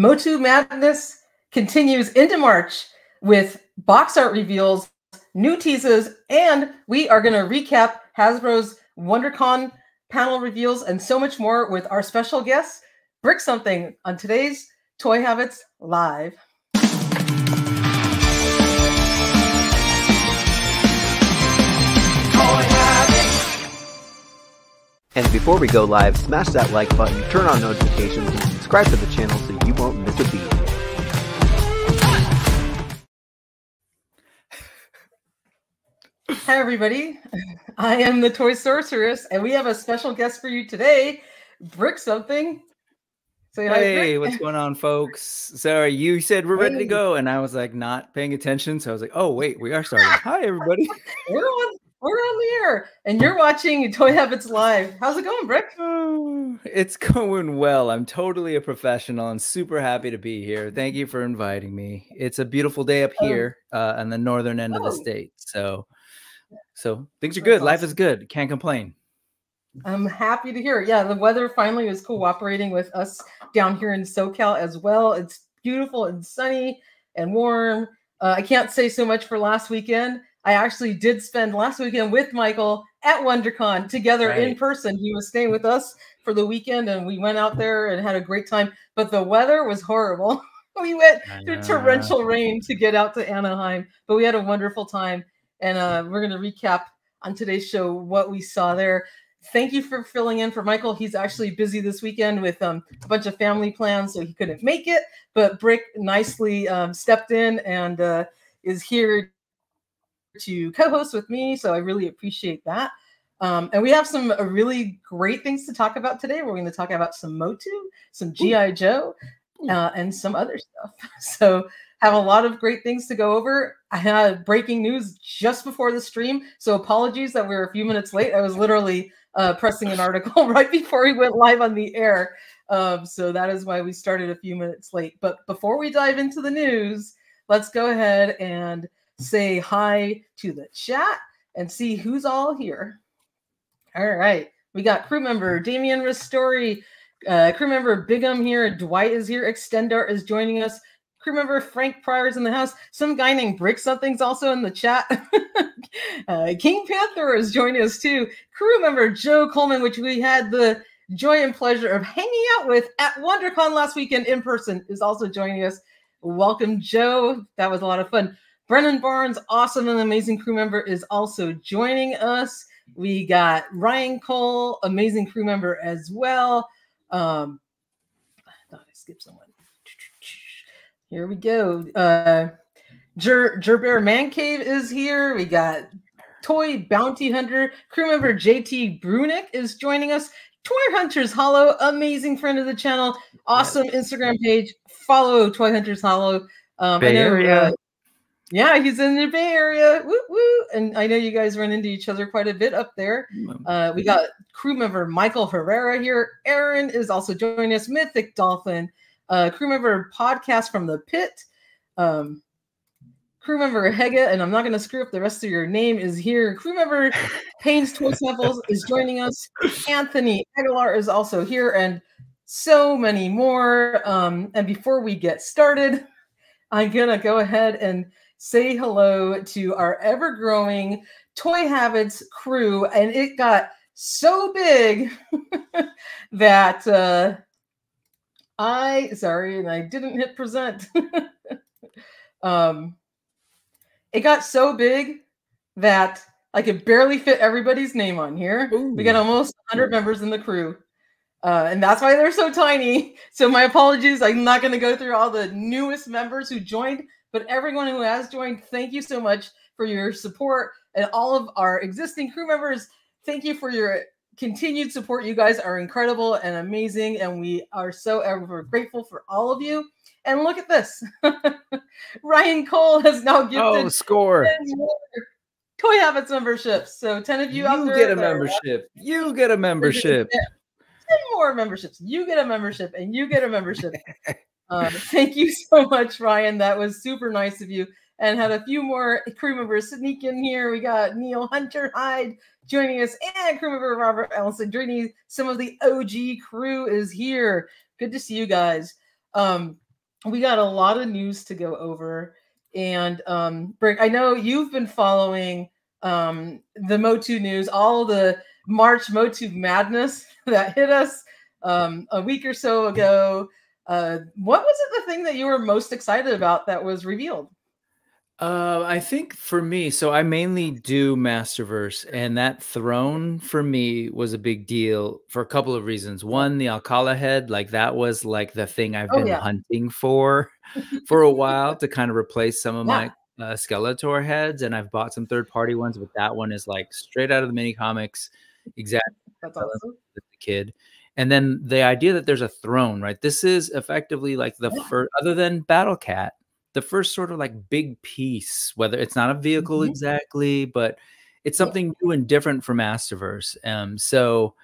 Motu Madness continues into March with box art reveals, new teases, and we are going to recap Hasbro's WonderCon panel reveals and so much more with our special guest, Brick Something, on today's Toy Habits Live. And before we go live, smash that like button, turn on notifications, subscribe to the channel so you won't miss a beat. Hi, everybody. I am the Toy Sorceress, and we have a special guest for you today, Brick Something. Say hi, hey, Brick. what's going on, folks? Sorry, you said we're ready hey. to go, and I was like not paying attention, so I was like, "Oh, wait, we are starting." hi, everybody. we're on we're on the air, and you're watching Toy Habits Live. How's it going, Brick? Oh, it's going well. I'm totally a professional and super happy to be here. Thank you for inviting me. It's a beautiful day up oh. here uh, on the northern end oh. of the oh. state. So, so things are good. Awesome. Life is good. Can't complain. I'm happy to hear. It. Yeah, the weather finally is cooperating with us down here in SoCal as well. It's beautiful and sunny and warm. Uh, I can't say so much for last weekend. I actually did spend last weekend with Michael at WonderCon together right. in person. He was staying with us for the weekend and we went out there and had a great time. But the weather was horrible. we went through torrential rain to get out to Anaheim, but we had a wonderful time. And uh, we're going to recap on today's show what we saw there. Thank you for filling in for Michael. He's actually busy this weekend with um, a bunch of family plans, so he couldn't make it. But Brick nicely um, stepped in and uh, is here to co-host with me, so I really appreciate that. Um, and we have some uh, really great things to talk about today. We're going to talk about some Motu, some GI Joe, uh, and some other stuff. So have a lot of great things to go over. I had breaking news just before the stream, so apologies that we are a few minutes late. I was literally uh, pressing an article right before we went live on the air. Um, so that is why we started a few minutes late. But before we dive into the news, let's go ahead and say hi to the chat and see who's all here. All right. We got crew member Damian Ristori, uh, crew member Bigum here. Dwight is here. Extendar is joining us. Crew member Frank Pryor is in the house. Some guy named Brick Something's also in the chat. uh, King Panther is joining us too. Crew member Joe Coleman, which we had the joy and pleasure of hanging out with at WonderCon last weekend in person, is also joining us. Welcome, Joe. That was a lot of fun. Brennan Barnes, awesome and amazing crew member, is also joining us. We got Ryan Cole, amazing crew member as well. Um, I thought I skipped someone. Here we go. Uh, Jer, Gerbear Man Cave is here. We got Toy Bounty Hunter crew member JT Brunick is joining us. Toy Hunters Hollow, amazing friend of the channel, awesome Instagram page. Follow Toy Hunters Hollow. Um, Bay I know, Area. Uh, yeah, he's in the Bay Area. Woo woo. And I know you guys run into each other quite a bit up there. Mm-hmm. Uh, we got crew member Michael Herrera here. Aaron is also joining us. Mythic Dolphin, uh, crew member podcast from the pit. Um, crew member Hega, and I'm not going to screw up the rest of your name, is here. Crew member Payne's Toy Samples is joining us. Anthony Aguilar is also here, and so many more. Um, and before we get started, I'm going to go ahead and say hello to our ever growing Toy Habits crew. And it got so big that uh, I, sorry, and I didn't hit present. um, it got so big that I could barely fit everybody's name on here. Ooh. We got almost 100 members in the crew. Uh, and that's why they're so tiny. So my apologies. I'm not going to go through all the newest members who joined, but everyone who has joined, thank you so much for your support. And all of our existing crew members, thank you for your continued support. You guys are incredible and amazing. And we are so ever grateful for all of you. And look at this Ryan Cole has now gifted oh, score. Toy Habits memberships. So 10 of you, you out there. get a membership. You get a membership. 10 more memberships. You get a membership and you get a membership. Um, thank you so much, Ryan. That was super nice of you. And had a few more crew members sneak in here. We got Neil Hunter Hyde joining us, and crew member Robert joining some of the OG crew is here. Good to see you guys. Um, we got a lot of news to go over. And um, Brick, I know you've been following um, the Motu news, all the March Motu madness that hit us um, a week or so ago. Uh, what was it the thing that you were most excited about that was revealed? Uh, I think for me, so I mainly do Masterverse, and that throne for me was a big deal for a couple of reasons. One, the Alcala head, like that was like the thing I've Oh, been yeah. hunting for for a while to kind of replace some of Yeah. my uh, Skeletor heads, and I've bought some third party ones, but that one is like straight out of the mini comics, exactly That's awesome. the kid. And then the idea that there's a throne, right? This is effectively like the Yeah. first, other than Battle Cat, the first sort of like big piece. Whether it's not a vehicle Mhm. exactly, but it's Yeah. something new and different from Masterverse. Um, so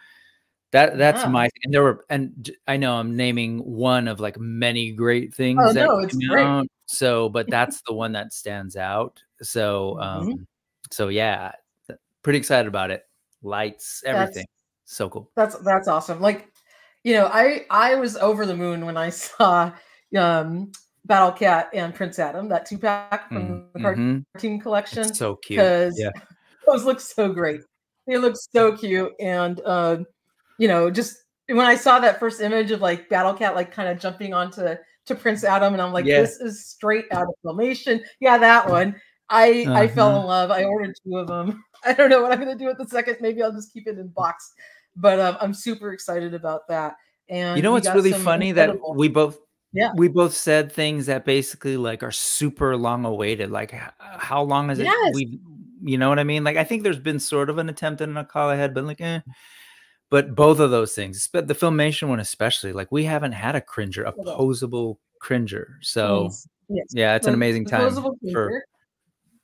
that that's Yeah. my and there were and I know I'm naming one of like many great things Oh, that no, it's great. out. So, but that's the one that stands out. So, Mhm. um, so yeah, pretty excited about it. Lights, everything, so cool. That's that's awesome. Like, you know, I I was over the moon when I saw um Battle Cat and Prince Adam, that two pack from the Mhm. cartoon collection. It's so cute. Because Yeah. those look so great. They look so cute. And uh, you know, just when I saw that first image of like Battle Cat like kind of jumping onto to Prince Adam, and I'm like, Yeah. this is straight out of filmation. Yeah, that one. I I fell Uh-huh. in love. I ordered two of them. I don't know what I'm gonna do with the second. Maybe I'll just keep it in box. But um, I'm super excited about that. And You know what's really funny incredible- that we both Yeah. we both said things that basically like are super long awaited. Like how long is it Yes. we you know what I mean? Like I think there's been sort of an attempt in Alcala head, but like eh. But both of those things, but the filmation one especially, like we haven't had a cringer, a posable cringer. So Yes, yes. yeah, it's an amazing time for.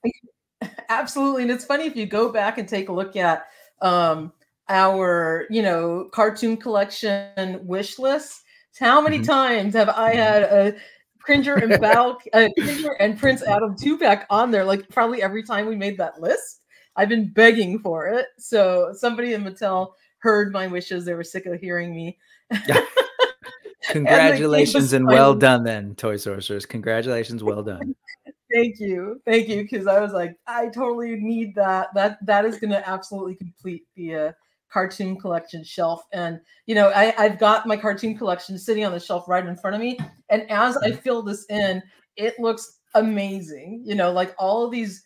Absolutely. And it's funny if you go back and take a look at um our, you know, cartoon collection wish list. How many Mhm. times have I Mhm. had a Cringer and Battle uh, Cringer and Prince Adam two pack on there? Like probably every time we made that list, I've been begging for it. So somebody in Mattel heard my wishes. They were sick of hearing me. congratulations and finally- well done then, Toy Sorceress. Congratulations, well done. Thank you, thank you. Because I was like, I totally need that. That that is going to absolutely complete the uh, cartoon collection shelf. And you know, I I've got my cartoon collection sitting on the shelf right in front of me. And as I fill this in, it looks amazing. You know, like all of these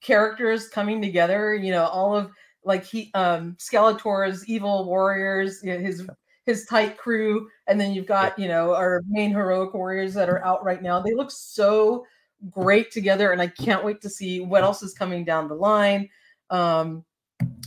characters coming together. You know, all of like he um Skeletor's evil warriors, you know, his his tight crew, and then you've got you know our main heroic warriors that are out right now. They look so great together, and I can't wait to see what else is coming down the line. Um,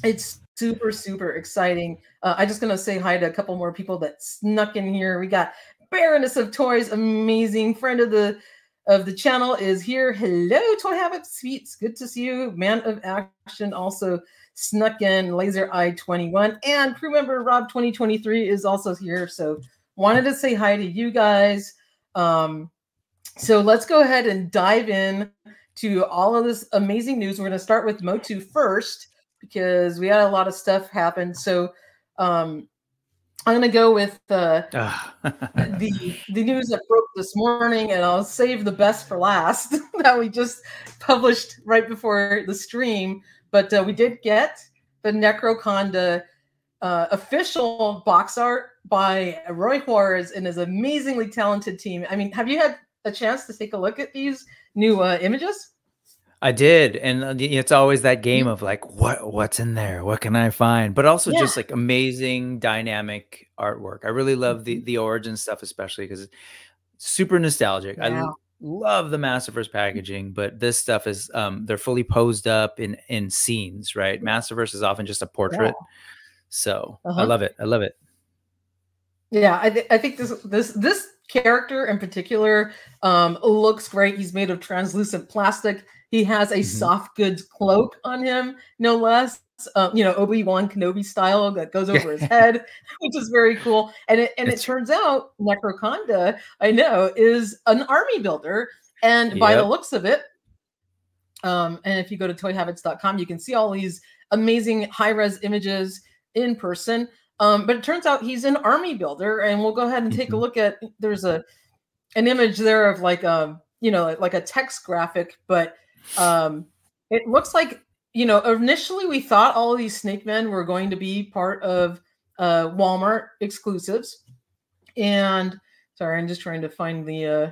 it's super super exciting. Uh, I'm just gonna say hi to a couple more people that snuck in here. We got Baroness of Toys, amazing friend of the of the channel is here. Hello, Toy Havoc Sweets. Good to see you. Man of Action also snuck in. Laser Eye 21 and crew member Rob 2023 is also here. So wanted to say hi to you guys. Um, so let's go ahead and dive in to all of this amazing news. We're going to start with Motu first because we had a lot of stuff happen. So um, I'm going to go with uh, the the news that broke this morning, and I'll save the best for last that we just published right before the stream. But uh, we did get the Necroconda uh, official box art by Roy Juarez and his amazingly talented team. I mean, have you had a chance to take a look at these new uh, images? I did, and uh, it's always that game of like, what what's in there? What can I find? But also just like amazing dynamic artwork. I really love the the origin stuff, especially because it's super nostalgic. I Yeah. l- love the Masterverse packaging, but this stuff is um they're fully posed up in in scenes, right? Masterverse is often just a portrait, so I Uh-huh. love it. I love it. Yeah, I, th- I think this this this character in particular um, looks great. He's made of translucent plastic. He has a Mhm. soft goods cloak on him, no less. Um, you know, Obi Wan Kenobi style that goes over his head, which is very cool. And it and it turns out Necroconda, I know, is an army builder, and by the looks of it, um, and if you go to toyhabits.com, you can see all these amazing high res images in person. Um, but it turns out he's an army builder, and we'll go ahead and take a Mhm. look at. There's a an image there of like a you know like a text graphic, but um it looks like you know initially we thought all of these snake men were going to be part of uh Walmart exclusives, and sorry, I'm just trying to find the uh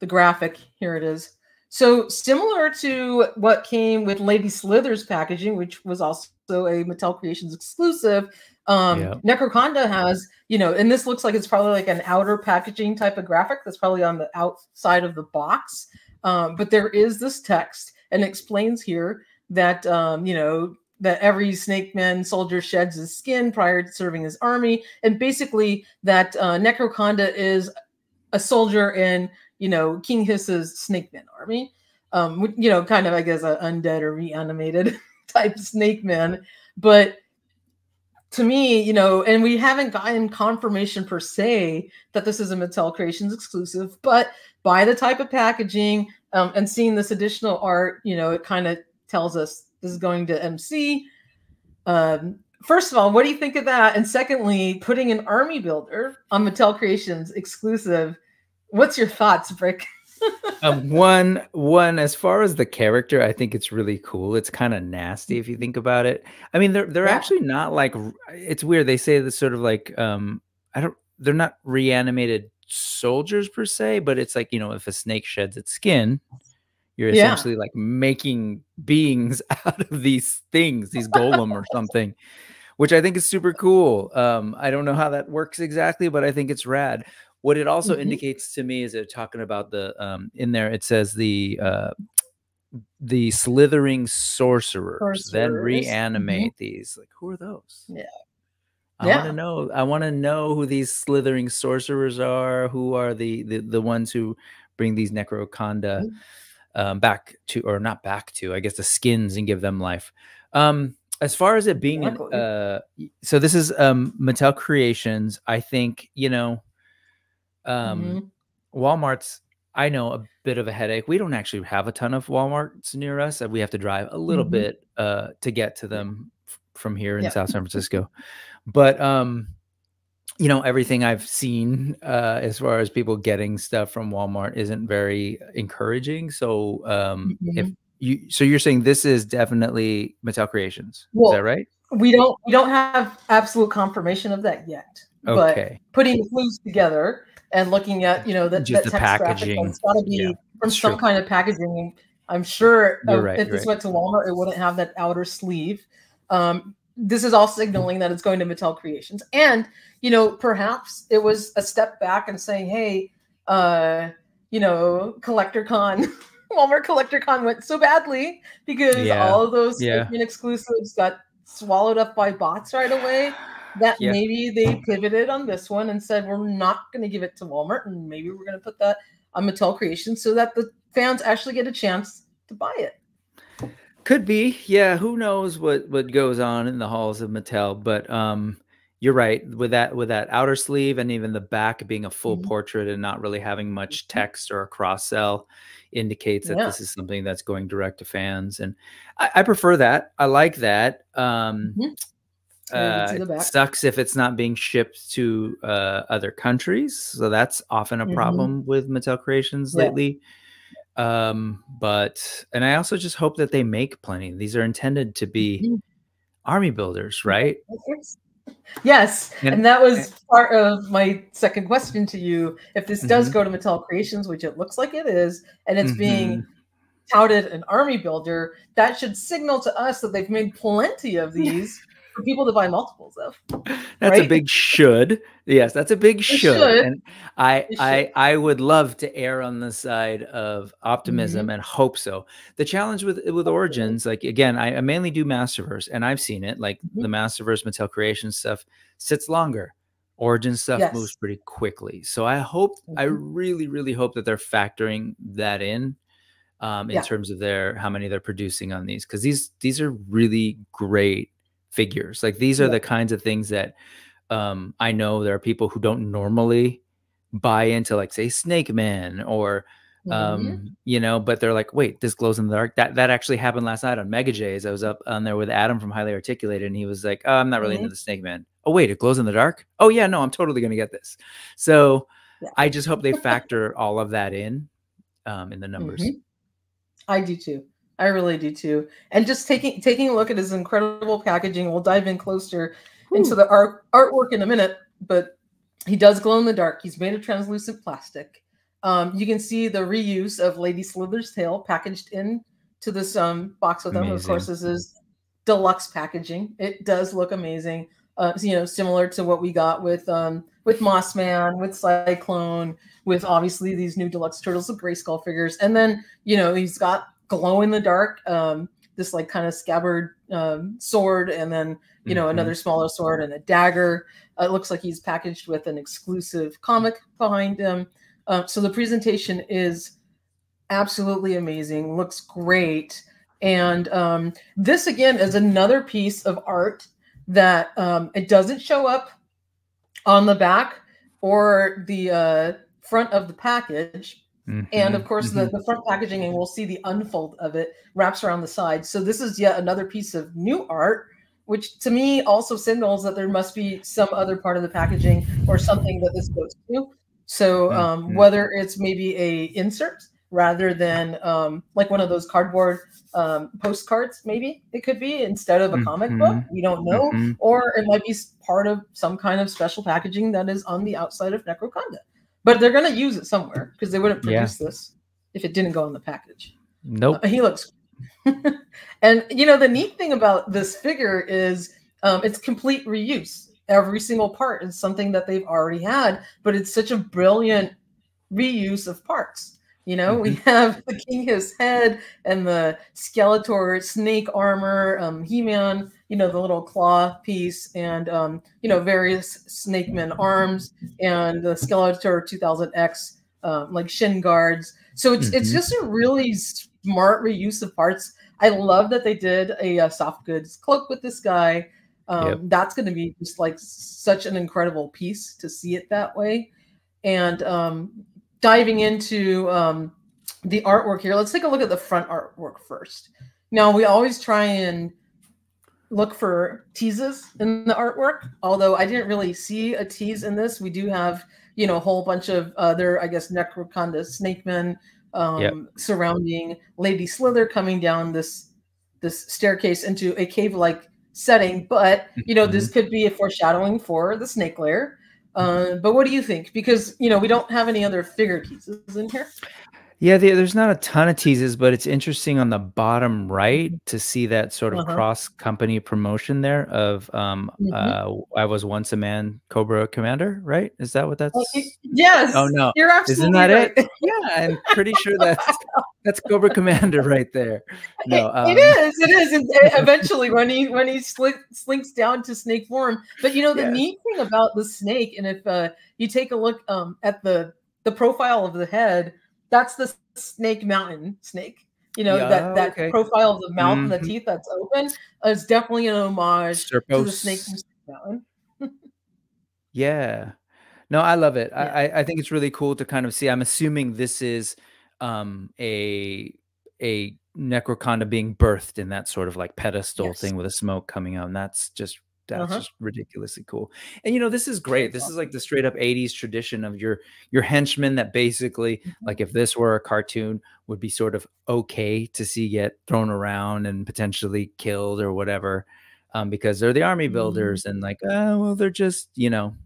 the graphic. Here it is. So similar to what came with Lady Slither's packaging, which was also a Mattel Creations exclusive, um, yeah. Necroconda has, you know, and this looks like it's probably like an outer packaging type of graphic that's probably on the outside of the box. Um, but there is this text and explains here that, um, you know, that every snake man soldier sheds his skin prior to serving his army. And basically that uh, Necroconda is a soldier in you know, King Hiss's Snake Man army. Um, you know, kind of, I guess, an undead or reanimated type Snake Man. But to me, you know, and we haven't gotten confirmation per se that this is a Mattel Creations exclusive, but by the type of packaging um, and seeing this additional art, you know, it kind of tells us this is going to MC. Um, first of all, what do you think of that? And secondly, putting an army builder on Mattel Creations exclusive What's your thoughts, Brick? um, one, one. As far as the character, I think it's really cool. It's kind of nasty if you think about it. I mean, they're they're yeah. actually not like. It's weird. They say this sort of like. Um, I don't. They're not reanimated soldiers per se, but it's like you know, if a snake sheds its skin, you're essentially yeah. like making beings out of these things, these golem or something, which I think is super cool. Um, I don't know how that works exactly, but I think it's rad. What it also mm-hmm. indicates to me is they're talking about the um, in there. It says the uh, the slithering sorcerers, sorcerers. then mm-hmm. reanimate mm-hmm. these. Like who are those? Yeah. I yeah. want to know. I want to know who these slithering sorcerers are. Who are the the, the ones who bring these necroconda mm-hmm. um, back to, or not back to? I guess the skins and give them life. Um, as far as it being, uh, so this is um, Mattel Creations. I think you know um, mm-hmm. Walmart's, I know a bit of a headache. We don't actually have a ton of Walmarts near us. We have to drive a little mm-hmm. bit uh, to get to them from here in yeah. South San Francisco. But um, you know, everything I've seen uh, as far as people getting stuff from Walmart isn't very encouraging. So um, mm-hmm. if you, so you're saying this is definitely Mattel Creations, well, is that right? We don't we don't have absolute confirmation of that yet. Okay. But putting clues together, and looking at you know that, Just that the packaging. It's got to be yeah, from some true. kind of packaging. I'm sure uh, right, if this right. went to Walmart, it wouldn't have that outer sleeve. Um, this is all signaling that it's going to Mattel Creations, and you know perhaps it was a step back and saying, hey, uh, you know, Collector Con. Walmart Collector Con went so badly because yeah. all of those yeah. exclusives got swallowed up by bots right away that yeah. maybe they pivoted on this one and said we're not going to give it to Walmart and maybe we're going to put that on Mattel Creations so that the fans actually get a chance to buy it. Could be, yeah. Who knows what what goes on in the halls of Mattel? But um, you're right with that with that outer sleeve and even the back being a full mm-hmm. portrait and not really having much mm-hmm. text or a cross sell indicates that yeah. this is something that's going direct to fans and I, I prefer that i like that um, mm-hmm. Uh, sucks if it's not being shipped to uh, other countries. So that's often a mm-hmm. problem with Mattel Creations yeah. lately. Um, but and I also just hope that they make plenty. These are intended to be mm-hmm. army builders, right? Yes, and, and, that was part of my second question to you. If this does mm-hmm. go to Mattel Creations, which it looks like it is, and it's being mm-hmm. touted an army builder, that should signal to us that they've made plenty of these for people to buy multiples of. That's right? a big should. Yes, that's a big should. should. And I I I would love to err on the side of optimism mm-hmm. and hope so. The challenge with with Origins, like again, I, I mainly do Masterverse, and I've seen it. Like mm-hmm. the Masterverse Mattel Creation stuff sits longer. Origin stuff yes. moves pretty quickly. So I hope, mm-hmm. I really, really hope that they're factoring that in um, in yeah. terms of their how many they're producing on these because these these are really great figures. Like these are yeah. the kinds of things that um, I know there are people who don't normally buy into, like say Snake Man or um, mm-hmm. you know, but they're like, wait, this glows in the dark. That that actually happened last night on Mega Jays. I was up on there with Adam from Highly Articulated, and he was like, oh, I'm not really mm-hmm. into the Snake Man. Oh wait, it glows in the dark. Oh yeah, no, I'm totally gonna get this. So Yeah. I just hope they factor all of that in um, in the numbers. Mhm. I do too. I really do too. And just taking taking a look at his incredible packaging, we'll dive in closer into the art artwork in a minute. But he does glow in the dark. He's made of translucent plastic. Um, you can see the reuse of Lady Slither's tail packaged in to this um, box with him. Of course, this is deluxe packaging. It does look amazing. Uh, you know, similar to what we got with um, with Mossman, with Cyclone, with obviously these new deluxe Turtles of Grayskull figures, and then you know he's got glow in the dark, um, this like kind of scabbard um, sword, and then you know Mhm. another smaller sword and a dagger. Uh, it looks like he's packaged with an exclusive comic behind him. Uh, so the presentation is absolutely amazing. Looks great. And um, this again is another piece of art that um, it doesn't show up on the back or the uh, front of the package. And of Mhm, course, the, the front packaging, and we'll see the unfold of it wraps around the side. So this is yet another piece of new art, which to me also signals that there must be some other part of the packaging or something that this goes to. So um, Mhm. whether it's maybe a insert rather than um, like one of those cardboard um, postcards, maybe it could be instead of a comic book. Mhm. We don't know, Mhm. or it might be part of some kind of special packaging that is on the outside of Necroconda. But they're going to use it somewhere because they wouldn't Yeah. produce this if it didn't go in the package. Nope. Uh, he looks. and you know the neat thing about this figure is um, it's complete reuse. Every single part is something that they've already had, but it's such a brilliant reuse of parts. You know, we have the King Hiss head and the Skeletor snake armor, um, He-Man, you know, the little claw piece, and um, you know, various Snake Men arms, and the Skeletor 2000X um, like shin guards. So it's it's Mhm. just a really smart reuse of parts. I love that they did a, uh soft goods cloak with this guy. Um, Yep. That's going to be just like such an incredible piece to see it that way. And um, diving into um, the artwork here, let's take a look at the front artwork first. Now we always try and look for teases in the artwork. Although I didn't really see a tease in this, we do have you know a whole bunch of other, I guess, Necroconda Snake Men um, Yep. surrounding Lady Slither coming down this this staircase into a cave-like setting. But you know, this could be a foreshadowing for the Snake Lair. Uh, but what do you think? Because you know we don't have any other figure teases in here. Yeah, the, there's not a ton of teases, but it's interesting on the bottom right to see that sort of Uh-huh. cross company promotion there of um Mhm. uh I was once a man Cobra Commander, right? Is that what that's Oh, yes. Oh, no. You're absolutely Isn't that right. it? Yeah, I'm pretty sure that's that's Cobra Commander right there. No, It- um, it is. It is. And uh, eventually, when he when he slink, slinks down to snake form. But you know the Yes. neat thing about the snake, and if uh, you take a look um, at the the profile of the head, that's the snake mountain snake. You know Yeah, that that okay. profile of the mouth and the Mhm. teeth that's open is definitely an homage to the Serpos. snake Mountain. Yeah. No, I love it. Yeah. I, I I think it's really cool to kind of see. I'm assuming this is um a a Necroconda being birthed in that sort of like pedestal Yes. thing with a smoke coming out. And that's just that's Uh-huh. just ridiculously cool. And you know, this is great. This is like the straight up 80s tradition of your your henchmen that basically Mm-hmm. like if this were a cartoon would be sort of okay to see get thrown around and potentially killed or whatever. Um, because they're the army Mhm. builders and like, oh well, they're just, you know,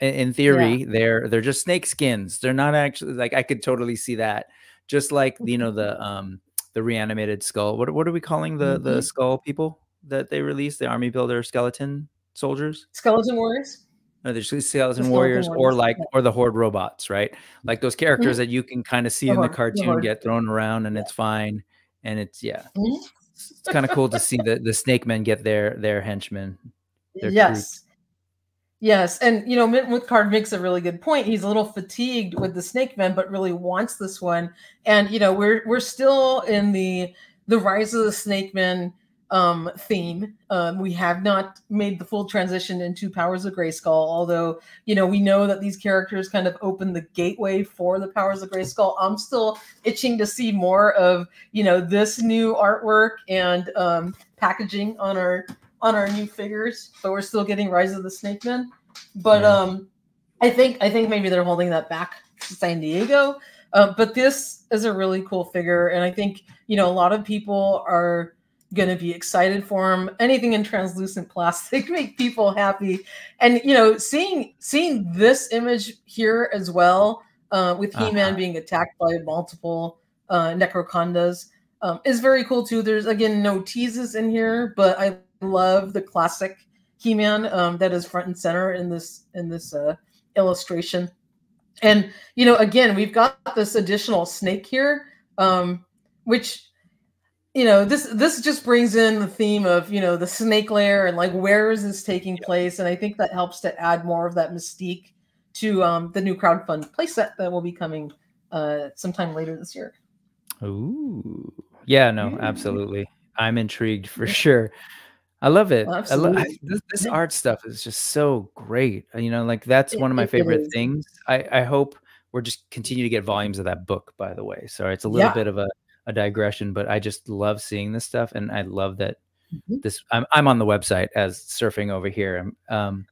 in, in theory, they're they're just snake skins. They're not actually like I could totally see that. Just like you know the um the reanimated skull. What what are we calling the the Mhm. skull people that they released? The army builder skeleton soldiers? Skeleton Warriors. No, there's skeleton skeleton warriors, or like yeah. or the horde robots, right? Like those characters that you can kind of see The in the Horde, the cartoon Horde, get thrown around and yeah. it's fine. And it's yeah. Mhm. It's kind of cool to see the the snake men get their their henchmen. Their yes. Yes, and you know, Mint with Card makes a really good point. He's a little fatigued with the Snake Men, but really wants this one. And you know, we're we're still in the the Rise of the Snake Men um, theme. Um, we have not made the full transition into Powers of Grayskull, although you know we know that these characters kind of open the gateway for the Powers of Grayskull. I'm still itching to see more of you know this new artwork and um, packaging on our on our new figures, but we're still getting Rise of the Snake Men. But Yeah. um, I think I think maybe they're holding that back to San Diego. Uh, but this is a really cool figure, and I think you know a lot of people are going to be excited for him. Anything in translucent plastic make people happy, and you know seeing seeing this image here as well uh, with He-Man uh-huh. being attacked by multiple uh, Necrocondas um, is very cool too. There's again no teases in here, but I love the classic He-Man um, that is front and center in this in this uh, illustration. And you know, again, we've got this additional snake here, um, which you know this this just brings in the theme of you know the snake layer and like where is this taking yeah. place and i think that helps to add more of that mystique to um, the new crowdfund playset that will be coming uh, sometime later this year Ooh. Yeah, no, absolutely. I'm intrigued for sure. I love it. I love I, this, this art stuff is just so great. You know, like that's one of my favorite things. I, I hope we're just continue to get volumes of that book, by the way. So it's a little yeah. bit of a, a digression, but I just love seeing this stuff. And I love that mm-hmm. this I'm, I'm on the website as surfing over here. Um,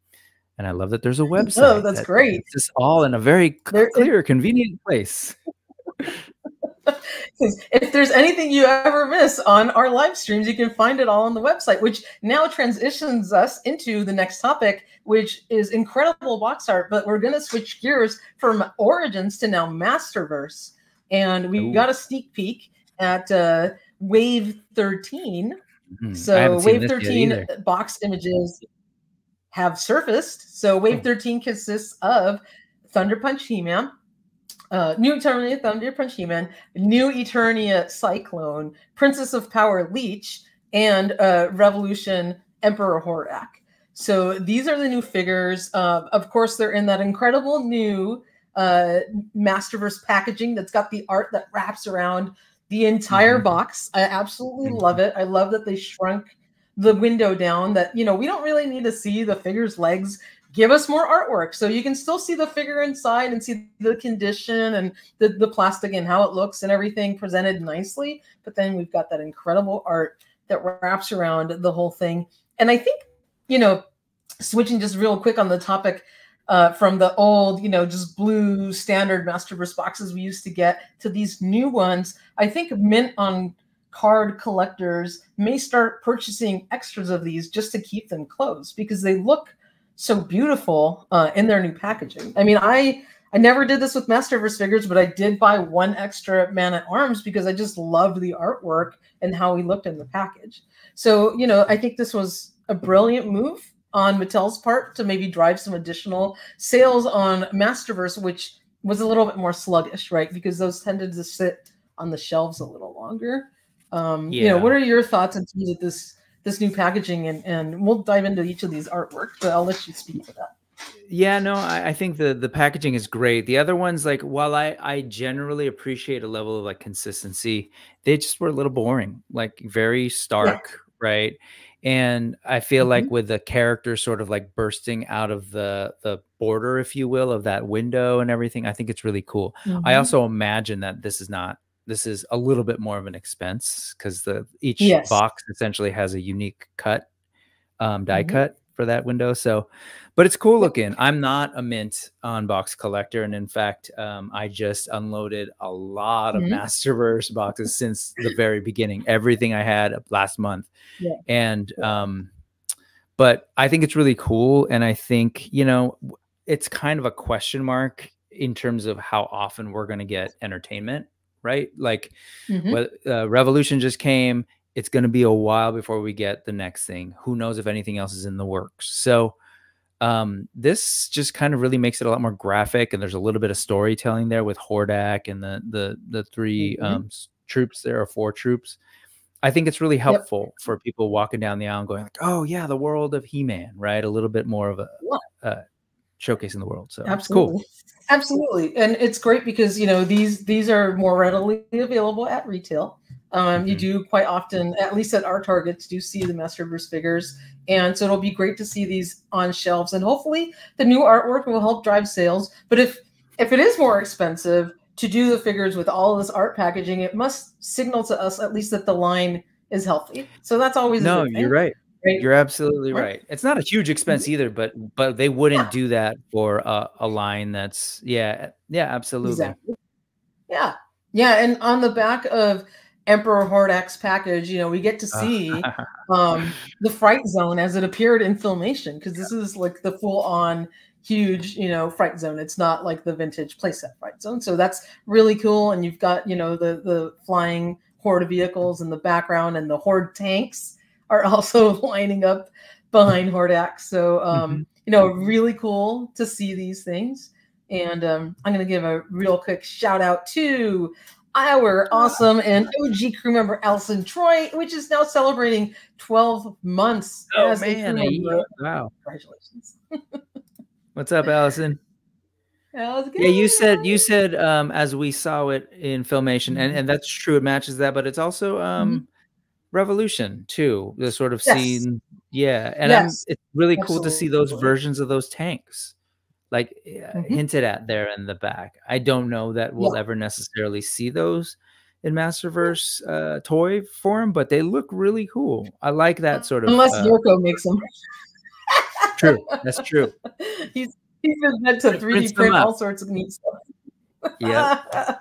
and I love that there's a oh, website. Oh, that's that, great. It's just all in a very clear, convenient place. if there's anything you ever miss on our live streams, you can find it all on the website, which now transitions us into the next topic, which is incredible box art. But we're going to switch gears from Origins to now Masterverse. And we got a sneak peek at uh, Wave 13. Mm-hmm. So, Wave 13 box images have surfaced. So, Wave 13 consists of Thunder Punch He Man, uh, New Eternia Thunder Punch He-Man, New Eternia Cyclone, Princess of Power Leech, and uh, Revolution Emperor Hordak. So these are the new figures. Uh, of course, they're in that incredible new uh, Masterverse packaging that's got the art that wraps around the entire mm-hmm. box. I absolutely mm-hmm. love it. I love that they shrunk the window down that you know we don't really need to see the figure's legs give us more artwork so you can still see the figure inside and see the condition and the, the plastic and how it looks and everything presented nicely but then we've got that incredible art that wraps around the whole thing and i think you know switching just real quick on the topic uh, from the old, you know, just blue standard Masterverse boxes we used to get to these new ones. I think Mint on card collectors may start purchasing extras of these just to keep them close because they look so beautiful uh, in their new packaging. I mean, I I never did this with Masterverse figures, but I did buy one extra Man at Arms because I just loved the artwork and how he looked in the package. So, you know, I think this was a brilliant move on Mattel's part to maybe drive some additional sales on Masterverse, which was a little bit more sluggish, right? Because those tended to sit on the shelves a little longer. Um, yeah. You know, what are your thoughts in terms of this this new packaging and, and we'll dive into each of these artwork, but I'll let you speak to that. Yeah, no, I, I, think the the packaging is great. The other ones, like while I I generally appreciate a level of like consistency, they just were a little boring, like very stark, yeah. right? And I feel mm-hmm. like with the character sort of like bursting out of the the border, if you will, of that window and everything, I think it's really cool. Mm-hmm. I also imagine that this is not this is a little bit more of an expense because the each yes. box essentially has a unique cut um, die mm-hmm. cut for that window so but it's cool looking i'm not a mint on box collector and in fact um, i just unloaded a lot of mm-hmm. masterverse boxes since the very beginning everything i had last month yeah. and um, but i think it's really cool and i think you know it's kind of a question mark in terms of how often we're going to get entertainment right? Like mm-hmm. what uh, Revolution just came. It's going to be a while before we get the next thing. Who knows if anything else is in the works? So um, this just kind of really makes it a lot more graphic, and there's a little bit of storytelling there with Hordak and the the the 3 mm-hmm. um, troops. There are four troops. I think it's really helpful yep. for people walking down the aisle and going like, "Oh yeah, the world of He-Man," right? A little bit more of a yeah. uh, showcasing the world. So absolutely, cool. absolutely, and it's great because you know these these are more readily available at retail. Um, mm-hmm. You do quite often, at least at our targets, do see the Masterverse figures, and so it'll be great to see these on shelves. And hopefully, the new artwork will help drive sales. But if if it is more expensive to do the figures with all this art packaging, it must signal to us at least that the line is healthy. So that's always no. You're right. Right? You're absolutely right. right. It's not a huge expense mm-hmm. either, but but they wouldn't yeah. do that for a, a line that's yeah yeah absolutely. Exactly. Yeah, yeah, and on the back of Emperor Hordak's package, you know, we get to uh, see um, the fright zone as it appeared in filmation because this is like the full on huge, you know, fright zone. It's not like the vintage playset fright zone. So that's really cool. And you've got, you know, the the flying horde vehicles in the background and the horde tanks are also lining up behind Hordak. So um, mm-hmm. you know, really cool to see these things. And um, I'm going to give a real quick shout out to our awesome and OG crew member Allison Troy, which is now celebrating 12 months oh, as man, a crew member. Wow. Congratulations. What's up, Allison? Yeah, you said you said um, as we saw it in filmation, and, and that's true, it matches that, but it's also um, mm-hmm. Revolution too. The sort of yes. scene, yeah, and yes. it's really Absolutely. cool to see those versions of those tanks like mm-hmm. hinted at there in the back. I don't know that we'll yeah. ever necessarily see those in Masterverse uh, toy form, but they look really cool. I like that sort of. Unless uh, Yorko makes them. true, that's true. he's he's been meant to three D print all sorts of neat stuff. Yeah.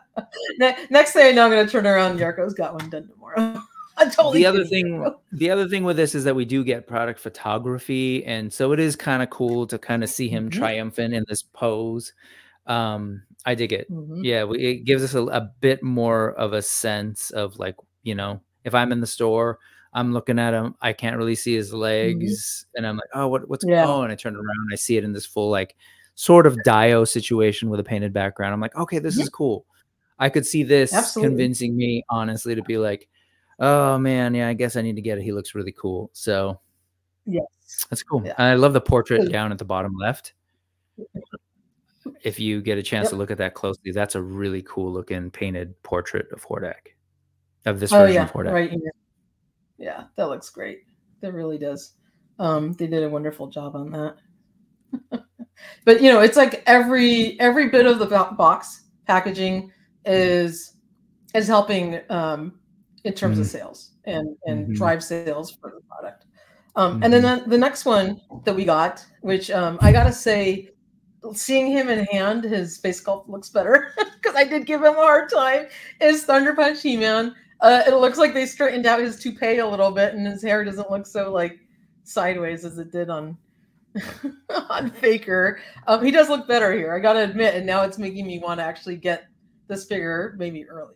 Next thing I know, I'm going to turn around. Yorko's got one done tomorrow. totally the other thing the other thing with this is that we do get product photography and so it is kind of cool to kind of see him mm-hmm. triumphant in this pose um i dig it mm-hmm. yeah we, it gives us a, a, bit more of a sense of like you know if i'm in the store i'm looking at him i can't really see his mm-hmm. legs mm-hmm. and i'm like oh what, what's yeah. going on and i turn around i see it in this full like sort of dio situation with a painted background i'm like okay this mm-hmm. is cool i could see this Absolutely. convincing me honestly to be like oh man, yeah, I guess I need to get it. He looks really cool. So yes, that's cool. Yeah. I love the portrait down at the bottom left. If you get a chance yep. to look at that closely, that's a really cool looking painted portrait of Hordak, of this oh, version yeah, of Hordak. Right here. Yeah, that looks great. That really does. Um, they did a wonderful job on that. but you know, it's like every every bit of the box packaging is is helping um, in terms mm-hmm. of sales and and mm-hmm. drive sales for the product. Um, mm-hmm. And then mm-hmm. the, the, next one that we got, which um, I gotta say, seeing him in hand, his space sculpt looks better because I did give him a hard time. Is Thunder Punch He Man? Uh, it looks like they straightened out his toupee a little bit, and his hair doesn't look so like sideways as it did on on Faker. Um, he does look better here, I gotta admit, and now it's making me want to actually get this figure maybe early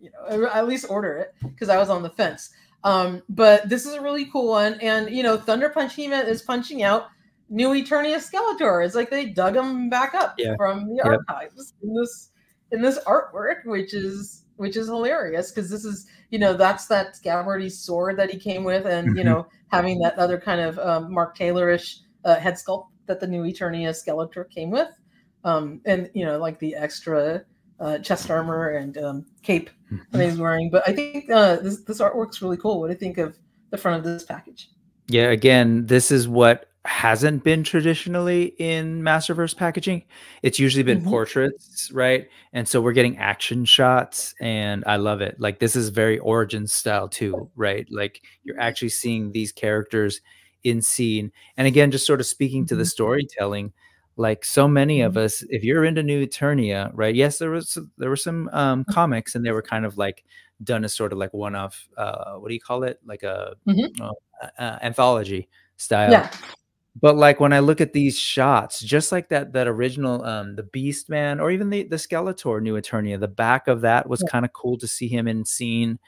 you know, at least order it because I was on the fence. Um, but this is a really cool one, and you know, Thunder Punch He-Man is punching out New Eternia Skeletor. It's like they dug him back up yeah. from the yep. archives in this in this artwork, which is which is hilarious because this is you know that's that scabbardly sword that he came with, and mm-hmm. you know having that other kind of um, Mark Taylorish uh, head sculpt that the New Eternia Skeletor came with, um, and you know like the extra uh, chest armor and um, cape that mm-hmm. he's wearing. But I think uh, this this artwork's really cool. What do you think of the front of this package? Yeah, again, this is what hasn't been traditionally in Masterverse packaging. It's usually been mm-hmm. portraits, right? And so we're getting action shots, and I love it. Like this is very origin style too, right? Like you're actually seeing these characters in scene, and again, just sort of speaking to the mm-hmm. storytelling like so many of mm-hmm. us if you're into new eternia right yes there was there were some um mm-hmm. comics and they were kind of like done as sort of like one off uh what do you call it like a mm-hmm. uh, uh, anthology style yeah. but like when i look at these shots just like that that original um the beast man or even the the skeletor new eternia the back of that was yeah. kind of cool to see him in scene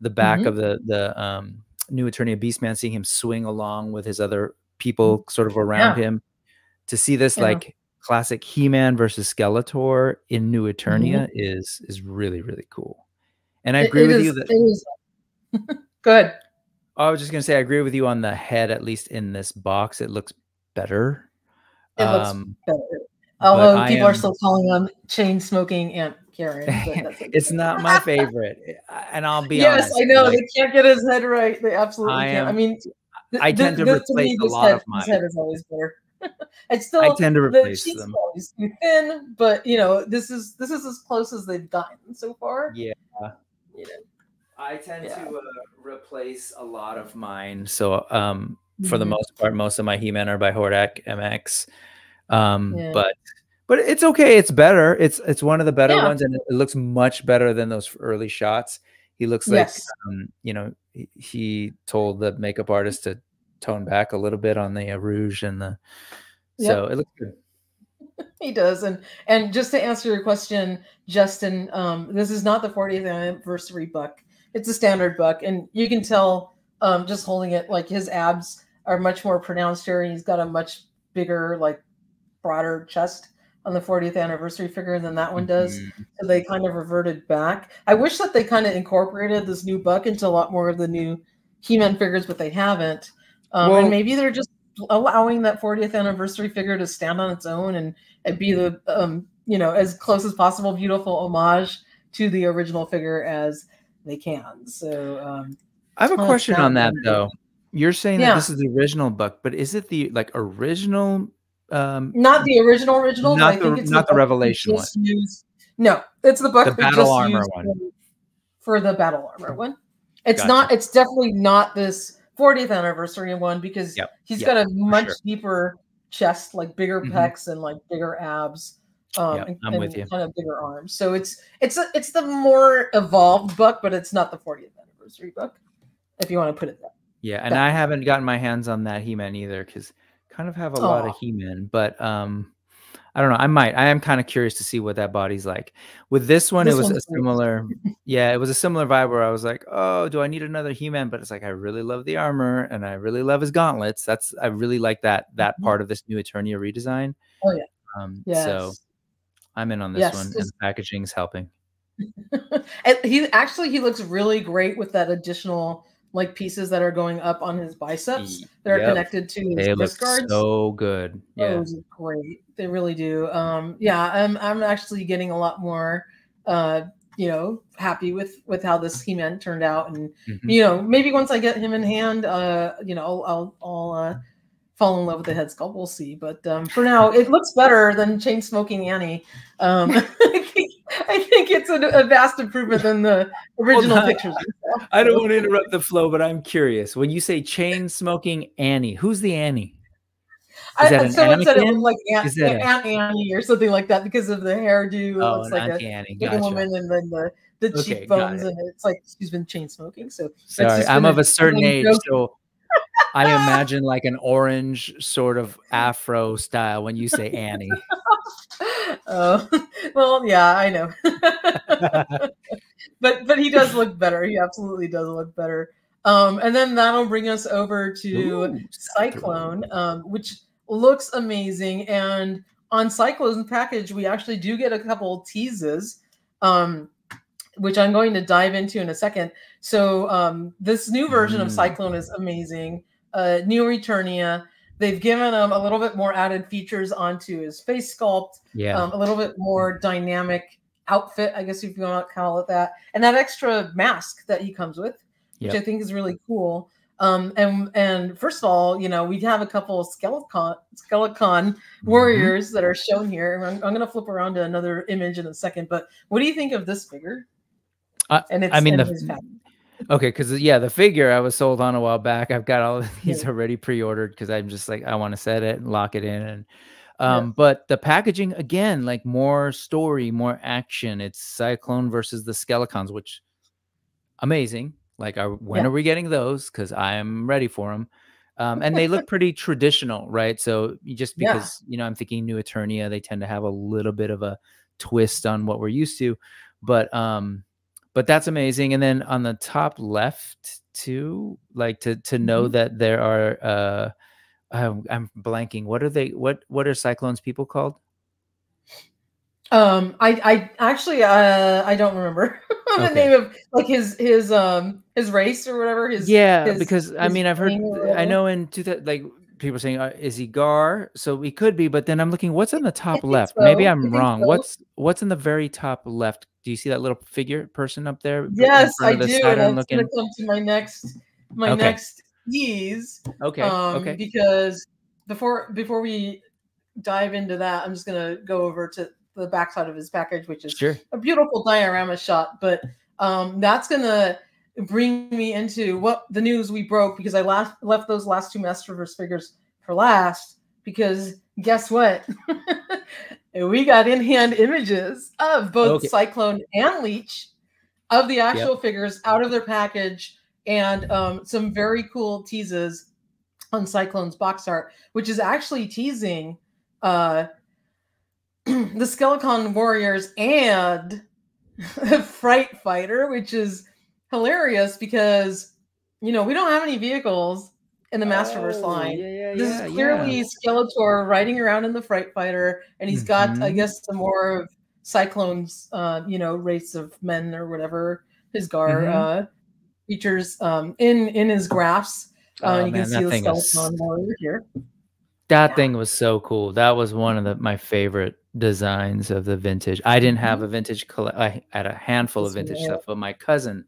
the back mm-hmm. of the the um new eternia beast man seeing him swing along with his other people mm-hmm. sort of around yeah. him to see this yeah. like classic He-Man versus Skeletor in New Eternia mm-hmm. is is really really cool. And I agree it, it with is, you that it good. I was just gonna say I agree with you on the head, at least in this box, it looks better. It um, looks better. Although people am, are still calling them chain smoking Aunt Karen. it's not my favorite. And I'll be yes, honest. Yes, I know. Like, they can't get his head right. They absolutely I can't. Am, I mean, I tend to replace to me, a lot of my head is always better. it's still I tend to replace the them. Always too thin, but you know this is this is as close as they've gotten so far. Yeah. You know. I tend Yeah. to uh, replace a lot of mine. So um, for the Mhm. most part, most of my He-Man are by Hordak MX. Um, Yeah. but but it's okay. It's better. It's it's one of the better Yeah. ones, and it, it looks much better than those early shots. He looks like Yes. um, you know he, he told the makeup artist to tone back a little bit on the uh, rouge and the. Yep. So it looks good. He does, and and just to answer your question, Justin, um, this is not the 40th anniversary buck. It's a standard buck, and you can tell um, just holding it like his abs are much more pronounced here, and he's got a much bigger, like broader chest on the 40th anniversary figure than that one does. Mhm. So they kind of reverted back. I wish that they kind of incorporated this new buck into a lot more of the new He-Man figures, but they haven't. Um, Well- and maybe they're just allowing that 40th anniversary figure to stand on its own and, and be the um, you know as close as possible beautiful homage to the original figure as they can. So um, I have a Oh, question on that though. You're saying that this is the original book, but is it the like original? Um, not the original original, Not I the- think it's not the they Revelation just used- No, it's the buck The battle armor one. for- for the battle armor one. It's Gotcha. not. It's definitely not this 40th anniversary one because Yep, he's yep, got a much sure. deeper chest, like bigger Mhm. pecs and like bigger abs. Um, Yep, and, I'm with you. kind of bigger arms. So it's it's a, it's the more evolved book, but it's not the 40th anniversary book, if you want to put it that. yeah, and I haven't gotten my hands on that He-Man either because kind of have a lot of. He-Man, but um, I don't know. I might. I am kind of curious to see what that body's like. With this one, This it was a similar. yeah, it was a similar vibe where I was like, oh, do I need another He-Man? But it's like I really love the armor and I really love his gauntlets. That's I really like that that Mhm. part of this new Eternia redesign. Oh, yeah. Um, Yes. so I'm in on this Yes, one, and the packaging's helping. he actually he looks really great with that additional like pieces that are going up on his biceps that are yep. connected to his They wrist guards. so good. Yeah. Those are great. They really do. Um, yeah, I'm I'm actually getting a lot more uh, you know, happy with with how this He-Man turned out. And Mhm. you know, maybe once I get him in hand, uh, you know, I'll I'll, I'll uh fall in love with the head sculpt. We'll see. But um for now, it looks better than chain smoking Annie. Um I think it's a, a vast improvement than the original on. pictures. I don't want to interrupt the flow, but I'm curious. When you say chain smoking Annie, who's the Annie? Is I, someone said it looked like Aunt, a- Aunt Annie or something like that because of the hairdo. It Oh, looks an like a Auntie Annie. Gotcha. woman and then the, the Okay, cheekbones it. and it's like she's been chain smoking. So Sorry, I'm of a a certain age, joke. so I imagine like an orange sort of afro style when you say Annie. Oh well, yeah, I know. but but he does look better. He absolutely does look better. Um, and then that'll bring us over to Ooh, Cyclone, um, which looks amazing. And on Cyclone's package, we actually do get a couple teases, um, which I'm going to dive into in a second. So um, this new version of Mm. Cyclone is amazing. Uh, new Eternia. They've given him a little bit more added features onto his face sculpt Yeah. um, a little bit more dynamic outfit, I guess if you want to call it that, and that extra mask that he comes with, which Yep. I think is really cool. Um, and and first of all, you know, we have a couple of skeleton skeleton Mm-hmm. warriors that are shown here. I'm, I'm gonna flip around to another image in a second, but what do you think of this figure? Uh, and it's I mean, the- Okay, because yeah, the figure I was sold on a while back. I've got all of these Yeah. already pre-ordered because I'm just like I want to set it and lock it in. And Yeah. um, but the packaging again, like more story, more action. It's Cyclone versus the Skeletons, which amazing. Like, are when Yeah. are we getting those? Because I am ready for them. Um, and they look pretty traditional, right? So just Yeah. because you know I'm thinking New Eternia, they tend to have a little bit of a twist on what we're used to, but um, but that's amazing. And then on the top left too, like to to know Mhm. that there are uh, I'm, I'm blanking. What are they? What what are cyclones people called? Um, I I actually uh I don't remember the Okay. name of like his his um his race or whatever his yeah, his- because I mean I've heard I know in two like people saying uh, is he Gar? So he could be, but then I'm looking what's on the top left. Maybe so. I I'm wrong. so. What's what's in the very top left? Do you see that little figure person up there? Yes, I do. Saturn That's looking? gonna come to my next my Okay. next ease Okay, Um, okay. because before before we dive into that, I'm just gonna go over to the backside of his package, which is Sure. a beautiful diorama shot. But um, that's gonna bring me into what the news we broke because I last left those last two Masterverse figures for last because guess what? we got in hand images of both okay. Cyclone and Leech of the actual yep. figures out of their package and um, some very cool teases on Cyclone's box art, which is actually teasing uh, the Skelecon Warriors and Fright Fighter, which is hilarious because you know we don't have any vehicles in the Masterverse oh, line. Yeah, yeah, this yeah, is clearly Skeletor riding around in the Fright Fighter, and he's got, mm-hmm. I guess, some more of Cyclone's, uh, you know, race of men or whatever his Gar mm-hmm. uh, features um, in in his graphs. Uh, oh, you man, can see the skeleton was, here. That thing was so cool. That was one of the, my favorite designs of the vintage. I didn't have mm-hmm. a vintage. Coll- I had a handful That's of vintage stuff, but my cousin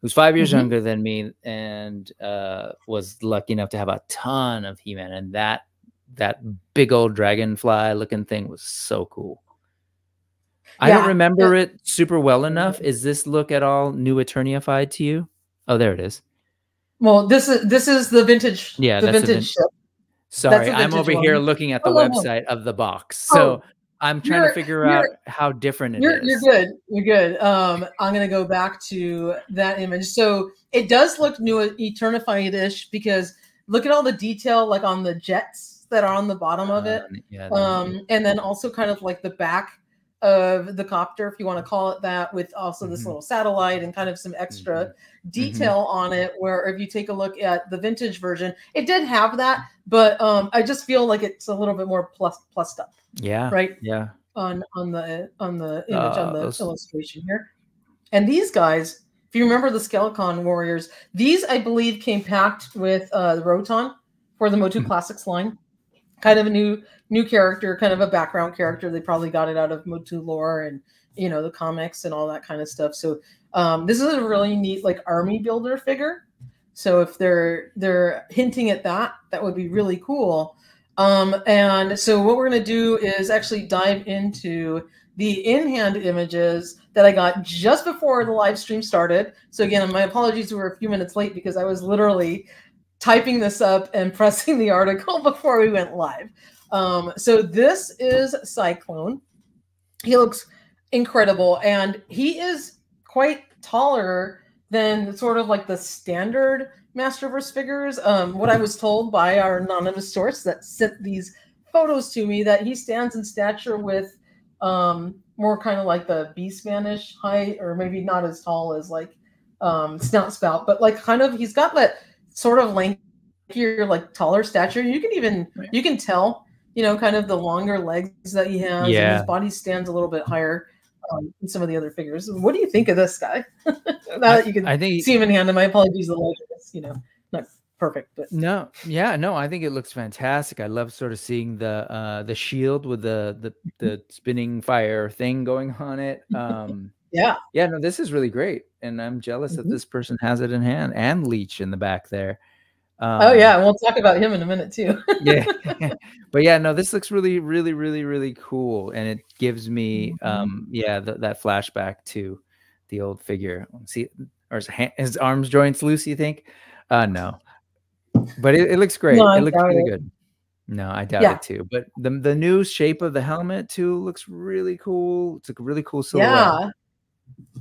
who's five years mm-hmm. younger than me and uh, was lucky enough to have a ton of He-Man, and that that big old dragonfly looking thing was so cool. I don't remember it super well enough. Is this look at all new Eternified to you? Oh, there it is. Well, this is this is the vintage. Yeah, the vintage. Vin- Sorry, I'm over one. here looking at the oh, website no. of the box. So oh, I'm trying to figure out how different it you're, is. you're, good. You're good. Um, I'm gonna go back to that image. So it does look new Eternified-ish because look at all the detail like on the jets that are on the bottom of it. Uh, yeah, um, and then also kind of like the back of the copter, if you want to call it that, with also this mm-hmm. little satellite and kind of some extra mm-hmm. Detail mm-hmm. on it. Where if you take a look at the vintage version, it did have that, but um, I just feel like it's a little bit more plus plussed up. Yeah. Right. Yeah. On on the on the image uh, on the those... illustration here, and these guys, if you remember the Skelecon Warriors, these I believe came packed with uh, the Roton for the Motu mm-hmm. Classics line. Kind of a new new character, kind of a background character. They probably got it out of Motu lore and you know the comics and all that kind of stuff. So um, this is a really neat like army builder figure. So if they're they're hinting at that, that would be really cool. Um, and so what we're going to do is actually dive into the in-hand images that I got just before the live stream started. So again, my apologies, we were a few minutes late because I was literally typing this up and pressing the article before we went live. Um, so this is Cyclone. He looks incredible, and he is quite taller than sort of like the standard Masterverse figures. Um, what I was told by our anonymous source that sent these photos to me that he stands in stature with um, more kind of like the Beastmanish height, or maybe not as tall as like um, Snout Spout, but like kind of he's got that sort of lankier, like taller stature. You can even you can tell, you know, kind of the longer legs that he has. Yeah, his body stands a little bit higher um, some of the other figures. What do you think of this guy? now that you can I think, see him in hand, and my apologies, the light is you know not perfect, but no, yeah, no, I think it looks fantastic. I love sort of seeing the uh, the shield with the the the spinning fire thing going on it. Um, yeah, yeah, no, this is really great, and I'm jealous mm-hmm. that this person has it in hand and Leech in the back there. Um, oh yeah, we'll talk about him in a minute too. yeah, but yeah, no, this looks really, really, really, really cool, and it gives me, mm-hmm. um, yeah, th- that flashback to the old figure. See, or his, hand, his arms joints loose? You think? Uh, no, but it, it looks great. No, it looks really it. good. No, I doubt yeah. it too. But the the new shape of the helmet too looks really cool. It's a really cool silhouette. Yeah,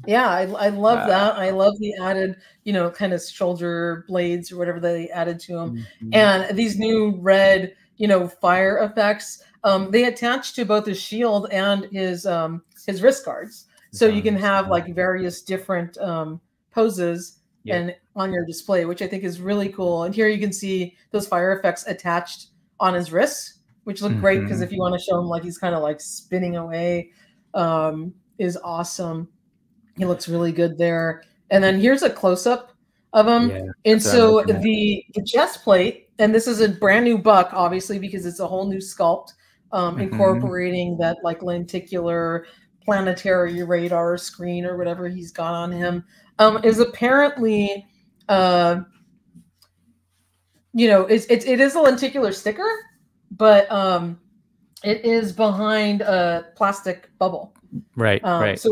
yeah, I, I love that. I love the added, you know, kind of shoulder blades or whatever they added to them, mm-hmm. and these new red, you know, fire effects. Um, they attach to both his shield and his um, his wrist guards, so you can have like various different um, poses and on your display, which I think is really cool. And here you can see those fire effects attached on his wrists, which look mm-hmm. great because if you want to show him like he's kind of like spinning away, um, is awesome. He looks really good there. And then here's a close up of him. Yeah, and so the the chest plate, and this is a brand new buck, obviously, because it's a whole new sculpt, um, mm-hmm. incorporating that like lenticular planetary radar screen or whatever he's got on him. Um, is apparently uh you know, it's, it's it is a lenticular sticker, but um it is behind a plastic bubble. Right, um, right. So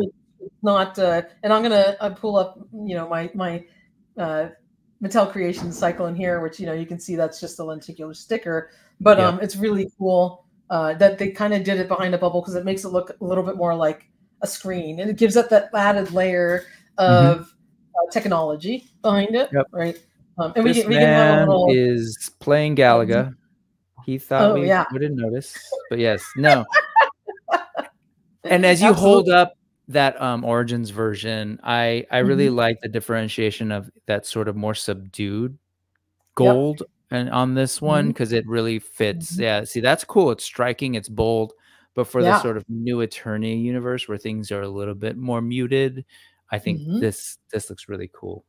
not uh, and i'm gonna I pull up you know my my uh, Mattel creation cycle in here, which you know you can see that's just a lenticular sticker, but Yeah. um, it's really cool uh, that they kind of did it behind a bubble because it makes it look a little bit more like a screen, and it gives it that added layer of uh, technology behind it, Mm-hmm. Yep. right? Um, and we this we can have a man little. is playing Galaga. He thought Oh, we yeah. wouldn't notice, but yes, no. and as you Absolutely. hold up that um origins version i i really Mhm. like the differentiation of that sort of more subdued gold and on this one because it really fits Mhm. yeah see that's cool it's striking it's bold but for the sort of new Eternia universe where things are a little bit more muted i think Mhm. this this looks really cool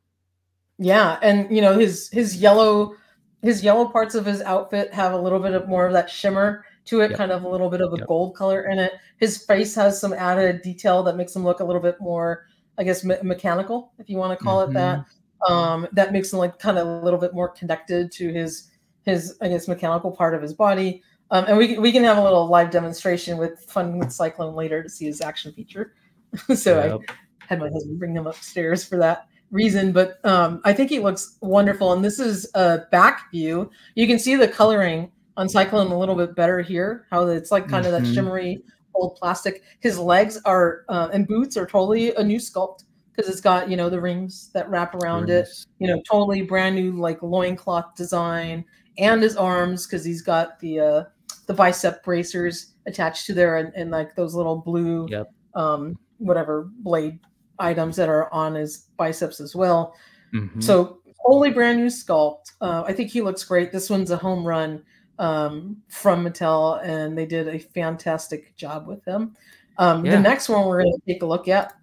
Yeah, and you know his his yellow his yellow parts of his outfit have a little bit of more of that shimmer to it, Yep. kind of a little bit of a Yep. gold color in it. His face has some added detail that makes him look a little bit more, I guess, me- mechanical, if you want to call it that. Um, that makes him like kind of a little bit more connected to his his I guess mechanical part of his body. Um, and we can- we can have a little live demonstration with fun with Cyclone later to see his action feature. so I had my husband bring him upstairs for that reason but um, i think he looks wonderful and this is a back view you can see the coloring on cyclone a little bit better here how it's like kind of Mhm. that shimmery old plastic his legs are uh, and boots are totally a new sculpt because it's got you know the rings that wrap around it you know totally brand new like loincloth design and his arms because he's got the uh the bicep bracers attached to there and, and like those little blue Yep. um whatever blade items that are on his biceps as well Mhm. so totally brand new sculpt uh, i think he looks great this one's a home run um, from mattel and they did a fantastic job with him um, Yeah. the next one we're going to take a look at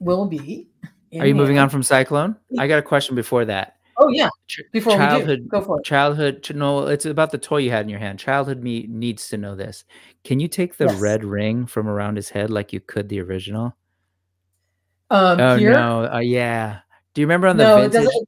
will be are you moving in on from cyclone? I got a question before that. Oh yeah. Before childhood we do go for it. childhood ch- no it's about the toy you had in your hand. Childhood me needs to know this. Can you take the Yes. red ring from around his head like you could the original? Um, oh here? no. Uh, yeah. Do you remember on the no it doesn't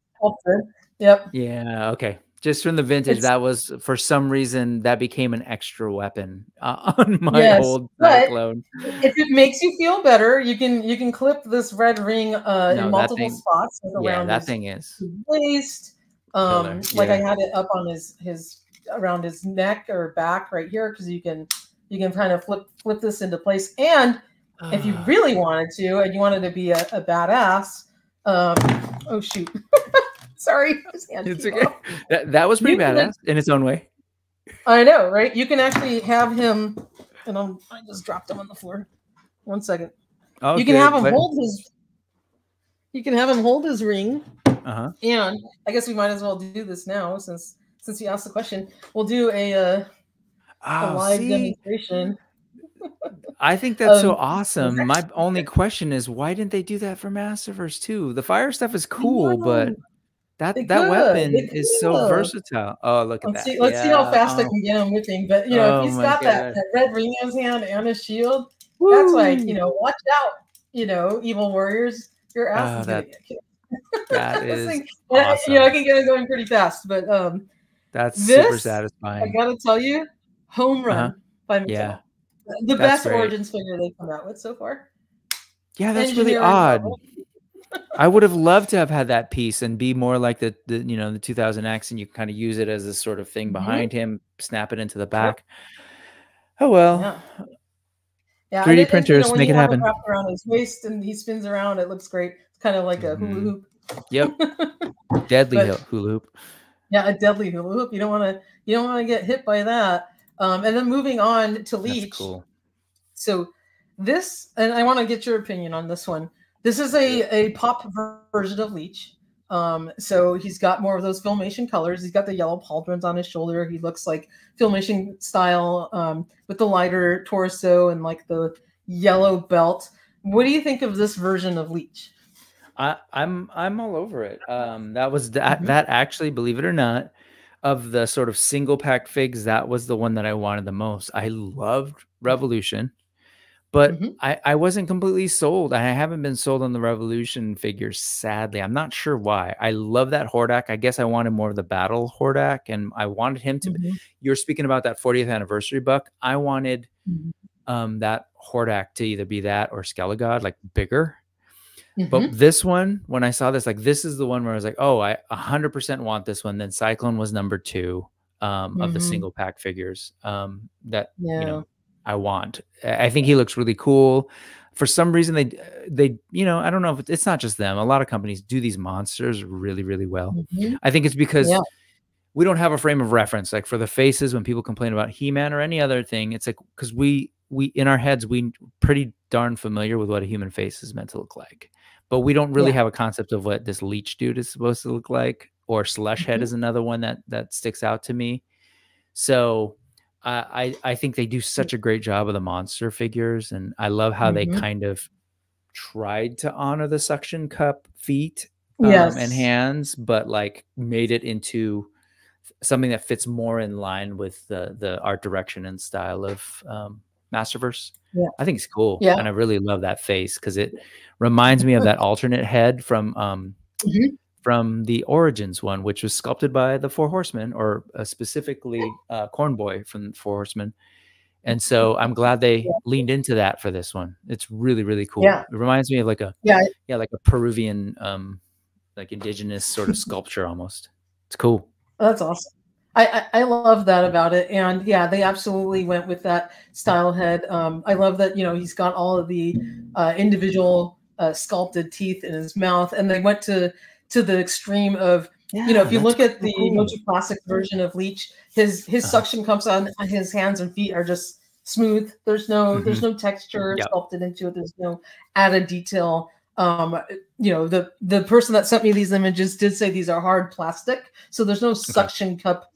yep. Yeah okay just from the vintage It's- that was for some reason that became an extra weapon uh, on my Yes, old cyclone if it makes you feel better you can you can clip this red ring uh, No, in multiple thing- spots yeah that his thing is waist. Um, like I had it up on his his around his neck or back right here because you can you can kind of flip flip this into place. And if you Ah, really wanted to, and you wanted to be a, a badass, um, oh shoot, sorry, it's okay that, that was pretty You can- badass in its own way I know, right? You can actually have him, and I'm, I just dropped him on the floor. One second. oh you can have him but- hold his. You can have him hold his ring, uh-huh And I guess we might as well do this now since since you asked the question. We'll do a uh, a oh, live see? demonstration. I think that's so Um, awesome. My only question is why didn't they do that for Masterverse too? The fire stuff is cool, but. That They that could, weather they is so versatile. Oh, look at Let's that. see. Let's see how Yeah, fast I oh, can get him whipping. But you know, Oh if he's got that, that red his hand and a shield, that's like you know, watch out. You know, evil warriors, your ass Oh, is that-. That thing- and I- You know, I can get it going pretty fast, but um, That's super satisfying. I gotta tell you, home run Uh-huh. by Mattel. Yeah. The That's best great. origins figure they've come out with so far. Yeah, that's really odd. level. I would have loved to have had that piece and be more like the, the you know the 2000X and you kind of use it as a sort of thing Mhm. behind him, snap it into the back. Oh well. Yeah. Yeah, 3D and it- and, printers, when make it happen. wrapped around his waist and he spins around, it looks great. It's kind of like a hula Mhm. hoop. Yep. Deadly But- hula hoop. Yeah, a deadly hula hoop. You don't want to. You don't want to get hit by that. Um, and then moving on to Leech. That's cool. So this, and I want to get your opinion on this one. This is a a pop version of Leech. Um, so he's got more of those filmation colors. He's got the yellow pauldrons on his shoulder. He looks like filmation style um, with the lighter torso and like the yellow belt. What do you think of this version of Leech? I, I'm I'm all over it. Um, that was that Mhm. that actually, believe it or not, of the sort of single pack figs, that was the one that I wanted the most. I loved Revolution, but Mhm. I I wasn't completely sold. I haven't been sold on the Revolution figures. Sadly, I'm not sure why. I love that Hordak. I guess I wanted more of the battle Hordak, and I wanted him to. Mhm. You're speaking about that 40th anniversary buck. I wanted Mhm. um that Hordak to either be that or Skelegod, like bigger. But this one, when I saw this, like this is the one where I was like, oh, I 100% want this one. Then Cyclone was number two um, of the Mhm. single pack figures um, that yeah. you know I want. I think he looks really cool. For some reason, they they you know I don't know if it's, not just them. A lot of companies do these monsters really really well. Mhm. I think it's because Yeah. we don't have a frame of reference. Like for the faces, when people complain about He-Man or any other thing, it's like because we we in our heads we pretty darn familiar with what a human face is meant to look like, but we don't really Yeah. have a concept of what this leech dude is supposed to look like. Or Slush Head Mhm. is another one that that sticks out to me. So I I think they do such a great job of the monster figures, and I love how they Mhm. kind of tried to honor the suction cup feet um, Yes. and hands, but like made it into something that fits more in line with the the art direction and style of um, Masterverse. Yeah. I think it's cool, Yeah. and I really love that face because it reminds me of that alternate head from um, Mhm. From the Origins one, which was sculpted by the Four Horsemen, or uh, specifically uh, Corn Boy from Four Horsemen. And so I'm glad they Yeah. leaned into that for this one. It's really really cool. Yeah. It reminds me of like a Yeah. yeah like a Peruvian um like indigenous sort of sculpture almost. It's cool. That's awesome. I, I I love that about it, and yeah, they absolutely went with that style head. Um, I love that you know he's got all of the uh, individual uh, sculpted teeth in his mouth, and they went to to the extreme of you know if you look at the Motu Classic version of Leech, his his Uh-huh. suction cups on his hands and feet are just smooth. There's no there's no texture Yep. sculpted into it. There's no added detail. Um, you know the the person that sent me these images did say these are hard plastic, so there's no suction cup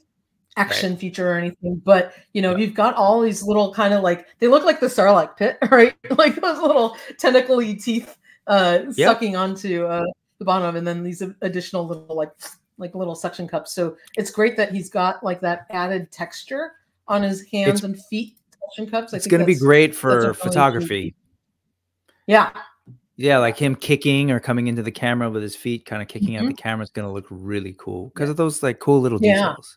action feature or anything. But you know you've got all these little kind of like they look like the Sarlacc Pit, right? like those little tentacly teeth uh, Yep. sucking onto uh, the bottom, and then these additional little like like little suction cups. So it's great that he's got like that added texture on his hands It's- and feet suction cups. I It's going to be great for photography. Yeah, Yeah, like him kicking or coming into the camera with his feet kind of kicking Mm-hmm. out the camera is going to look really cool because of those like cool little Yeah. details.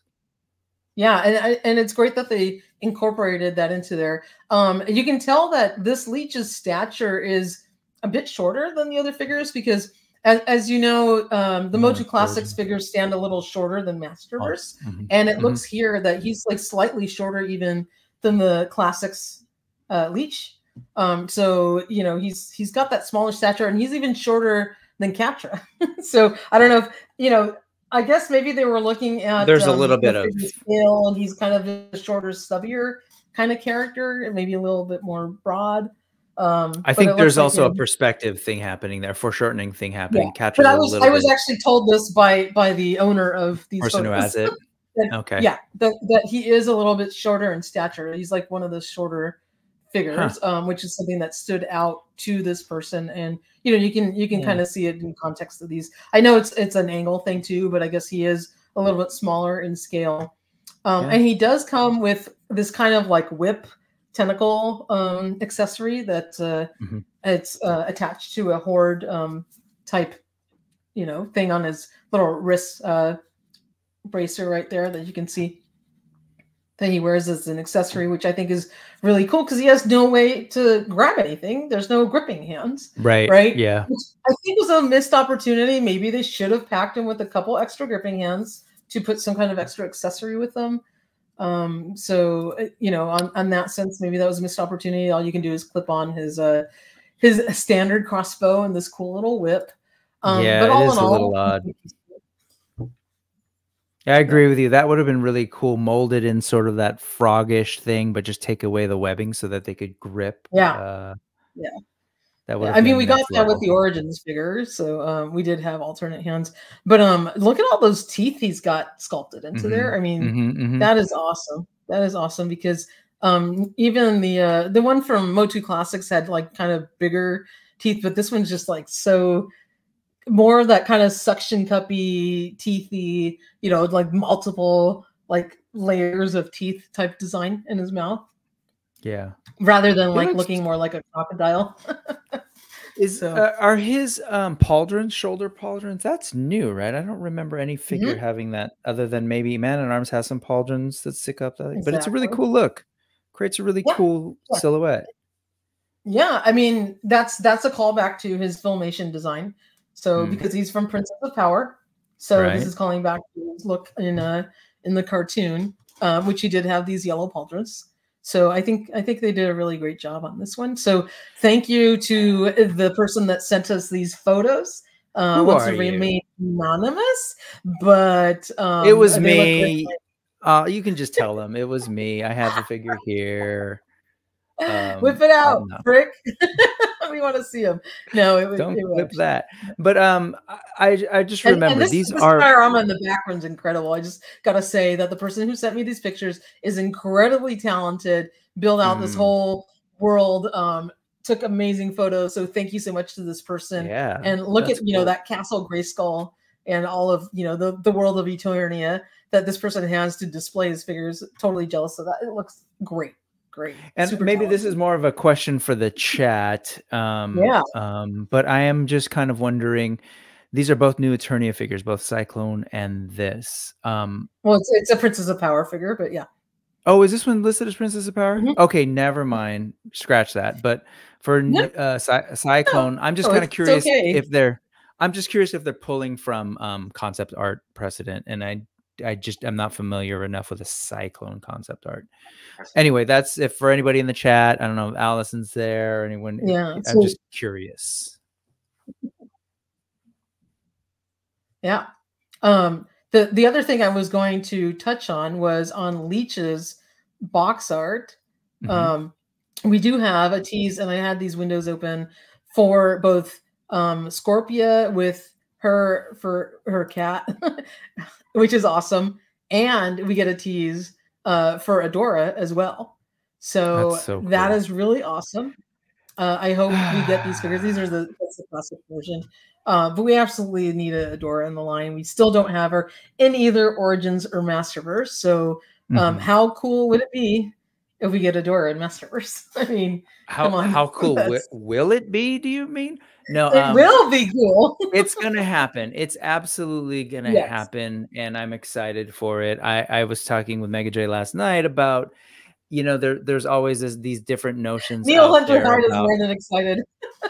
yeah, and and it's great that they incorporated that into there. Um, you can tell that this leech's stature is a bit shorter than the other figures because. As, as you know, um, the Mm, Motu Classics version. figures stand a little shorter than Masterverse. Mhm. and it Mhm. looks here that he's like slightly shorter even than the classics uh leech um so you know he's he's got that smaller stature and he's even shorter than Catra. so i don't know if you know i guess maybe they were looking at There's a um, little bit of- scale and he's kind of a shorter stubbier kind of character and maybe a little bit more broad um I think there's like, also a perspective thing happening there, foreshortening thing happening. Catches but i was I was bit actually told this by by the owner of these person who has it. that- Okay. Yeah, that, that he is a little bit shorter in stature. He's like one of the shorter figures, um, which is something that stood out to this person. And you know, you can you can Yeah. kind of see it in context of these. I know it's it's an angle thing too, but I guess he is a little bit smaller in scale. Um, Yeah. And he does come with this kind of like whip tentacle um, accessory that uh, Mhm. it's uh, attached to a horde um, type, you know, thing on his little wrist uh, bracer right there that you can see that he wears as an accessory, which I think is really cool because he has no way to grab anything. There's no gripping hands. Right. Right? Yeah. Which I think was a missed opportunity. Maybe they should have packed him with a couple extra gripping hands to put some kind of extra accessory with them. Um, so uh, you know, on, on that sense, maybe that was a missed opportunity. All you can do is clip on his uh his standard crossbow and this cool little whip. Um, Yeah, but all is in a all, little odd. I agree with you. That would have been really cool, molded in sort of that frogish thing, but just take away the webbing so that they could grip. Yeah. Uh, Yeah. That would. I mean, we got that with the origins figure, so um, we did have alternate hands. But um, look at all those teeth he's got sculpted into there. I mean, Mm-hmm, that is awesome. That is awesome because um, even the uh, the one from Motu Classics had like kind of bigger teeth, but this one's just like so more of that kind of suction cuppy, teethy, you know, like multiple like layers of teeth type design in his mouth, yeah. rather than He like looks- looking more like a crocodile. Is So- uh, are his um pauldrons shoulder pauldrons? That's new, right? I don't remember any Mm-hmm. figure having that other than maybe Man at Arms has some pauldrons that stick up. I think. But it's a really cool look. Creates a really Yeah, cool yeah. silhouette. Yeah, I mean that's that's a callback to his filmation design. So Mm. because he's from Princess of Power, so Right. this is calling back to his look in uh in the cartoon, uh, which he did have these yellow pauldrons. So I think I think they did a really great job on this one. So thank you to the person that sent us these photos. Uh, Who wants to remain anonymous, but um, it was they look great. me. Uh, you can just tell them it was me. I have the figure here. Um, Whip it out, no. Frick. we want to see him. No, it was. Don't it was that. But um, I I just remember and this, these this are diorama in the background's incredible. I just gotta say that the person who sent me these pictures is incredibly talented. Built out this Mm. whole world. Um, took amazing photos. So thank you so much to this person. yeah. and look at you know that castle Grayskull and all of you know the the world of Eternia that this person has to display his figures. Totally jealous of that. It looks great, great. and Super maybe this is more of a question for the chat. Um, Yeah. Um, but I am just kind of wondering. These are both new Eternia figures, both Cyclone and this. Um, well, it's it's a Princess of Power figure, but yeah. Oh, is this one listed as Princess of Power? Mhm. Okay, never mind. Scratch that. But for uh, Cy- Cyclone, I'm just No, kind of curious okay. if they're. I'm just curious if they're pulling from um, concept art precedent, and I, I just I'm not familiar enough with the Cyclone concept art. Anyway, that's if for anybody in the chat. I don't know if Allison's there or anyone. Yeah, I'm so- just curious. Yeah. Um, the the other thing I was going to touch on was on Leech's box art. Mhm. Um, we do have a tease, and I had these windows open for both um, Scorpia with her for her cat, which is awesome, and we get a tease uh, for Adora as well. So, so cool. is really awesome. Uh, I hope we get these figures. These are the the classic version. Uh, but we absolutely need a Adora in the line. We still don't have her in either Origins or Masterverse. So um, Mhm. how cool would it be if we get Adora in Masterverse? I mean, how come on, how cool wi- will it be? Do you mean? No, it um, will be cool. it's gonna happen. It's absolutely gonna Yes. happen, and I'm excited for it. I I was talking with Mega J last night about, you know, there there's always this, these different notions. Neil Hunter Hart is more than excited.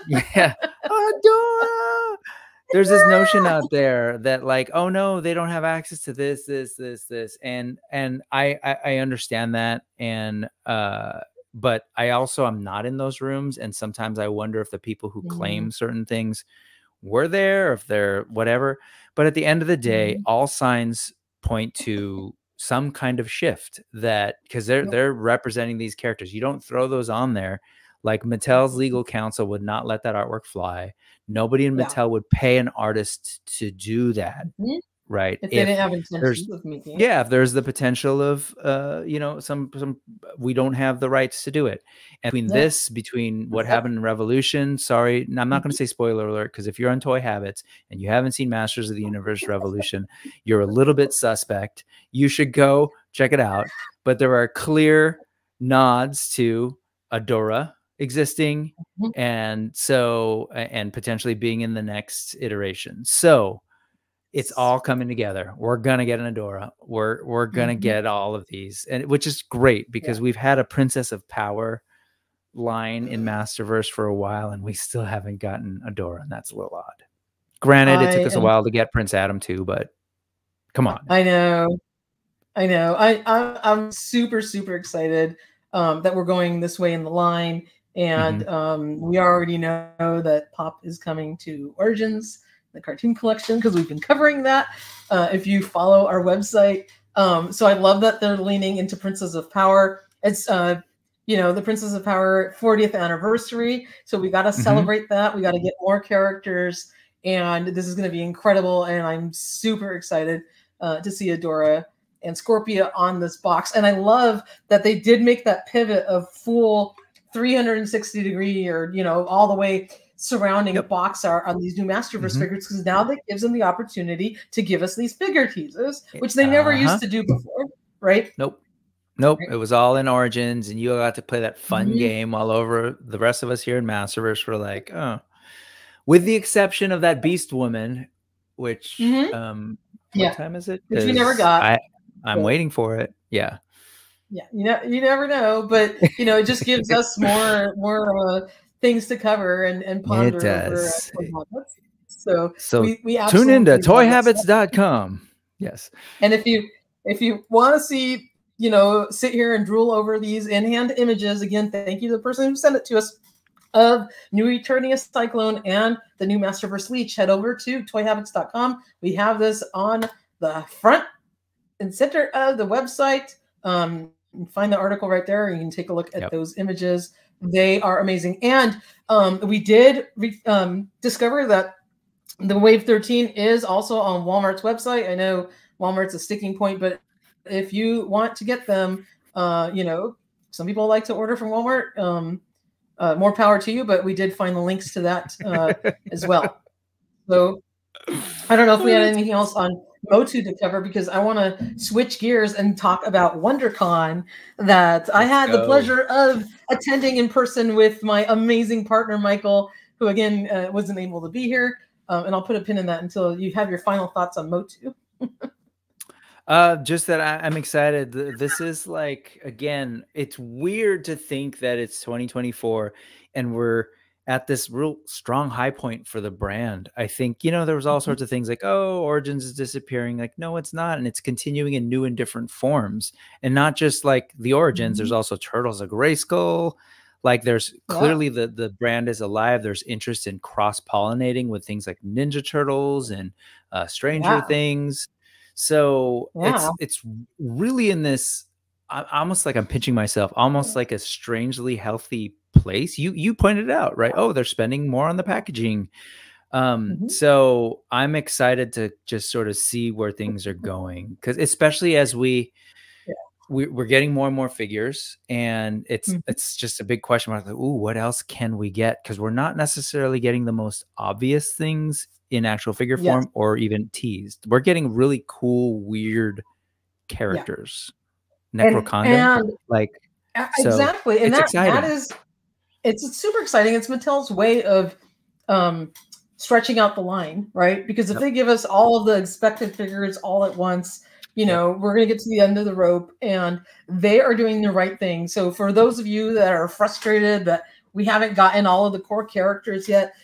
yeah, Adora. There's this notion out there that like, oh no, they don't have access to this, this, this, this, and and I I, I understand that, and uh, but I also am not in those rooms, and sometimes I wonder if the people who Mhm. claim certain things were there, if they're whatever. But at the end of the day, Mhm. all signs point to some kind of shift that because they're Yep. they're representing these characters. You don't throw those on there. Like Mattel's legal counsel would not let that artwork fly. Nobody in Yeah. Mattel would pay an artist to do that, Mhm. right? If they didn't have intentions of making yeah, if there's the potential of uh, you know, some some we don't have the rights to do it. And between Yeah. this, between what Yep. happened in Revolution, sorry, I'm not going Mhm. to say spoiler alert because if you're on Toy Habits and you haven't seen Masters of the Universe Revolution, you're a little bit suspect. You should go check it out. But there are clear nods to Adora existing Mhm. and so and potentially being in the next iteration. So it's all coming together. We're gonna get an Adora. We're we're gonna Mhm. get all of these, and which is great because we've had a Princess of Power line in Masterverse for a while, and we still haven't gotten Adora, and that's a little odd. Granted, it took I us a while to get Prince Adam too, but come on. I know, I know. I I'm, I'm super super excited um, that we're going this way in the line, and Mm-hmm. um, we already know that Pop is coming to Origins, the cartoon collection, because we've been covering that. Uh, if you follow our website, um, so I love that they're leaning into Princess of Power. It's uh, you know the Princess of Power 40th anniversary, so we got to Mhm. celebrate that. We got to get more characters, and this is going to be incredible. And I'm super excited uh, to see Adora and Scorpia on this box. And I love that they did make that pivot of full 360 degree or, you know, all the way surrounding Yep. box art on these new Masterverse Mhm. figures because now that gives them the opportunity to give us these figure teasers, which they never Uh-huh. used to do before, right? Nope. Nope. Right. It was all in Origins, and you got to play that fun Mhm. game while over the rest of us here in Masterverse were like, oh. With the exception of that Beast Woman, which Mhm. um what Yeah. time is it? Which we never got. I I'm Yeah. waiting for it. Yeah. Yeah, you know, you never know, but you know, it just gives us more, more, uh, things to cover and, and ponder it does. over. Uh, so, so we, we tune into toyhabits.com. Yes. And if you if you want to see, you know, sit here and drool over these in-hand images, again, thank you to the person who sent it to us of New Eternia Cyclone and the new Masterverse Leech, head over to toyhabits.com. We have this on the front and center of the website. Um, find the article right there. and You can take a look at yep. those images. They are amazing. And um, we did re- um, discover that the Wave 13 is also on Walmart's website. I know Walmart's a sticking point, but if you want to get them, uh, you know, some people like to order from Walmart. Um, uh, more power to you, but we did find the links to that uh, as well. So I don't know if we had anything else on Motu to cover because I want to switch gears and talk about WonderCon that I had the pleasure of attending in person with my amazing partner Michael, who again uh, wasn't able to be here. Um, and I'll put a pin in that until you have your final thoughts on Motu. Uh, just that I, am excited. This is like again, it's weird to think that it's 2024 and we're at this real strong high point for the brand. I think you know there was all mm-hmm. sorts of things like oh, Origins is disappearing. Like no, it's not, and it's continuing in new and different forms, and not just like the Origins. Mm-hmm. There's also Turtles of Grayskull. Like there's yeah. clearly the the brand is alive. There's interest in cross pollinating with things like Ninja Turtles and uh, Stranger yeah. Things. So yeah. it's it's really in this almost like I'm pinching myself, almost like a strangely healthy place. You you pointed out, right? Oh, they're spending more on the packaging. Um, mm-hmm. so I'm excited to just sort of see where things are going because especially as we we, are getting more and more figures and it's mm-hmm. it's just a big question mark like, ooh, what else can we get? Because we're not necessarily getting the most obvious things in actual figure yes. form or even teased. We're getting really cool, weird characters. Yeah. Necroconda. like so exactly. And that, that is it's super exciting. It's Mattel's way of um stretching out the line, right? Because if yep. they give us all of the expected figures all at once, you know, yep. we're going to get to the end of the rope and they are doing the right thing. So for those of you that are frustrated that we haven't gotten all of the core characters yet,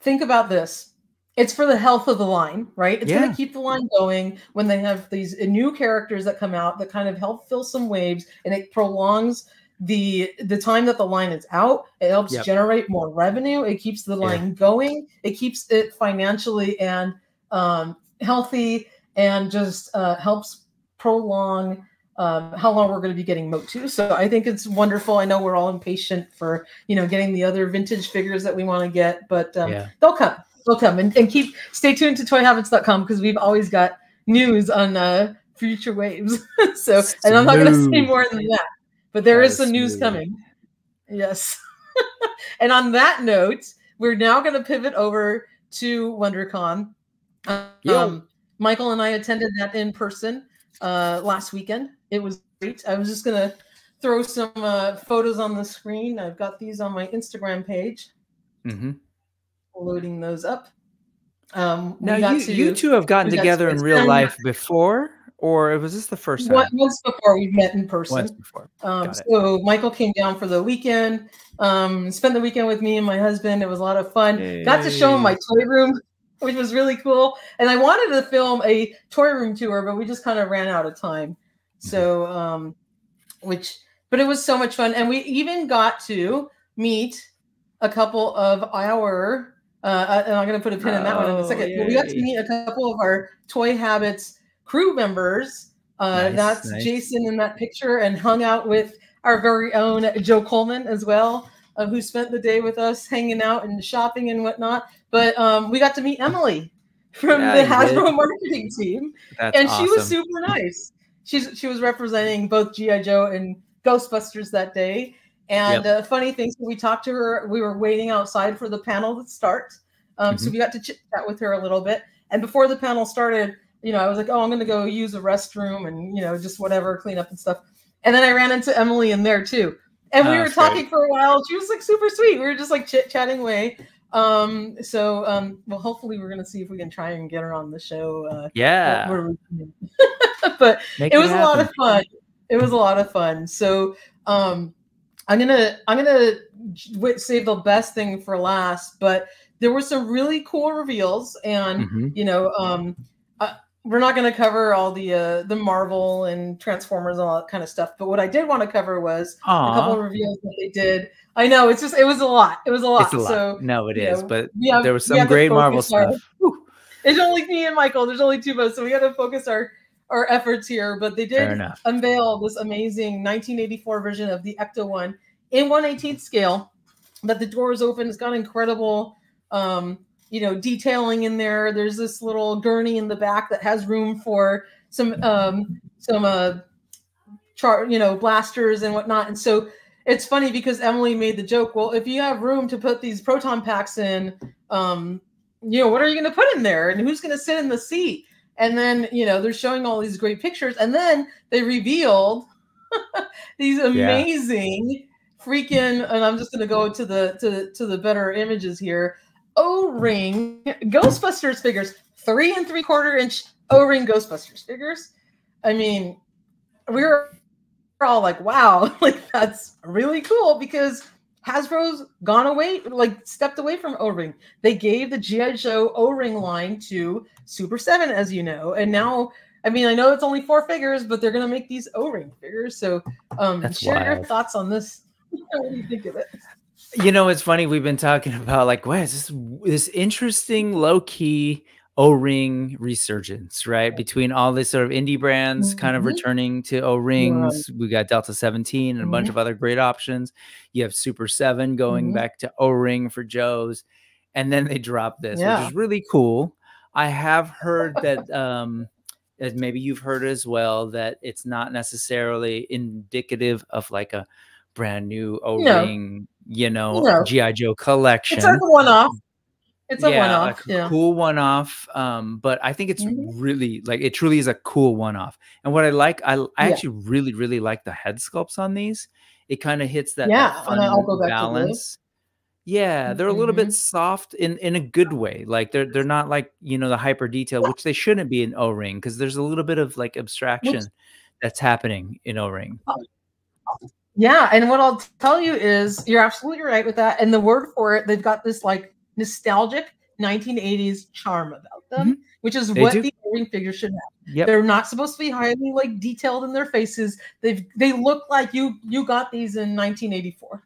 think about this it's for the health of the line, right? It's yeah. going to keep the line going when they have these new characters that come out that kind of help fill some waves, and it prolongs the the time that the line is out. It helps yep. generate more revenue. It keeps the line yeah. going. It keeps it financially and um, healthy, and just uh, helps prolong um, how long we're going to be getting Motu. So I think it's wonderful. I know we're all impatient for you know getting the other vintage figures that we want to get, but um, yeah. they'll come will come and, and keep stay tuned to toyhabits.com because we've always got news on uh, future waves. so and I'm not going to say more than that, but there is some news coming. Yes. and on that note, we're now going to pivot over to WonderCon. Um, yeah. Michael and I attended that in person uh, last weekend. It was great. I was just going to throw some uh, photos on the screen. I've got these on my Instagram page. Mm-hmm loading those up. Um, now you, to, you two have gotten together in real life before, or was this the first time? Once before we met in person. Once before. Um, so Michael came down for the weekend. Um, spent the weekend with me and my husband. It was a lot of fun. Hey. Got to show him my toy room, which was really cool. And I wanted to film a toy room tour, but we just kind of ran out of time. Mm-hmm. So, um, which, but it was so much fun, and we even got to meet a couple of our uh, and I'm going to put a pin in that one in a second. Yay. We got to meet a couple of our Toy Habits crew members. Uh, nice, that's nice. Jason in that picture, and hung out with our very own Joe Coleman as well, uh, who spent the day with us, hanging out and shopping and whatnot. But um, we got to meet Emily from yeah, the Hasbro did. marketing team, that's and awesome. she was super nice. She's she was representing both GI Joe and Ghostbusters that day and yep. uh, funny things, we talked to her. We were waiting outside for the panel to start. Um, mm-hmm. So we got to chit chat with her a little bit. And before the panel started, you know, I was like, oh, I'm going to go use a restroom and, you know, just whatever, clean up and stuff. And then I ran into Emily in there too. And we oh, were talking great. for a while. She was like super sweet. We were just like chit chatting away. Um, so, um, well, hopefully we're going to see if we can try and get her on the show. Uh, yeah. but Make it was it a lot of fun. It was a lot of fun. So, um, I'm gonna I'm gonna save the best thing for last, but there were some really cool reveals, and Mhm. you know, um, uh, we're not going to cover all the uh, the Marvel and Transformers and all that kind of stuff. But what I did want to cover was a couple of reveals that they did. I know it's just it was a lot. It was a lot. it's a lot. So no, it is. know, but have- there was some great Marvel focus our- stuff. It's only me and Michael. There's only two of us, so we got to focus our our efforts here. But they did unveil this amazing 1984 version of the Ecto One in 118th scale. That the door is open. It's got incredible, um, you know, detailing in there. There's this little gurney in the back that has room for some um, some uh, char, you know, blasters and whatnot. And so it's funny because Emily made the joke. Well, if you have room to put these proton packs in, um, you know, what are you going to put in there, and who's going to sit in the seat? And then you know they're showing all these great pictures, and then they revealed these amazing freaking. And I'm just going to go to the to to the better images here. O-ring Ghostbusters figures, three and three quarter inch O-ring Ghostbusters figures. I mean, we were all like, wow, like that's really cool because Hasbro's gone away, like stepped away from O-ring. They gave the GI Joe O-ring line to Super Seven, as you know, and now. I mean, I know it's only four figures, but they're gonna make these O-ring figures. So, um, That's share your thoughts on this. what do you think of it? You know, it's funny. We've been talking about like, what is this? This interesting low key O ring resurgence, right? Between all this sort of indie brands kind of Mhm. returning to O rings. We got Delta 17 and a bunch Mhm. of other great options. You have Super 7 going Mhm. back to O ring for Joe's. And then they drop this, Yeah. which is really cool. I have heard that, um, as maybe you've heard as well, that it's not necessarily indicative of like a brand new O ring, you know, No. GI Joe collection. It's a one-off. It's a yeah, one-off. like a yeah. cool one-off. Um, but I think it's Mhm. really like it truly is a cool one-off. And what I like, I, I Yeah. actually really, really like the head sculpts on these. It kind of hits that, that Yeah, and fun I'll go back to balance. Yeah, they're a little bit soft in in a good way. Like they're they're not like you know the hyper detail, which they shouldn't be in O ring because there's a little bit of like abstraction that's happening in O ring. Yeah, and what I'll tell you is you're absolutely right with that. And the word for it, they've got this like nostalgic 1980s charm about them, which is Mm-hmm. They what do. the ring figures should have. Yep. They're not supposed to be highly like detailed in their faces. They've they look like you you got these in 1984,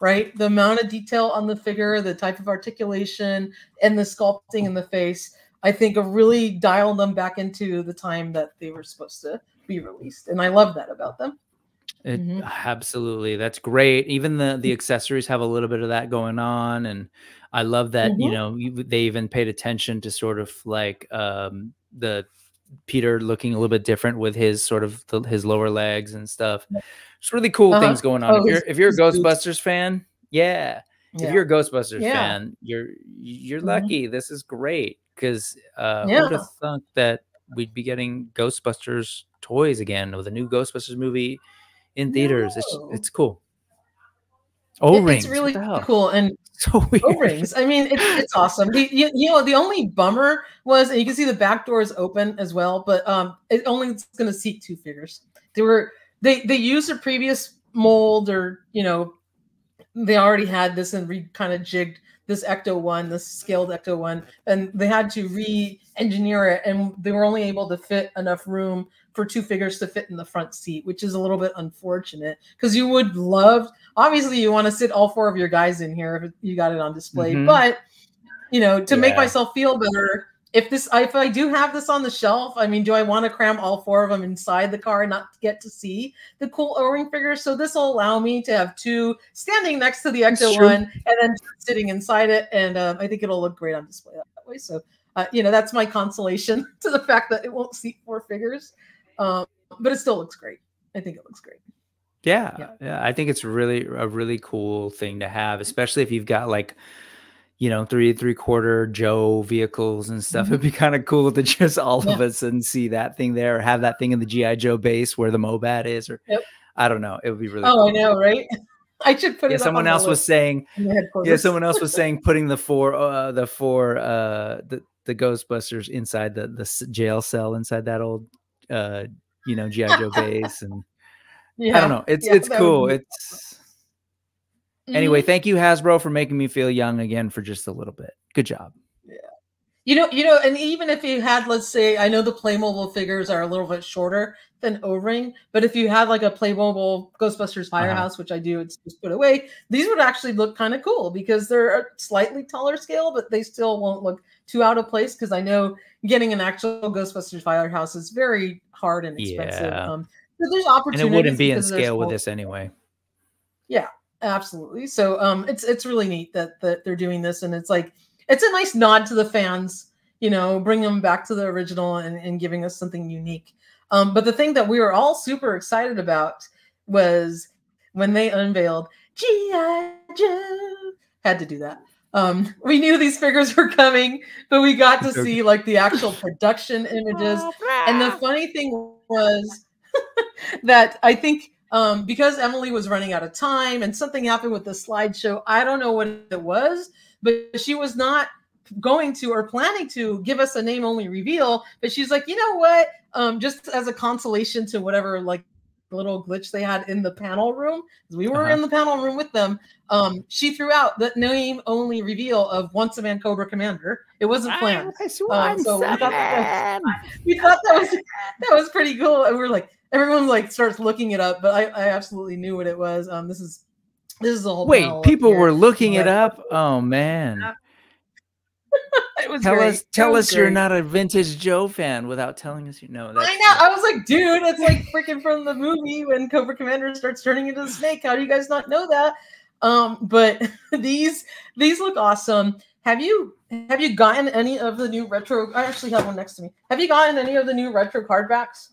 right? The amount of detail on the figure, the type of articulation, and the sculpting in the face, I think have really dialed them back into the time that they were supposed to be released. And I love that about them. It, Mhm. Absolutely, that's great. Even the the accessories have a little bit of that going on, and I love that you Mhm. know you, they even paid attention to sort of like um, the Peter looking a little bit different with his sort of the, his lower legs and stuff. It's really cool Uh-huh. things going on. Oh, if you're if you're a his boots. Ghostbusters fan, yeah. Yeah. If you're a Ghostbusters Yeah. fan, you're you're Mhm. lucky. This is great because uh, who Yeah. would have thought that we'd be getting Ghostbusters toys again with a new Ghostbusters movie in theaters? It's No. it's cool. It- O rings, It's really cool. And So. O rings. I mean, it's it's awesome. The, you, you know, the only bummer was, and you can see the back door is open as well, but um, it only is going to seat two figures. They were they they used a previous mold, or you know, they already had this and re kind of jigged this Ecto one, this scaled Ecto one, and they had to re-engineer it, and they were only able to fit enough room for two figures to fit in the front seat, which is a little bit unfortunate because you would love obviously you want to sit all four of your guys in here if you got it on display Mhm. but you know to make myself feel better if this if i do have this on the shelf i mean do i want to cram all four of them inside the car and not get to see the cool o-ring figures so this will allow me to have two standing next to the ecto one and then sitting inside it and um, i think it'll look great on display that way. So uh, you know that's my consolation to the fact that it won't seat four figures um, but it still looks great. I think it looks great. Yeah, Yeah. yeah, I think it's really a really cool thing to have, especially if you've got like, you know, three three quarter Joe vehicles and stuff. It'd be kind of cool to just all of Mm-hmm. Yeah. a sudden see that thing there, or have that thing in the GI Joe base where the Mobat is, or Yep. I don't know. It would be really. oh cool. i know right i should put Yeah, it up someone else was saying. in the headquarters. Yeah, someone else was saying putting the four, uh, the four, uh, the the Ghostbusters inside the the jail cell inside that old, uh, you know, GI Joe base, and yeah I don't know. It's yeah, it's cool. be- It's Anyway, thank you, Hasbro, for making me feel young again for just a little bit. Good job. Yeah. You know, you know, and even if you had, let's say, I know the Playmobil figures are a little bit shorter than O-ring, but if you had like a Playmobil Ghostbusters Uh-huh. Firehouse, which I do, it's just put away. These would actually look kind of cool because they're a slightly taller scale, but they still won't look too out of place. Because I know getting an actual Ghostbusters Firehouse is very hard and expensive. Yeah. Um, so there's opportunities. And it wouldn't be in scale with this anyway. Absolutely. So um it's it's really neat that that they're doing this and it's like it's a nice nod to the fans you know bring them back to the original and, and giving us something unique. Um but the thing that we were all super excited about was when they unveiled gi joe. Had to do that. Um we knew these figures were coming but we got to see like the actual production images. And the funny thing was that I think um, because Emily was running out of time and something happened with the slideshow, I don't know what it was, but she was not going to or planning to give us a name only reveal. But she's like, you know what? Um, just as a consolation to whatever like little glitch they had in the panel room, we were Uh-huh. in the panel room with them. Um, she threw out the name only reveal of Once a Man Cobra Commander. It wasn't planned Um, so we thought that we thought that was that was pretty cool and we're like everyone like starts looking it up but i, I absolutely knew what it was. Um this is this is a whole Wait, people were looking it up. Oh man. it was Tell great. us tell us you're not a vintage Joe fan without telling us you know that's i know i was like dude it's like freaking from the movie when cobra commander starts turning into a snake. How do you guys not know that? Um but these these look awesome. Have you have you gotten any of the new retro i actually have one next to me. Have you gotten any of the new retro card backs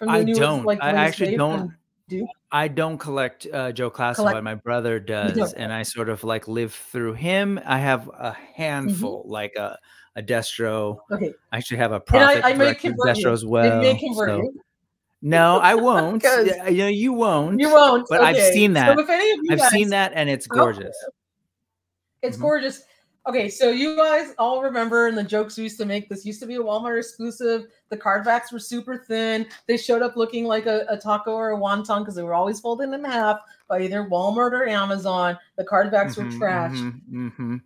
from the I new, don't. I actually don't. Duke? I don't collect uh, Joe Classified. My brother does, and I sort of like live through him. I have a Mm-hmm. handful, like a a Destro. okay I actually have a Profit I, I may directed convert you. Destro as well. may convert so- you. No, I won't. You know, you won't. You won't. But I've seen that. So if any of you I've guys, seen that, and it's Oh, gorgeous. It's Mhm. gorgeous. Okay, so you guys all remember, and the jokes we used to make. This used to be a Walmart exclusive. The card backs were super thin. They showed up looking like a, a taco or a wonton because they were always folded in half by either Walmart or Amazon. The card backs Mhm, were trash. mhm, mhm.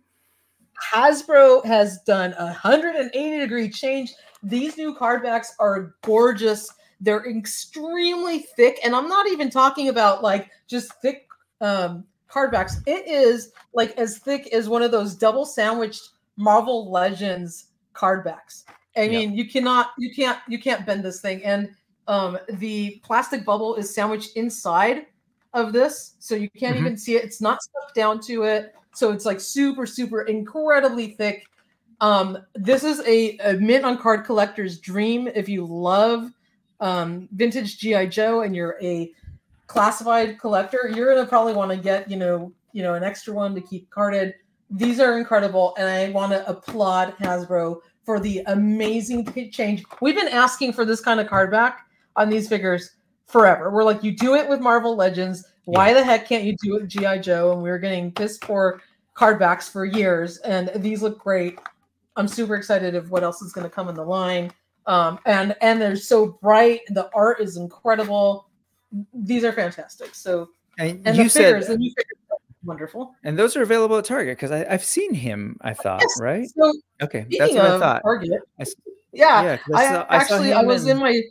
Hasbro has done a 180 degree change. These new card backs are gorgeous. They're extremely thick, and I'm not even talking about like just thick um, card backs. It is like as thick as one of those double sandwiched Marvel Legends card backs. I Yep. mean, you cannot, you can't, you can't bend this thing. And um, the plastic bubble is sandwiched inside of this, so you can't Mhm. even see it. It's not stuck down to it, so it's like super, super incredibly thick. Um, this is a, a mint on card collector's dream. If you love um, vintage GI Joe and you're a classified collector, you're gonna probably want to get you know you know an extra one to keep carded. These are incredible, and I want to applaud Hasbro for the amazing change. We've been asking for this kind of card back on these figures forever. We're like, you do it with Marvel Legends. Why the heck can't you do it with GI Joe? And we were getting pissed for card backs for years, and these look great. I'm super excited of what else is going to come in the line. Um, and and they're so bright. The art is incredible. These are fantastic. So And, and you the said, figures, the new figures, wonderful. and those are available at Target because I've seen him. I thought, Yes. right? So Okay, that's what I thought. Target, I yeah, yeah, I, I, saw, I actually I was in and- my.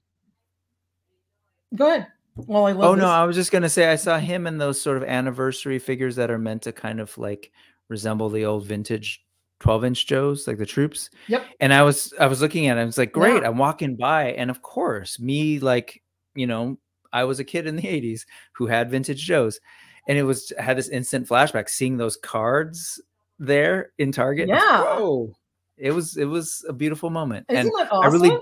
Go ahead. Well, I love. Oh no. I was just gonna say I saw him in those sort of anniversary figures that are meant to kind of like resemble the old vintage 12 inch Joes, like the troops. Yep. And I was I was looking at it, I was like, great. Yeah. I'm walking by, and of course, me like, you know, I was a kid in the 80s who had vintage Joes. And it was had this instant flashback seeing those cards there in Target. I like, Yeah. Whoa. It was it was a beautiful moment. Isn't and that I really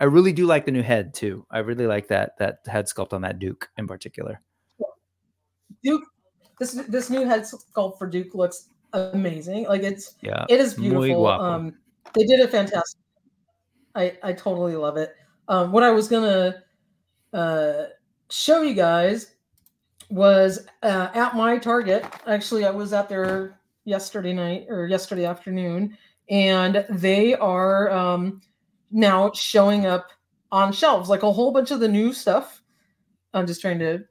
I really do like the new head too. I really like that that head sculpt on that Duke in particular. Duke, this this new head sculpt for Duke looks amazing. Like it's Yeah. it is beautiful. Um, they did a fantastic. I I totally love it. Um, what I was gonna uh, show you guys was uh, at my Target. Actually, I was out there yesterday night or yesterday afternoon, and they are um, now showing up on shelves, like a whole bunch of the new stuff. I'm just trying to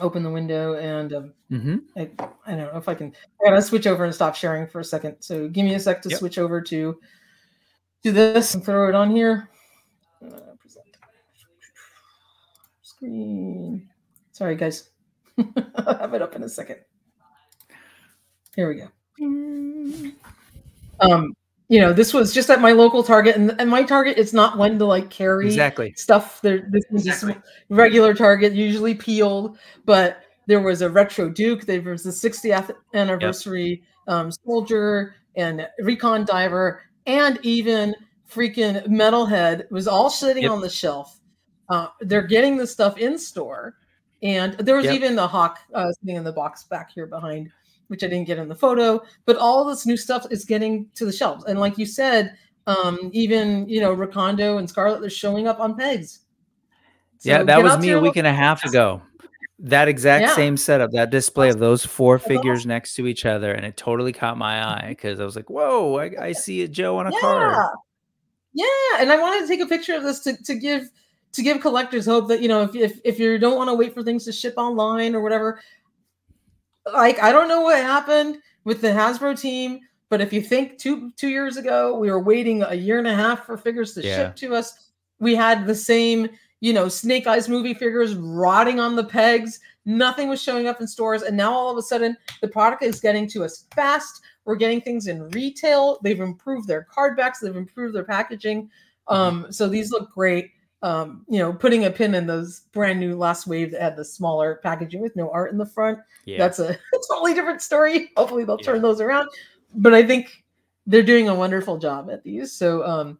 open the window and um, hmm I, I don't know if I can. I gotta switch over and stop sharing for a second. So give me a sec to Yep. switch over to do this and throw it on here. Uh, present. Screen. Sorry, guys. I'll have it up in a second. Here we go. Um, you know, this was just at my local Target, and, and my Target is not one to like carry Exactly. stuff. There, this is just regular Target, usually peeled. But there was a retro Duke. There was the 60th anniversary um, soldier and recon diver, and even freaking metalhead was all sitting Yep. on the shelf. Uh, they're getting the stuff in store, and there was Yep. even the hawk uh, sitting in the box back here behind, which I didn't get in the photo. But all this new stuff is getting to the shelves, and like you said, um, even you know Recondo and Scarlet, they're showing up on pegs. yeah, that was me a week and a half ago. That exact Yeah. same setup, that display of those four figures next to each other, and it totally caught my eye because I was like, "Whoa, I, I see a Joe on a card." Yeah, and I wanted to take a picture of this to, to give to give collectors hope that you know if if, if you don't want to wait for things to ship online or whatever, like I don't know what happened with the Hasbro team, but if you think two two years ago we were waiting a year and a half for figures to Yeah. ship to us, we had the same you know Snake Eyes movie figures rotting on the pegs. Nothing was showing up in stores, and now all of a sudden the product is getting to us fast. We're getting things in retail. They've improved their card backs. They've improved their packaging. Um, so these look great. Um, you know, putting a pin in those brand new last wave that had the smaller packaging with no art in the front. Yeah, That's a totally different story. Hopefully they'll turn those around. But I think they're doing a wonderful job at these. So um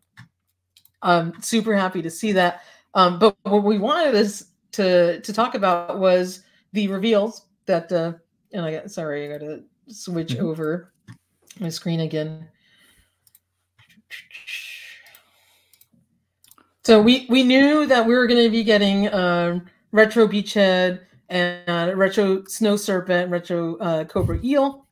I'm super happy to see that. Um, but what we wanted us to to talk about was the reveals that uh and I got sorry, I gotta switch Mhm. over my screen again. So we we knew that we were going to be getting um, retro beachhead and retro snow serpent, retro uh, cobra eel,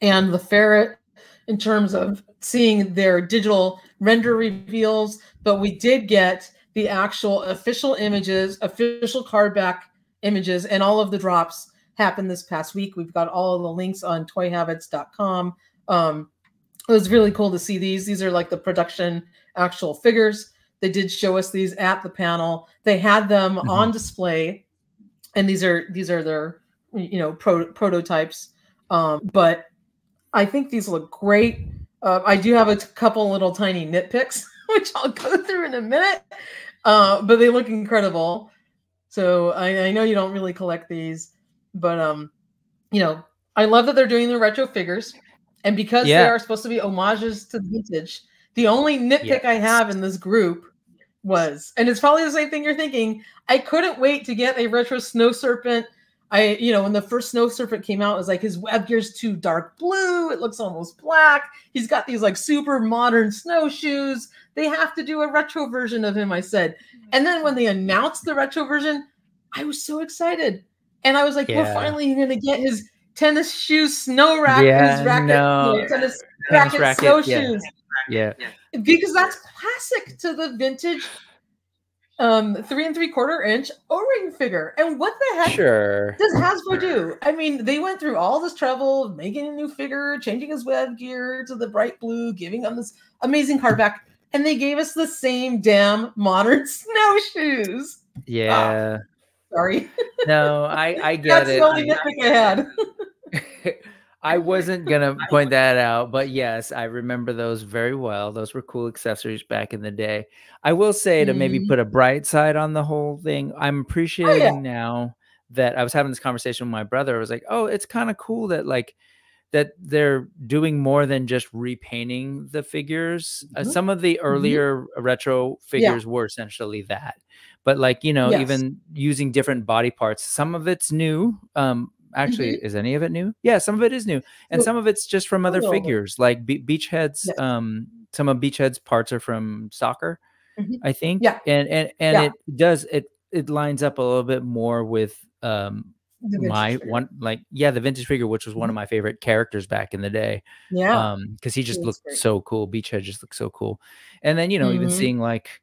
and the ferret in terms of seeing their digital render reveals. But we did get the actual official images, official card back images, and all of the drops happened this past week. We've got all of the links on toyhabits.com. Um, it was really cool to see these. These are like the production actual figures. They did show us these at the panel. They had them Mhm. on display, and these are these are their you know pro- prototypes. Um, but I think these look great. Uh, I do have a couple little tiny nitpicks, which I'll go through in a minute. Uh, but they look incredible. So I, I know you don't really collect these, but um, you know, I love that they're doing the retro figures, and because they are supposed to be homages to the vintage. The only nitpick I have in this group was, and it's probably the same thing you're thinking. I couldn't wait to get a retro snow serpent. I, you know, when the first snow serpent came out, it was like his web gear's too dark blue. It looks almost black. He's got these like super modern snowshoes. They have to do a retro version of him, I said. And then when they announced the retro version, I was so excited. And I was like, we're finally going to get his tennis shoes snow rack, Yeah, his racket, no. you know, tennis, Tennis racket, racket, yeah. snowshoes yeah, because that's classic to the vintage um three and three quarter inch o-ring figure and what the heck sure. does hasbro do i mean they went through all this trouble making a new figure changing his web gear to the bright blue giving him this amazing card back and they gave us the same damn modern snowshoes Yeah. sorry No, I I get that's it. the only I- nitpick i had I wasn't gonna point that out, but yes, I remember those very well. Those were cool accessories back in the day. I will say to maybe Mhm. put a bright side on the whole thing. I'm appreciating now that I was having this conversation with my brother. I was like, oh, it's kind of cool that like that they're doing more than just repainting the figures. Uh, Mhm. some of the earlier retro figures were essentially that, but like you know, Yes. even using different body parts. Some of it's new. Um, actually, is any of it new? Yeah, some of it is new, and some of it's just from other little figures, like Be- Beachhead's. Um, some of Beachhead's parts are from soccer, Mhm. I think. Yeah. and and and Yeah. it does it. It lines up a little bit more with um my figure. one like yeah the vintage figure which was one of my favorite characters back in the day yeah um because he just was looked great. so cool beachhead just looked so cool and then you know even Mhm. seeing like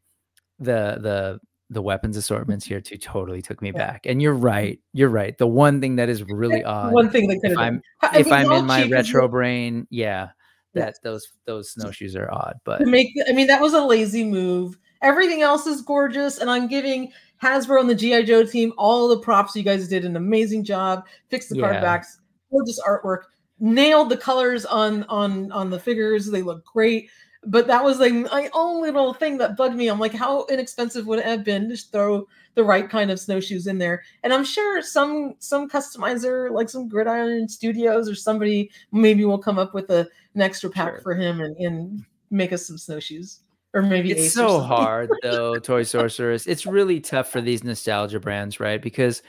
the the the weapons assortments here too totally took me yeah. back. And you're right. You're right. The one thing that is really odd. One thing that if I'm if mean, I'm in my retro brain, yeah, that yes. those those snowshoes are odd. But make I mean that was a lazy move. Everything else is gorgeous, and I'm giving Hasbro and the GI Joe team all the props. You guys did an amazing job. Fixed the yeah. card backs, gorgeous artwork, nailed the colors on on on the figures. They look great but that was like my own little thing that bugged me. I'm like, how inexpensive would it have been to throw the right kind of snowshoes in there? And I'm sure some some customizer, like some Gridiron Studios or somebody, maybe will come up with a, an extra pack sure. for him and, and make us some snowshoes. Or maybe it's so hard though, Toy Sorceress. It's really tough for these nostalgia brands, right? Because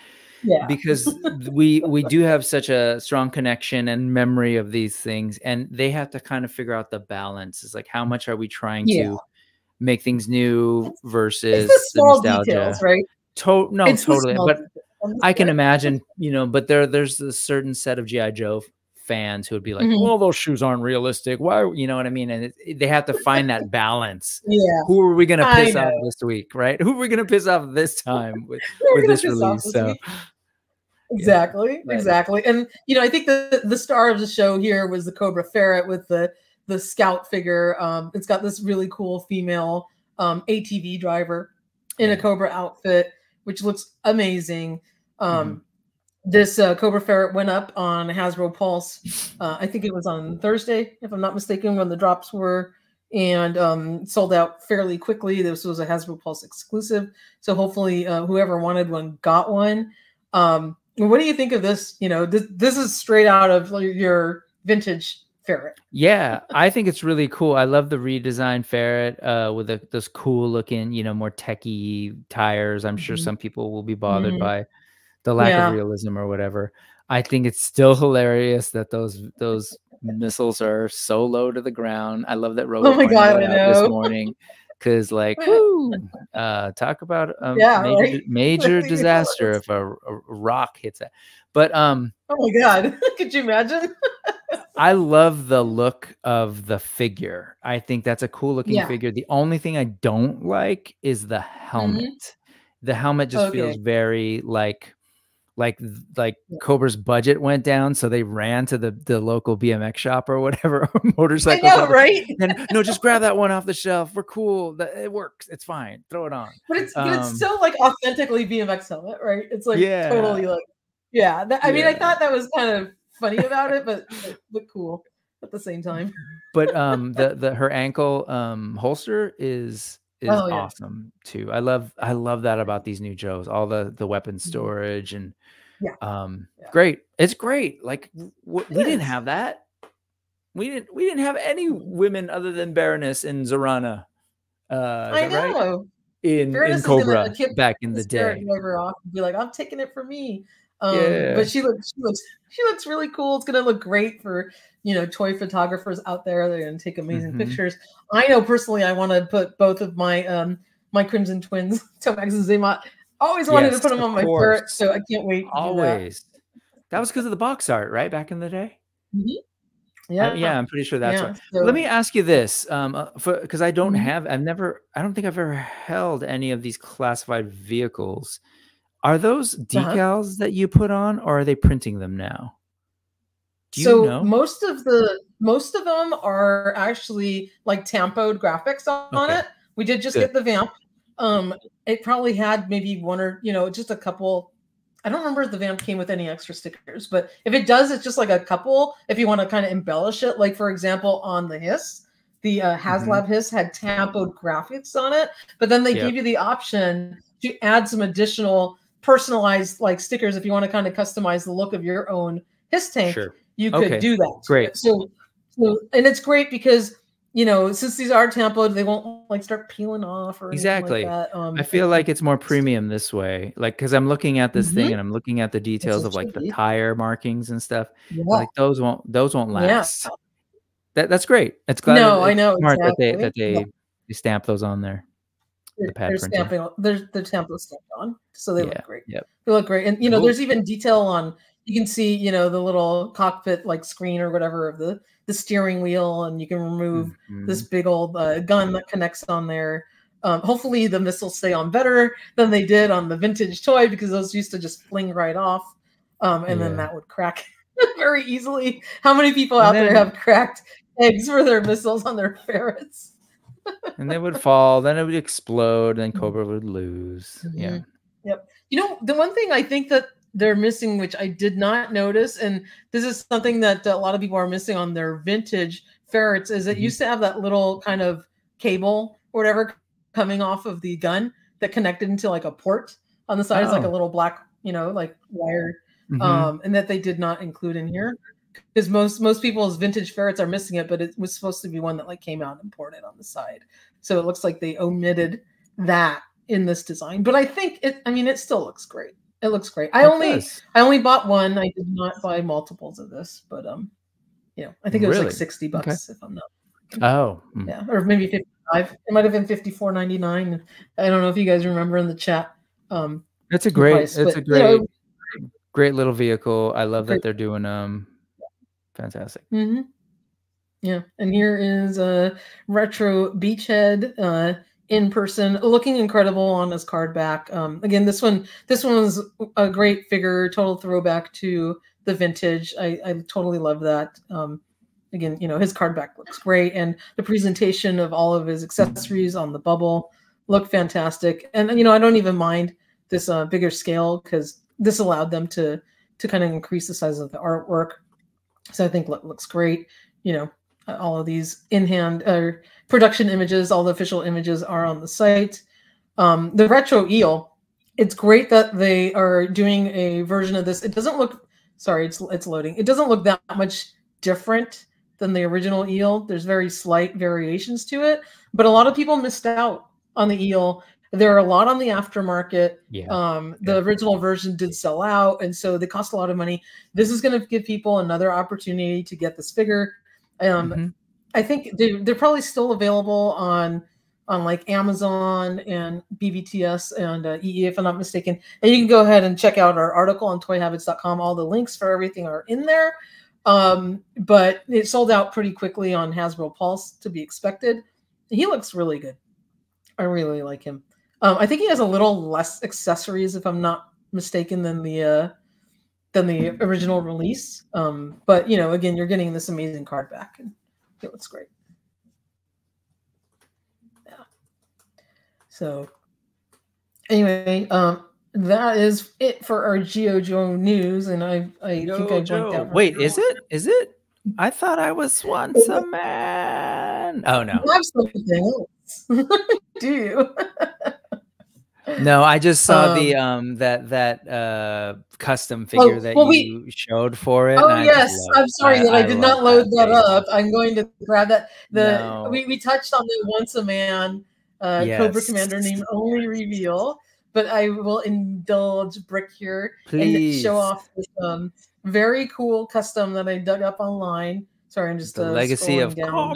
yeah. because we we do have such a strong connection and memory of these things and they have to kind of figure out the balance it's like how much are we trying yeah. to make things new versus nostalgia. details, right? To- no it's totally but i can imagine you know but there there's a certain set of gi joe fans who would be like mm-hmm. well those shoes aren't realistic. Why you know what i mean? And it, they have to find that balance. Yeah. Who are we going to piss off this week right? Who are we going to piss off this time with, with this release? this so exactly yeah, exactly and you know i think the the star of the show here was the cobra ferret with the the scout figure um it's got this really cool female um atv driver in a cobra outfit which looks amazing um mm-hmm. This uh, Cobra Ferret went up on Hasbro Pulse. Uh, I think it was on Thursday, if I'm not mistaken, when the drops were, and um, sold out fairly quickly. This was a Hasbro Pulse exclusive, so hopefully, uh, whoever wanted one got one. Um, what do you think of this? You know, this, this is straight out of your vintage ferret. Yeah, I think it's really cool. I love the redesigned ferret uh, with the, those cool looking, you know, more techie tires. I'm sure mm-hmm. some people will be bothered mm-hmm. by the lack yeah. of realism or whatever. I think it's still hilarious that those those missiles are so low to the ground. I love that Robo oh my God, I know. this morning because like whoo, uh, talk about a yeah, major, right? major disaster if a, a, rock hits it but um oh my god could you imagine i love the look of the figure i think that's a cool looking yeah. figure the only thing i don't like is the helmet mm-hmm. the helmet just okay. feels very like like like Cobra's budget went down, so they ran to the the local BMX shop or whatever motorcycle. I know, right? and no, just grab that one off the shelf. We're cool. That it works. It's fine. Throw it on. But it's um, but it's um, so like authentically BMX helmet, right? It's like yeah. totally like yeah. That, I yeah. mean, I thought that was kind of funny about it, but but cool at the same time. But um, the the her ankle um holster is is oh, yeah. awesome too. I love I love that about these new Joes. All the the weapon mm-hmm. storage and yeah. Um, yeah. great. It's great. Like w- we didn't have that. We didn't. We didn't have any women other than Baroness and Zarana. Uh, I know. Right? In Baroness in Cobra back in the day. Over off and be like, I'm taking it for me. Um, yeah. But she looks. She looks. She looks really cool. It's gonna look great for you know toy photographers out there. They're gonna take amazing mm-hmm. pictures. I know personally, I want to put both of my um my Crimson Twins, Tomax and Xamot, Always wanted yes, to put them on my shirt, so I can't wait. Always. That. that. was because of the box art, right? Back in the day. Mm-hmm. Yeah, yeah, I'm pretty sure that's yeah, so, Let me ask you this, um, uh, because I don't mm-hmm. have, I've never, I don't think I've ever held any of these classified vehicles. Are those uh-huh. decals uh-huh. that you put on, or are they printing them now? so know? most of the most of them are actually like tampoed graphics on, okay. it. We did just Good. get the vamp um, it probably had maybe one or you know just a couple. I don't remember if the vamp came with any extra stickers, but if it does, it's just like a couple. If you want to kind of embellish it, like for example, on the Hiss, the uh, HasLab mm-hmm. Hiss had tampoed graphics on it, but then they yep. gave you the option to add some additional personalized like stickers if you want to kind of customize the look of your own Hiss tank. Sure. You could okay. do that. Great. So, so, and it's great because you know, since these are templated, they won't like start peeling off or exactly. Like um, I feel like it's more premium this way, like because I'm looking at this mm-hmm. thing and I'm looking at the details of like the tire markings and stuff. Yeah. Like those won't those won't last. Yeah. That that's great. It's glad. No, I know smart exactly. that they that they, yeah. they stamp those on there. The they're, they're stamping. They're they're template stamped on, so they yeah. look great. Yep. They look great, and you know, cool. there's even detail on. You can see, you know, the little cockpit like screen or whatever of the the steering wheel and you can remove mm-hmm. this big old uh, gun that connects on there Um, hopefully the missiles stay on better than they did on the vintage toy because those used to just fling right off, um, and yeah. then that would crack very easily. How many people out then, there have cracked eggs for their missiles on their ferrets? and they would fall, then it would explode, and mm-hmm. Cobra would lose. Mm-hmm. Yeah. Yep. You know, the one thing I think that they're missing, which I did not notice, and this is something that a lot of people are missing on their vintage ferrets, is it mm-hmm. used to have that little kind of cable or whatever coming off of the gun that connected into like a port on the side. Oh. It's like a oh. little black, you know, like wire, mm-hmm. um, and that they did not include in here because most most people's vintage ferrets are missing it, but it was supposed to be one that like came out and imported on the side. So it looks like they omitted that in this design. But I think it. I mean, it still looks great. It looks great. I it only does. I only bought one. I did not buy multiples of this, but um, you know, I think it was really? like sixty bucks okay. if I'm not. Oh, mm. yeah, or maybe fifty-five. It might have been fifty-four ninety-nine. I don't know if you guys remember in the chat. Um, it's a great. Price, it's but, a great, you know, great little vehicle. I love great. that they're doing um Fantastic. Mm-hmm. Yeah, and here is a retro beachhead uh, in person, looking incredible on his card back. Um, again, this one, this one was a great figure, total throwback to the vintage. I, I totally love that. Um, again, you know, his card back looks great, and the presentation of all of his accessories on the bubble look fantastic. And you know, I don't even mind this uh, bigger scale because this allowed them to to kind of increase the size of the artwork so I think look, looks great. You know, all of these in hand uh, production images, all the official images are on the site. Um, the retro eel, it's great that they are doing a version of this. It doesn't look, sorry, it's it's loading. It doesn't look that much different than the original eel. There's very slight variations to it, but a lot of people missed out on the eel there are a lot on the aftermarket. Yeah. Um, the yeah. original version did sell out, and so they cost a lot of money. This is going to give people another opportunity to get this figure. Um, mm-hmm. I think they, they're probably still available on on like Amazon and BBTS and uh, EE, if I'm not mistaken. And you can go ahead and check out our article on toyhabits.com. All the links for everything are in there. Um, but it sold out pretty quickly on Hasbro Pulse to be expected. He looks really good. I really like him. Um, I think he has a little less accessories, if I'm not mistaken, than the uh, than the original release. Um, but you know, again, you're getting this amazing card back, and it looks great. Yeah. So, anyway, um, that is it for our GI Joe news, and I I Yo, think I jumped out. Wait, is it? Is it? I thought I was once a man. Oh no, I have something else. Do you? No, I just saw um, the um that that uh custom figure oh, that well, you we, showed for it. Oh yes, I'm sorry I, that I, I did not load that, that up. I'm going to grab that. The no. we, we touched on the once a man uh yes. Cobra Commander name only reveal, but I will indulge Brick here Please. and show off this um very cool custom that I dug up online. Sorry, I'm just the uh, legacy of down.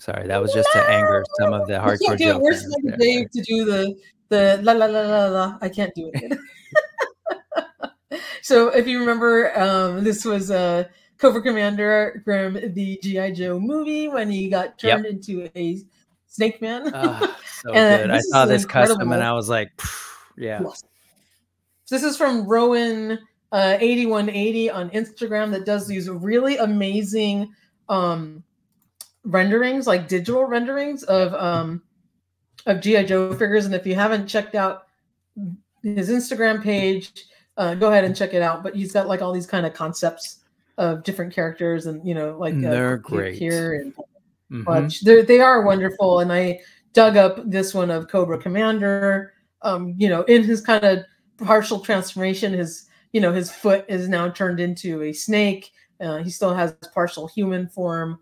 Sorry, that was just to anger some of the hardcore. Yeah, where's my Dave to do the the la la la la la? I can't do it. so if you remember, um, this was uh, Cobra Commander from the GI Joe movie when he got turned yep. into a Snake Man. Oh, so good. I saw this custom and I was like, yeah. Yes. This is from Rowan uh, 8180 on Instagram that does these really amazing um, renderings, like digital renderings of um of GI Joe figures. And if you haven't checked out his Instagram page, uh, go ahead and check it out. But he's got like all these kind of concepts of different characters, and you know, like uh, they're great here and mm-hmm. They're, they are wonderful. And I dug up this one of Cobra Commander. Um, you know, in his kind of partial transformation, his you know his foot is now turned into a snake. Uh, he still has partial human form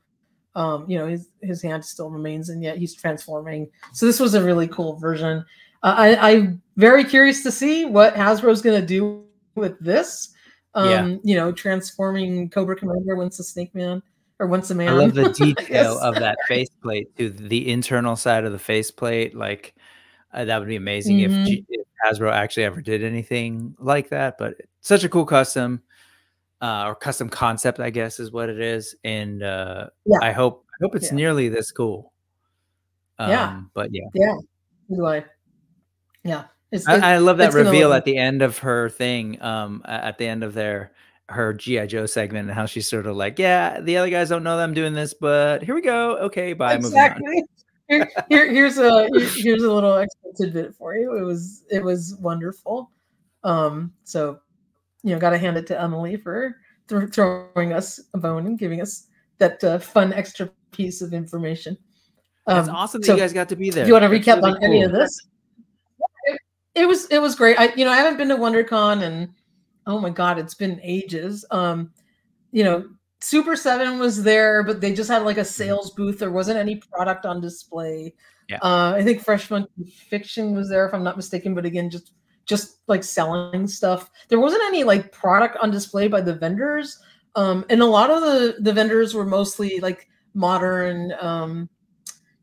um, you know, his his hand still remains, and yet he's transforming. So this was a really cool version. Uh, I, I'm very curious to see what Hasbro's going to do with this. Um, yeah. You know, transforming Cobra Commander once a Snake Man or once a man. I love the detail of that faceplate to the internal side of the faceplate. Like uh, that would be amazing mm-hmm. if, G- if Hasbro actually ever did anything like that. But such a cool custom uh, or custom concept, I guess is what it is. And uh, yeah. I hope I hope it's yeah. nearly this cool. Um, Yeah. But yeah. Yeah. Yeah. It's, it- I, I love that reveal at the end of her thing. Um, at the end of their her GI Joe segment, and how she's sort of like, "Yeah, the other guys don't know that I'm doing this, but here we go. Okay, bye. Moving on." exactly. Here, here, here's a here's a little extra tidbit for you. It was it was wonderful. Um, so you know, got to hand it to Emily for th- throwing us a bone and giving us that uh, fun extra piece of information. It's Um, awesome that so you guys got to be there. Do you want to recap really on any of this? It, it was it was great. I you know I haven't been to WonderCon and oh my god, it's been ages. Um, you know, Super Seven was there, but they just had like a sales booth. There wasn't any product on display. Yeah. Uh, I think Fresh Monkey Fiction was there, if I'm not mistaken. But again, just just like selling stuff. There wasn't any like product on display by the vendors. Um, and a lot of the the vendors were mostly like modern um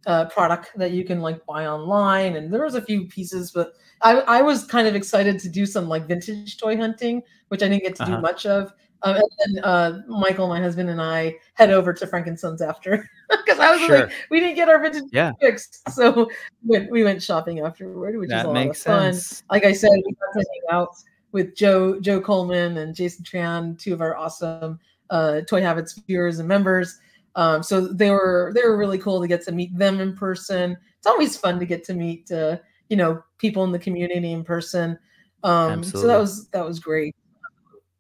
uh, product that you can like buy online and there was a few pieces but I, I was kind of excited to do some like vintage toy hunting which i didn't get to Uh-huh. do much of um, and then uh, michael my husband and i head over to Frank & Son's after because i was Sure. like we didn't get our vintage Yeah. fixed so we went, we went shopping afterward which is That a lot of fun sense. like I said, we got to hang out with Joe Joe Coleman and Jason Tran, two of our awesome uh, Toy Habits viewers and members. Um, so they were they were really cool to get to meet them in person. It's always fun to get to meet uh, you know people in the community in person. Um, so that was that was great.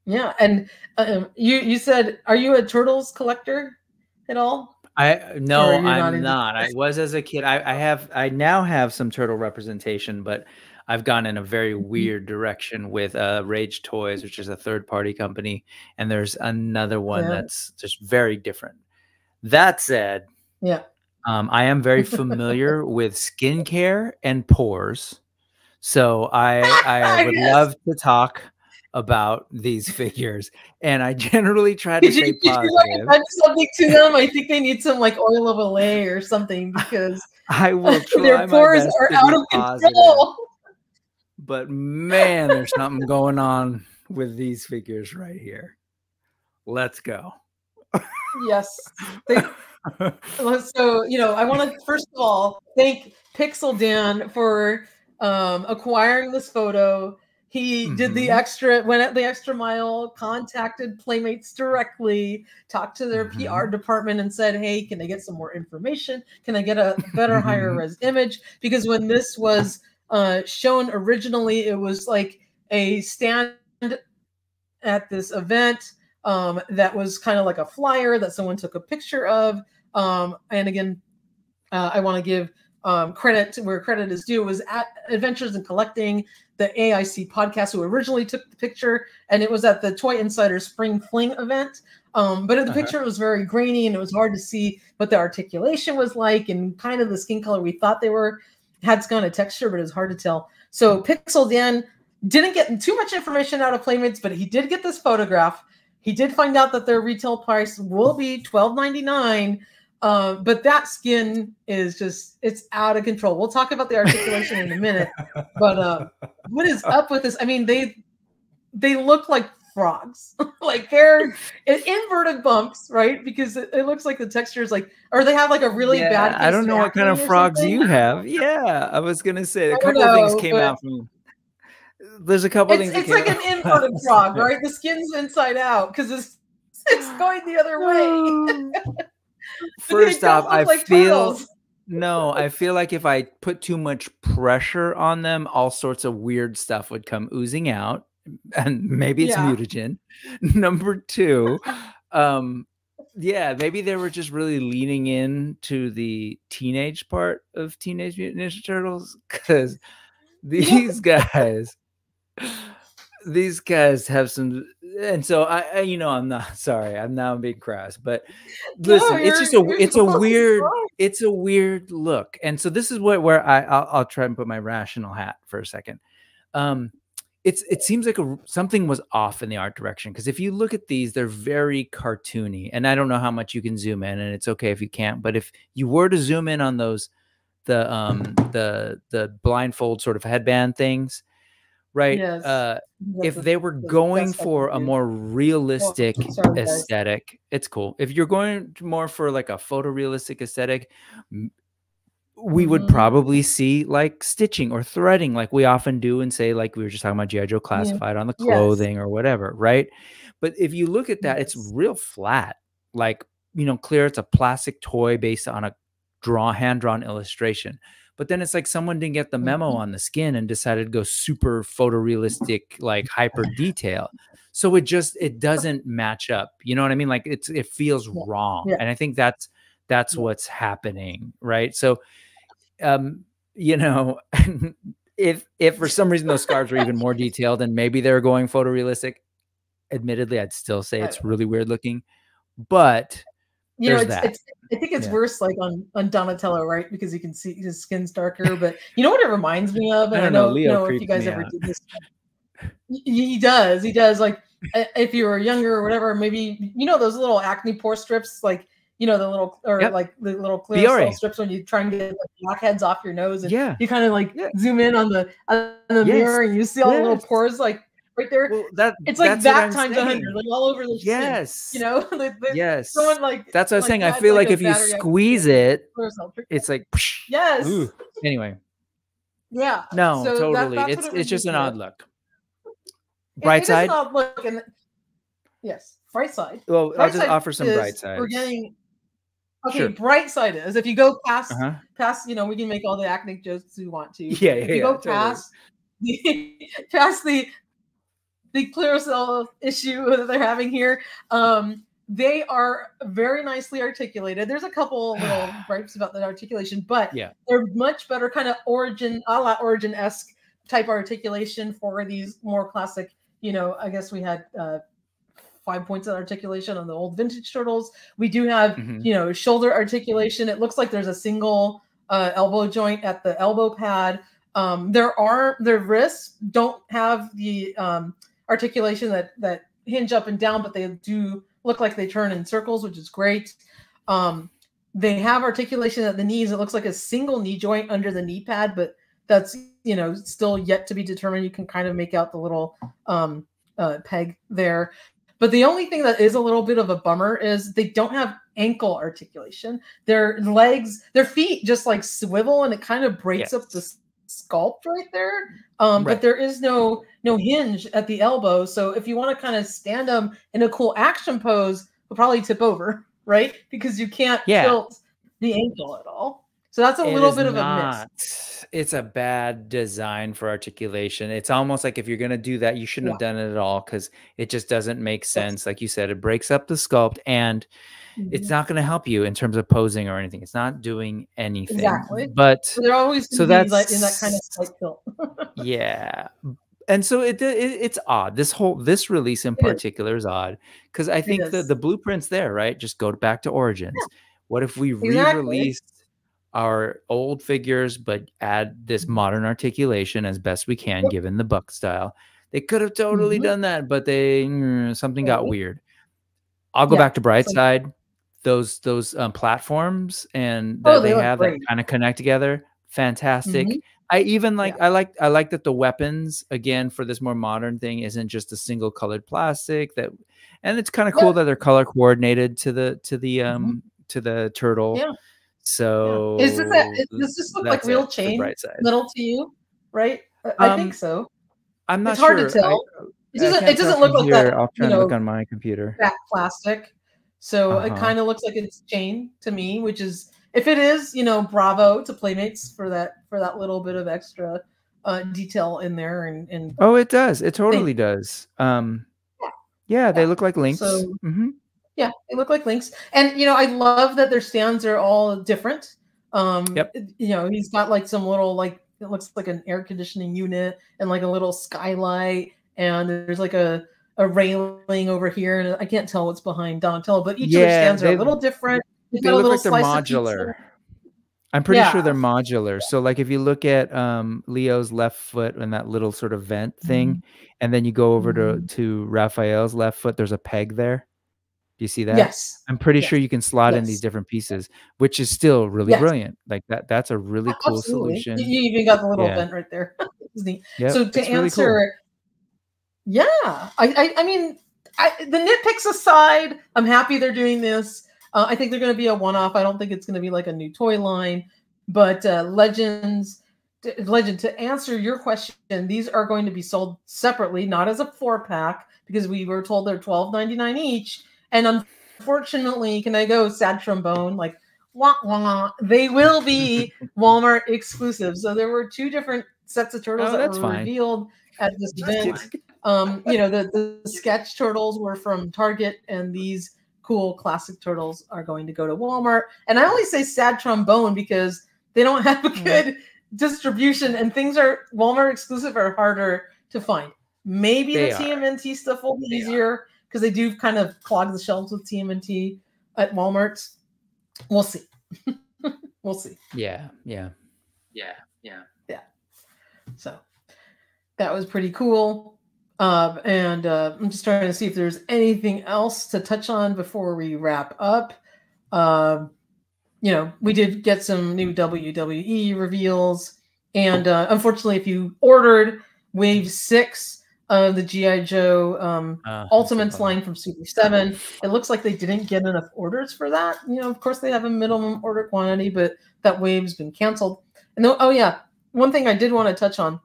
Yeah, and um, you you said, are you a turtles collector at all? I no, I'm into not. I was as a kid. I, I have I now have some turtle representation, but I've gone in a very Mm-hmm. weird direction with uh Rage Toys, which is a third party company, and there's another one Yeah. that's just very different. That said, Yeah. um, I am very familiar with skincare and pores, so I I would Yes. love to talk about these figures, and I generally try to Did stay did you positive. recommend something to them? I think they need some like oil of Olay or something because I will try their pores are out of positive, control. But man, there's something going on with these figures right here. Let's go. Yes. They, so you know, I want to first of all thank Pixel Dan for um, acquiring this photo. He did the Mhm. extra, went at the extra mile, contacted Playmates directly, talked to their Mhm. PR department, and said, "Hey, can I get some more information? Can I get a better, higher res image?" Because when this was uh, shown originally, it was like a stand at this event um, that was kind of like a flyer that someone took a picture of. Um, and again, uh, I want to give um, credit to where credit is due. It was at Adventures in Collecting, the AIC podcast, who originally took the picture, and it was at the Toy Insider Spring Fling event. Um, but in the Uh-huh. picture, it was very grainy, and it was hard to see what the articulation was like, and kind of the skin color we thought they were had kind of texture, but it was hard to tell. So Pixel Dan didn't get too much information out of Playmates, but he did get this photograph. He did find out that their retail price will be twelve ninety nine. Uh, but that skin is just it's out of control. We'll talk about the articulation in a minute. But uh, what is up with this? I mean, they they look like frogs. like they're in- inverted bumps, right? Because it, it looks like the texture is like, or they have like a really Yeah, bad. I don't know what kind of frogs something. you have. Yeah, I was gonna say a couple of things came out from. There's a couple It's, things. it's like came an out inverted frog, right? The skin's inside out because it's it's going the other way. First off, I like feel turtles. no. I feel like if I put too much pressure on them, all sorts of weird stuff would come oozing out, and maybe it's Yeah. mutagen. Number two, um, yeah, maybe they were just really leaning in to the teenage part of Teenage Mutant Ninja Turtles because these guys these guys have some and so I, I you know i'm not sorry i'm now being crass but listen it's just a it's a weird fine. it's a weird look and so this is what where i I'll, I'll try and put my rational hat for a second um it's it seems like a, something was off in the art direction because if you look at these they're very cartoony and i don't know how much you can zoom in and it's okay if you can't but if you were to zoom in on those the um the the blindfold sort of headband things right Yes. uh if they were going for a more realistic sorry, guys. aesthetic it's cool if you're going more for like a photorealistic aesthetic we would Mhm. probably see like stitching or threading, like we often do, and say like we were just talking about GI Joe classified on the Yes. clothing or whatever, right? But if you look at that, it's real flat. Like you know, clear it's a plastic toy based on a draw hand drawn illustration. But then it's like someone didn't get the memo Mhm. on the skin and decided to go super photorealistic, like hyper detail. So it just it doesn't match up. You know what I mean? Like it's it feels Yeah. wrong. Yeah. And I think that's that's Yeah. what's happening, right? So um, you know, if if for some reason those scarves were even more detailed and maybe they're going photorealistic, admittedly, I'd still say it's really weird looking. But You know, it's, it's I think it's Yeah. worse like on on Donatello, right? Because you can see his skin's darker. But you know what it reminds me of? I And I, don't know, know, Leo know if you guys ever out. did this. He, does. He does. Like uh, if you were younger or whatever, maybe you know those little acne pore strips, like you know the little or Yep. like the little clear strips when you try and get like, blackheads off your nose, and yeah, you kind of like Yeah. zoom in on the on the Yes. mirror and you see all the little pores like right there. well, that it's like that times saying. hundred, like all over the. Yes, You know, yes. someone like That's what I was like saying. I feel like, a if you squeeze it, it's like Yes. ooh. Anyway, Yeah. no, So that- totally. that's it's it it's just an odd look. Bright it is side. not look and yes, bright side. Well, I'll just offer some bright sides. We're getting okay. Sure. Bright side is if you go past Uh-huh. past, you know, we can make all the acne jokes we want to. Yeah, yeah, if you yeah, go totally. past the past the the clear cell issue that they're having here, um, they are very nicely articulated. There's a couple little gripes about the articulation, but Yeah. they're much better kind of origin a la origin esque type articulation for these more classic. You know, I guess we had uh, five points of articulation on the old vintage turtles. We do have Mhm. you know shoulder articulation. It looks like there's a single uh, elbow joint at the elbow pad. Um, there are their wrists don't have the um, articulation that that hinge up and down, but they do look like they turn in circles, which is great. Um, they have articulation at the knees. It looks like a single knee joint under the knee pad, but that's you know still yet to be determined. You can kind of make out the little um, uh, peg there. But the only thing that is a little bit of a bummer is they don't have ankle articulation. Their legs, their feet just like swivel and it kind of breaks up the sculpt right there. Um, Right. But there is no no hinge at the elbow. So if you want to kind of stand them in a cool action pose, they'll probably tip over, right? Because you can't Yeah. tilt the ankle at all. So that's a It little bit of a miss. It's a bad design for articulation. It's almost like if you're going to do that, you shouldn't have done it at all because it just doesn't make sense. Like you said, it breaks up the sculpt and it's Mhm. not going to help you in terms of posing or anything. It's not doing anything. Exactly. But So they're always So so like in that kind of that's- slight yeah. And so it, it it's odd. This whole this release in It is. particular is odd because I think the the blueprint's there, right? Just go back to origins. What if we Exactly. re-released our old figures but add this Mhm. modern articulation as best we can Yep. given the buck style? They could have totally Mhm. done that, but they mm, something got weird. I'll go Yeah, back to Brightside. Those those um, platforms and Oh, that they they look have that kind of connect together, fantastic. Mhm. I even like Yeah. I like I like that the weapons again for this more modern thing isn't just a single colored plastic that and it's kind of cool Yeah. that they're color coordinated to the to the um to the turtle. Mm-hmm. Yeah. So Is this a, does this look like real it chain metal to you? Right? I- I Um, think so. I'm not it's hard to sure. I- tell. It doesn't. It doesn't look like that. I'll try you and look on my computer. that plastic. So it Uh-huh. kind of looks like it's chain to me, which is if it is, you know, bravo to Playmates for that for that little bit of extra uh, detail in there and and Oh, it does. It totally does. Um, Yeah. yeah, they Yeah. look like links. So- hmm Yeah, they look like links. And you know, I love that their stands are all different. Um Yep. you know, he's got like some little like it looks like an air conditioning unit and like a little skylight and there's like a a railing over here and I can't tell what's behind Donatello, but each of their Yeah, stands are a little different. They've They look little like they're of modular. I'm pretty sure they're modular. So, like, if you look at um, Leo's left foot and that little sort of vent thing, and then you go over to Mhm. to Raphael's left foot, there's a peg there. Do you see that? Yes. I'm pretty Yes. sure you can slot in these different pieces, which is still really Yes. brilliant. Like that, that's a really cool Absolutely. solution. You, even got the little Yeah. vent right there. Yep, so to it's really cool. Yeah, I, I, I mean, I, the nitpicks aside, I'm happy they're doing this. Uh, I think they're going to be a one-off. I don't think it's going to be like a new toy line. but uh, Legends Legend to answer your question, these are going to be sold separately, not as a four pack, because we were told they're twelve ninety nine each. And unfortunately, can I go sad trombone? Like wah, wah, they will be Walmart exclusive. So there were two different sets of turtles oh, that were fine. revealed at this event. Um, you know, the, the sketch turtles were from Target, and these cool classic turtles are going to go to Walmart. And I only say sad trombone because they don't have a good distribution and things are Walmart exclusive are harder to find. Maybe they the are. TMNT stuff will be they easier because they do kind of clog the shelves with TMNT at Walmart. We'll see. we'll see. Yeah, yeah, yeah, yeah, yeah. So that was pretty cool. Uh, and uh, I'm just trying to see if there's anything else to touch on before we wrap up. Uh, you know, we did get some new WWE reveals, and uh, unfortunately, if you ordered Wave Six of the GI Joe um, uh, Ultimates line from Super Seven, it looks like they didn't get enough orders for that. You know, of course, they have a minimum order quantity, but that wave's been canceled. And oh yeah, one thing I did want to touch on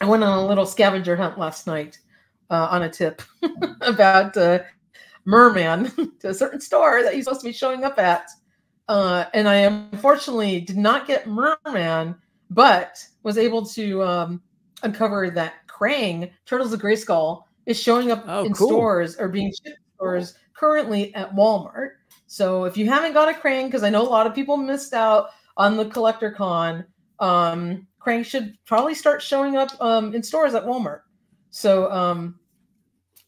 I went on a little scavenger hunt last night uh, on a tip about uh, Merman to a certain store that he's supposed to be showing up at. Uh, and I unfortunately did not get Merman, but was able to um, uncover that Krang, Turtles of Grayskull, is showing up oh, in cool. stores or being shipped in stores currently at Walmart. So if you haven't got a Krang, because I know a lot of people missed out on the Collector Con, um, Krang should probably start showing up um, in stores at Walmart. So, um,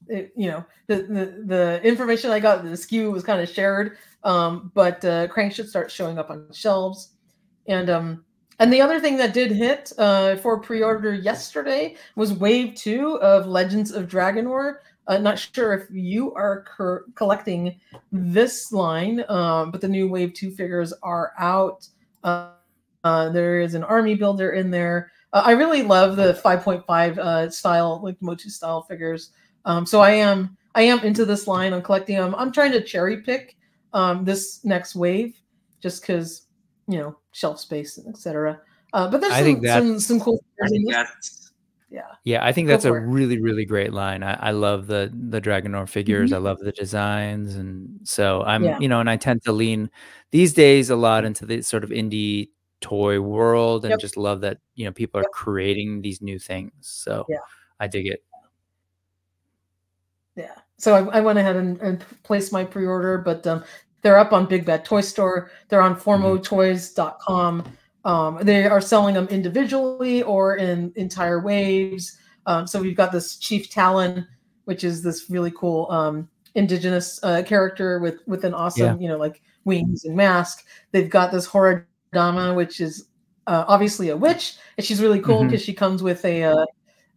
it, you know, the, the, the information I got, the SKU was kind of shared, um, but uh, should start showing up on shelves. And um, and the other thing that did hit uh, for pre-order yesterday was Wave Two of Legends of Dragonor. Uh, not sure if you are collecting this line, um, but the new Wave Two figures are out. Uh, uh, there is an army builder in there. Uh, I really love the 5.5 uh, style, like Motu style figures. Um, so I am I am into this line. I'm collecting them. I'm trying to cherry pick um, this next wave, just because you know shelf space, and etc. Uh, but there's I some, think some, some cool. yeah. Yeah, I think that's a really, really great line. I, I love the the Dragonor figures. Mm-hmm. I love the designs, and so I'm, yeah. you know, and I tend to lean these days a lot into the sort of indie toy world and yep. just love that you know people are yep. creating these new things so yeah i dig it yeah so i, I went ahead and, and, placed my pre-order but um, they're up on big bad toy store they're on formotoys.com um, they are selling them individually or in entire waves um, so we've got this chief talon which is this really cool um, indigenous uh, character with with an awesome yeah. you know like wings and mask they've got this horror Dama, which is uh, obviously a witch, and she's really cool because mm-hmm. she comes with a uh,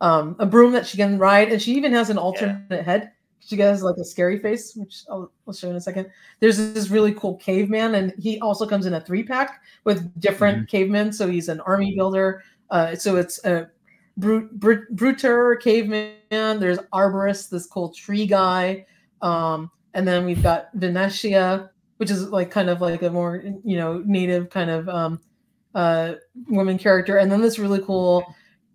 um, a broom that she can ride, and she even has an alternate yeah. head. She has like a scary face, which I'll, I'll, show in a second. There's this really cool caveman, and he also comes in a three pack with different mm-hmm. cavemen. So he's an army builder. Uh, so it's a brute, brute, bruter caveman. There's arborist, this cool tree guy, um, and then we've got Venetia, which is like kind of like a more you know native kind of um, uh, woman character, and then this really cool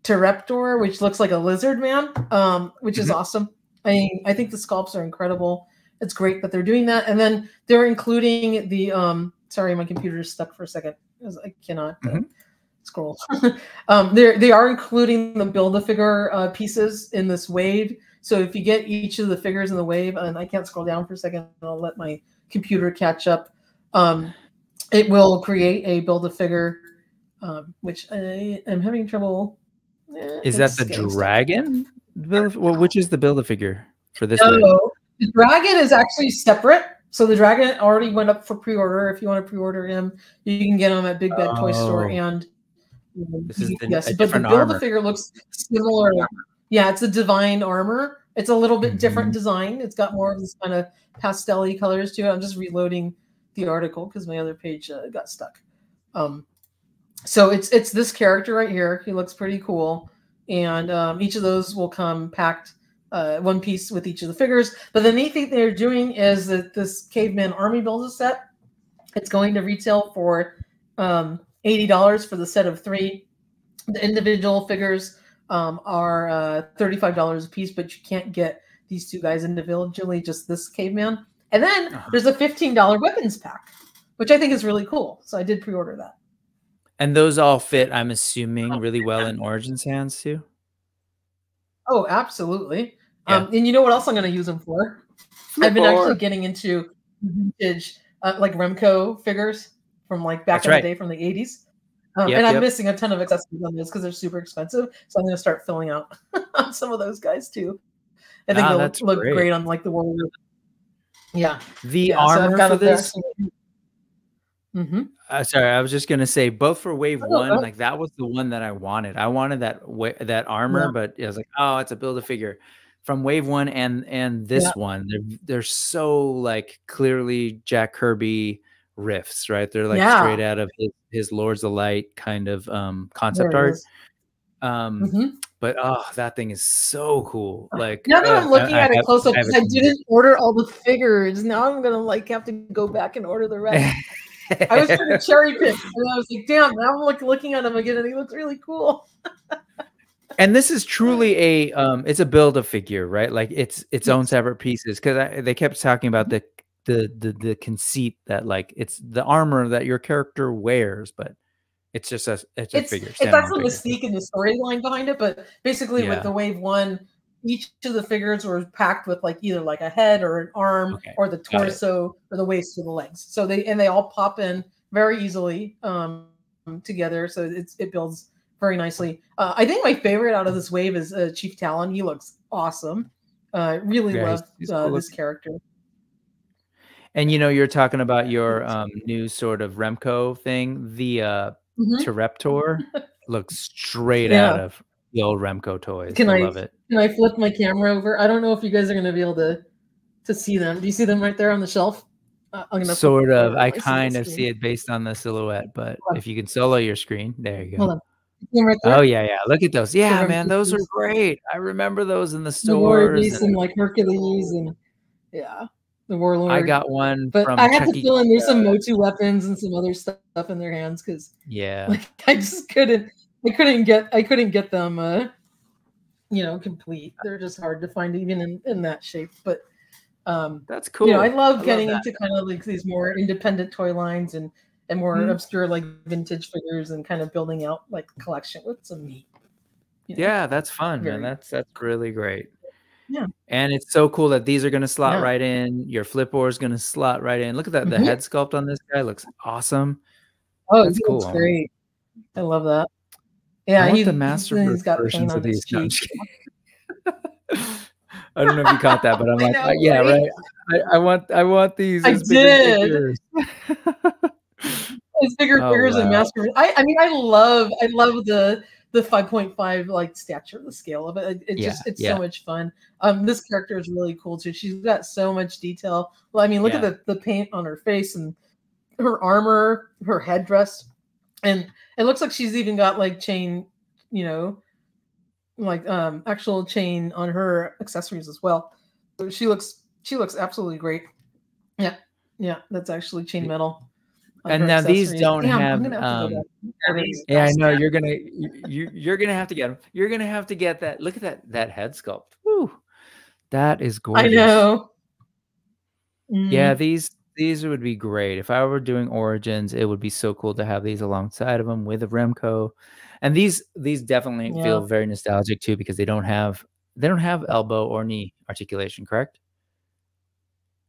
Tereptor, which looks like a lizard man, um, which is mm-hmm. awesome. I I think the sculpts are incredible. It's great that they're doing that, and then they're including the. Um, sorry, my computer is stuck for a second I cannot. Uh, mm-hmm. Scroll. um, they they are including the build a figure uh, pieces in this wave. So if you get each of the figures in the wave, and I can't scroll down for a second, I'll let my computer catch up. Um, it will create a build a figure, um, which I am having trouble. Eh, is that the dragon? Build, well, which is the build a figure for this? No, the dragon is actually separate. So the dragon already went up for pre-order. If you want to pre-order him, you can get him at Big Bad oh. Toy Store oh. and this is the, yes, but the build a figure looks similar. Yeah, it's a divine armor. It's a little bit mm-hmm. different design. It's got more of this kind of pastel colors to it. I'm just reloading the article because my other page uh, got stuck. Um, so it's it's this character right here. He looks pretty cool, and um, each of those will come packed uh, one piece with each of the figures. But the neat thing they're doing is that this caveman army builder set. It's going to retail for um, eighty dollars for the set of three. The individual figures um, are uh, thirty five dollars a piece, but you can't get these two guys individually. Just this caveman, and then Uh-huh. there's a fifteen dollar weapons pack, which I think is really cool. So I did pre order that. And those all fit, I'm assuming, really well in Origins hands too. Oh, absolutely. Yeah. Um, and you know what else I'm going to use them for? I've been Flip actually getting into vintage, uh, like Remco figures from like back That's in right. the day from the 80s. Um, Yep, and I'm yep. missing a ton of accessories on those because they're super expensive. So I'm going to start filling out on some of those guys too. I think Ah, they'll look great. great on like the warrior. Yeah. The yeah, armor got for this. hmm Uh, sorry, I was just gonna say both for Wave Oh, One, oh. like that was the one that I wanted. I wanted that wa- that armor, Yeah. but I was like, oh, it's a build a figure from Wave One and and this Yeah. one. They're they're so like clearly Jack Kirby riffs, right? They're like Yeah. straight out of his, his Lords of Light kind of um concept art. is. Um, Mhm. but oh, that thing is so cool. Like Now that uh, I'm looking I- I at it have- close up, I because I it didn't order all the figures. Now I'm gonna like have to go back and order the rest. I was trying to cherry pick, and I was like, "Damn!" Now I'm like looking at him again, and he looks really cool. and this is truly a um it's a build a figure right like it's its own separate pieces because they kept talking about the, the the the conceit that like it's the armor that your character wears but it's just a it's a figure it's that's figure. mystique and the storyline behind it. But basically, Yeah. with the wave one, each of the figures were packed with like either like a head or an arm Okay, or the torso or the waist or the legs. So they and they all pop in very easily um together. So it's it builds very nicely. Uh, I think my favorite out of this wave is uh, Chief Talon. He looks awesome. Uh, really Yeah, love uh, cool this character. And you know you're talking about your um new sort of remco thing the uh Mhm. Terreptor looks straight Yeah. out of the old remco toys Can i I- love it Can I flip my camera over? I don't know if you guys are going to be able to to see them. Do you see them right there on the shelf? Uh, I'm gonna sort of i kind of see it based on the silhouette but if you can solo your screen there you go Hold on. Right? Oh yeah, yeah. Look at those. Yeah, man, those are great. I remember those in the the stores. And and like Hercules and yeah, the Warlord. I got one but from I had Chucky. to fill in. There's some Motu weapons and some other stuff in their hands because Yeah, like I just couldn't. I couldn't get. I couldn't get them. uh You know, complete. They're just hard to find even in in that shape. But um, that's cool. you know, I love love getting that. into kind of like these more independent toy lines and and more Mhm. obscure like vintage figures and kind of building out like collection with some meat. you know? Yeah, that's fun, Very man. That's that's really great. Yeah. And it's so cool that these are going to slot Yeah. right in. Your flipboard is going to slot right in. Look at that. The Mhm. head sculpt on this guy looks awesome. Oh, it's cool. great. I love that. Yeah, I want he- the he's- master he's got versions of these. I'm cheek. just kidding. I don't know if you caught that, but I'm like, know, uh, yeah, right? right. I, I want, I want these. I as bigger did. figures. His bigger Oh, figures and master. I, I mean, I love, I love the the 5.5 like stature, the scale of it. It, it Yeah, just, it's yeah. so much fun. Um, this character is really cool too. She's got so much detail. Well, I mean, look Yeah. at the the paint on her face and her armor, her headdress, and it looks like she's even got like chain, you know, like um actual chain on her accessories as well. So she looks she looks absolutely great. Yeah, yeah, that's actually chain metal. And now these don't Damn, I'm have, gonna to go um, back and look at these. Yeah, I know you're gonna you, you you're gonna have to get them You're gonna have to get that. Look at that that head sculpt. Woo, that is gorgeous. I know. Yeah, Mhm. these these would be great. If I were doing Origins, it would be so cool to have these alongside of them with a Remco. And these these definitely feel very nostalgic too because they don't have they don't have elbow or knee articulation, correct?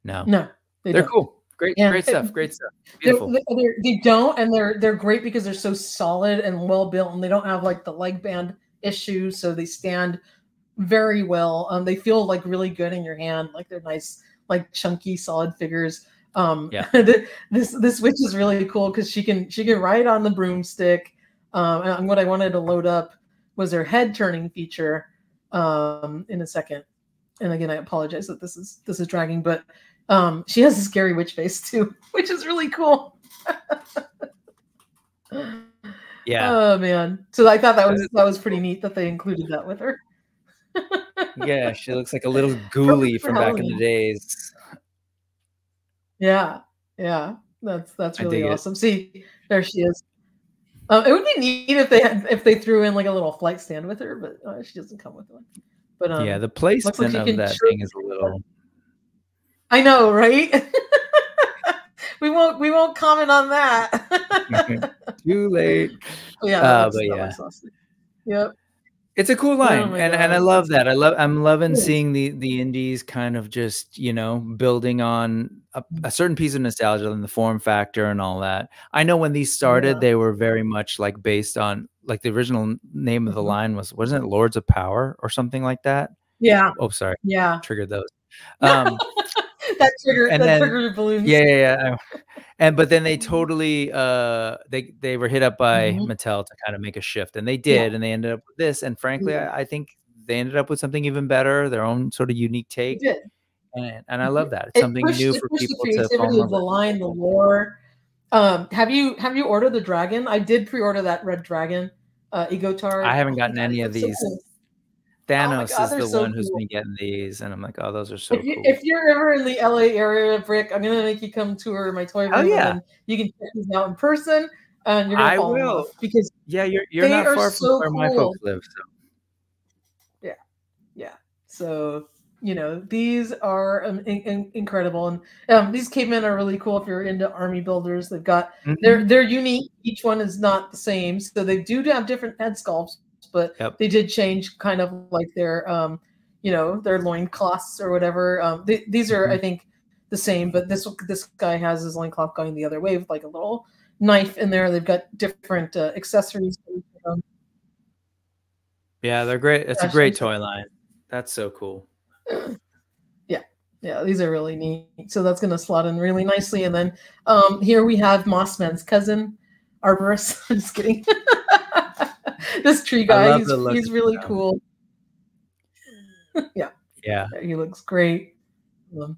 No, no, they they're don't. cool. Great, Yeah, great stuff. Great stuff. Beautiful. they're, they're- they don't, and they're they're great because they're so solid and well built, and they don't have like the leg band issue, so they stand very well. Um, they feel like really good in your hand, like they're nice, like chunky, solid figures. Um, Yeah. this this witch is really cool because she can she can ride on the broomstick. Um, and what I wanted to load up was her head turning feature. Um, in a second, and again, I apologize that this is this is dragging, but um, she has a scary witch face too, which is really cool. yeah, Oh man. So I thought that was that was pretty neat that they included that with her. yeah. She looks like a little ghoulie for from back in the days. Yeah. Yeah. That's that's really dig it. awesome. See, there she is. Um, it would be neat if they had, if they threw in like a little flight stand with her, but uh, she doesn't come with one. But um, yeah, the placement like of that thing is a little. I know, right? we won't we won't comment on that. Too late. yeah, Uh, but yeah. awesome. Yep. It's a cool line, Oh and and I love that. I love I'm loving seeing the the indies kind of just you know building on a, a certain piece of nostalgia and the form factor and all that. I know when these started, Yeah. they were very much like based on like the original name of the Mhm. line was wasn't it Lords of Power or something like that? Yeah. Oh, sorry, Yeah. triggered those. Um, that trigger And that then- triggered balloons. yeah, yeah, yeah. And but then they totally uh they they were hit up by Mhm. Mattel to kind of make a shift, and they Yeah. did, and they ended up with this. And frankly, Yeah. I, I think they ended up with something even better, their own sort of unique take, and, and I love that. It's It something pushed- new for people the to fall in creativity love of the line, the lore. Um, have you have you ordered the dragon? I did pre-order that red dragon, uh, Egotar. I haven't gotten any of looks so these. cool. Thanos God, is the so one who's cool. been getting these, and I'm like, oh, those are so if, you, cool. if you're ever in the LA area, Brick, I'm gonna make you come tour my toy room, Hell yeah. and you can check these out in person, and you're gonna I fall will. because yeah, you're you're not far so from where my cool. folks live. So. yeah yeah. so you know these are um, in, in- incredible and um, these cavemen are really cool if you're into army builders they've got they're Mhm. they're unique each one is not the same so they do have different head sculpts but Yep. they did change kind of like their um you know their loincloths or whatever um th- these are i Mhm. think the same but this this guy has his loincloth going the other way with like a little knife in there they've got different uh, accessories um, Yeah, they're great. It's a great toy line. That's so cool. Yeah, yeah these are really neat so that's going to slot in really nicely and then um here we have mossman's cousin arborist i'm just kidding this tree guy he's, he's really cool. Yeah. Yeah. he looks great. Um,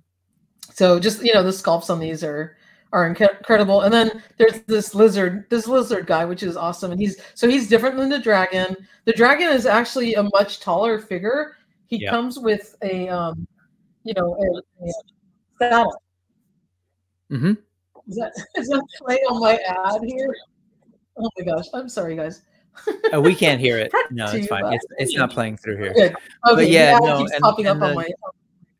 so just you know the sculpts on these are are incredible. And then there's this lizard this lizard guy which is awesome. And he's so he's different than the dragon. The dragon is actually a much taller figure. He Yeah. comes with a um you know a, a saddle. Hmm is that is that play on my ad here? Oh my gosh. I'm sorry guys Uh, we can't hear it. No, it's fine. It's it's not playing through here. Good. okay yeah, the ad no, keeps and- popping and up on the- my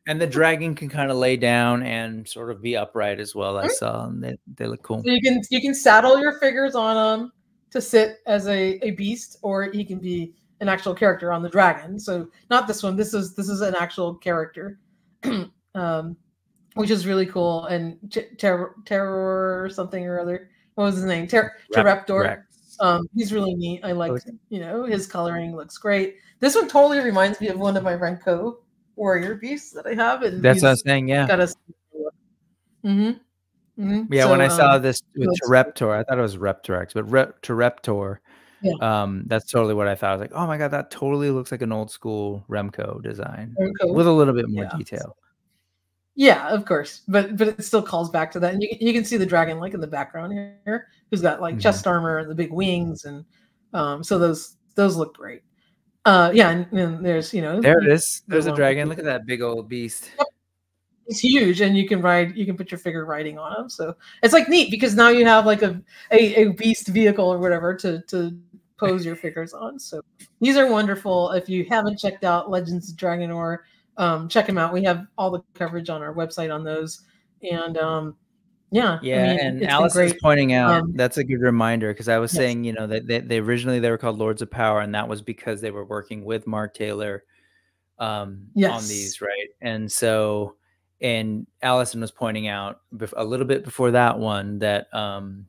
And the dragon can kind of lay down and sort of be upright as well. I Mhm. saw, and they, they look cool. So you can you can saddle your figures on them to sit as a, a beast, or he can be an actual character on the dragon. So not this one. This is this is an actual character, um, which is really cool. And Ch- terror terror or something or other. What was his name? Ter- Terraptor. Um, he's really neat. I like Okay. you know his coloring looks great. This one totally reminds me of one of my Remco warrior beasts that I have. And That's what I was he's saying. Yeah. got a. Mm-hmm. hmm Yeah, when I saw this with Tereptor, I thought it was Reptorex, but Rep Tereptor, Yeah. um, that's totally what I thought. I was like, oh my god, that totally looks like an old school Remco design Remco. with a little bit more Yeah. detail. Yeah, of course, but but it still calls back to that. And you, you can see the dragon like in the background here, who's got like Mhm. chest armor and the big wings, and um, so those those look great. Uh, yeah, and, and there's you know There it is. There's a dragon. Look at that big old beast. It's huge, and you can ride. You can put your figure riding on him, so it's like neat because now you have like a a, a beast vehicle or whatever to to pose your figures on. So these are wonderful. If you haven't checked out Legends of Dragonor, um, check them out. We have all the coverage on our website on those, and um, yeah, I Yeah, mean, and Alice is pointing out Um, that's a good reminder because I was yes. saying, you know, that they, they originally they were called Lords of Power, and that was because they were working with Mark Taylor um, on these, right? And so, and Allison was pointing out a little bit before that one that um,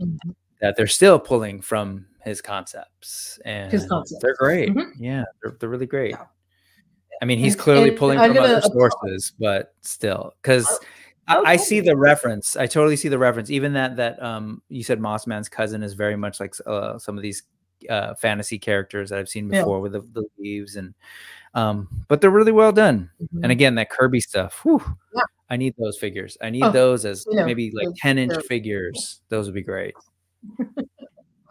Mhm. that they're still pulling from his concepts, and concepts. they're great. Mhm. Yeah, they're, they're really great. Yeah. I mean, he's clearly and pulling from other sources, but still, because Oh, I, I see the reference. I totally see the reference. Even that that um you said Mossman's cousin is very much like uh, some of these uh, fantasy characters that I've seen Yeah. before with the, the leaves and um, but they're really well done. Mhm. And again, that Kirby stuff. Whew, Yeah. I need those figures. I need Oh, those as you know, maybe like ten inch figures. Those would be great.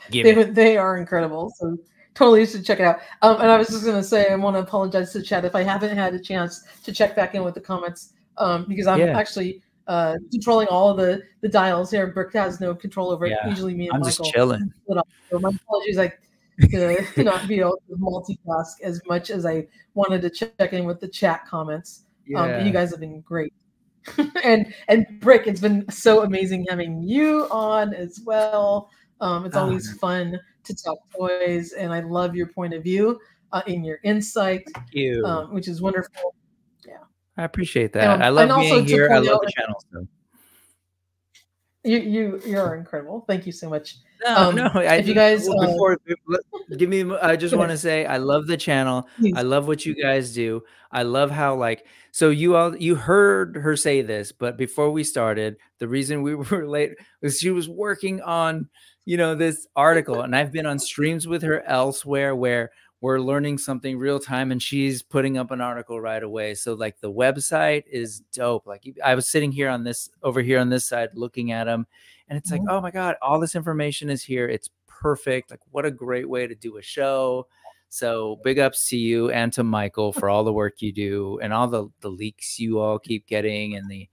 They, it. they are incredible. So totally should check it out. Um, and I was just gonna say I want to apologize to the chat if I haven't had a chance to check back in with the comments um, because I'm Yeah. actually uh, controlling all of the the dials here. Brick has no control over it. Yeah, Usually me and I'm Michael. just chilling. So my apologies. I to not be able to multitask as much as I wanted to check in with the chat comments. Um, but you guys have been great. and and Brick, it's been so amazing having you on as well. Um, it's Oh, always fun to talk toys, and I love your point of view uh, in your insight, Thank you. um, which is wonderful. Yeah. I appreciate that. um, I love being here. I love the channel. So. You you you're incredible. Thank you so much. No, Um, no. I, if you guys, uh, before, give me. I just want to say I love the channel. I love what you guys do. I love how like so you all you heard her say this, but before we started, the reason we were late was she was working on you know this article, and I've been on streams with her elsewhere where we're learning something real time, and she's putting up an article right away. So like the website is dope. Like I was sitting here on this over here on this side looking at them, and it's like Mhm. oh my god, all this information is here. It's perfect. Like what a great way to do a show. So big ups to you and to Michael for all the work you do and all the the leaks you all keep getting and the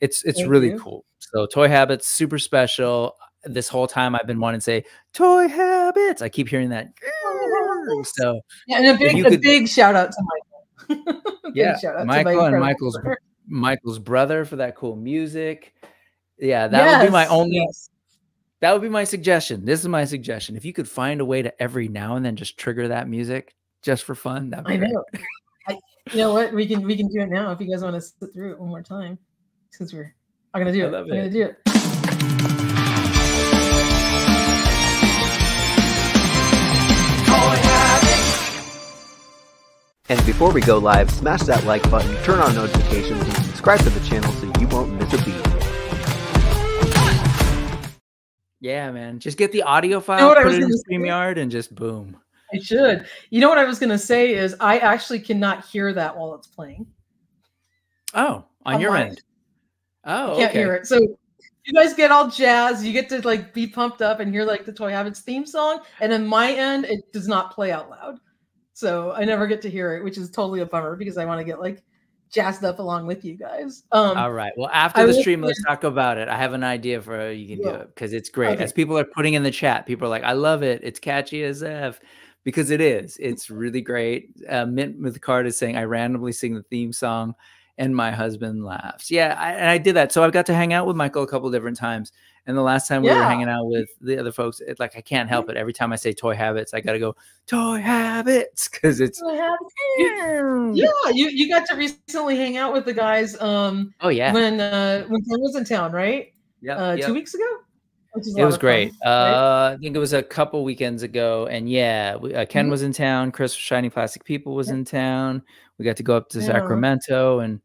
it's it's Thank really you. cool. So Toy Habits super special. This whole time I've been wanting to say Toy Habits. I keep hearing that. So Yeah, and a big a could- big shout out to Michael. Yeah, shout out to my Michael and Michael's partner. Michael's brother for that cool music. Yeah, that would be my only yes. that would be my suggestion. This is my suggestion. If you could find a way to every now and then just trigger that music just for fun, that'd be I great. know. I, you know what? We can we can do it now if you guys want to sit through it one more time. Since we're I'm gonna do I it. I'm gonna do it. And before we go live, smash that like button, turn on notifications, and subscribe to the channel so you won't miss a beat. Yeah, man. Just get the audio file, know what I put was it in gonna? StreamYard, and just boom. I should. You know what I was gonna say is I actually cannot hear that while it's playing. Oh, on On your live. end. Oh, I can't okay. hear it. So you guys get all jazz. You get to like be pumped up and hear like the Toy Habits theme song. And on my end, it does not play out loud. So I never get to hear it, which is totally a bummer because I want to get like jazzed up along with you guys. Um, All right. Well, after I the stream, let's talk about it. I have an idea for how you can do it because it's great. Okay. As people are putting in the chat, people are like, "I love it. It's catchy as f," because it is. It's really great. Uh, Mint with card is saying, "I randomly sing the theme song, and my husband laughs." Yeah, I, and I did that. So I got to hang out with Michael a couple different times. And the last time we were hanging out with the other folks, it, like I can't help it. Every time I say toy habits, I got to go toy habits because it's Toy Habits. yeah, you you got to recently hang out with the guys um Oh yeah, when uh when Ken was in town, right? yeah, Uh two weeks ago? Which is a It was great. fun, right? Uh, I think it was a couple weekends ago, and yeah, we, uh, Ken Mhm. was in town. Chris Shiny Plastic People was Yeah. in town. We got to go up to Yeah. Sacramento, and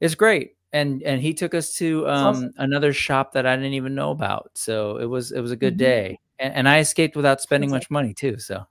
it's great. And and he took us to um, awesome. another shop that I didn't even know about. So it was it was a good Mhm. day, and, and I escaped without spending much money too. So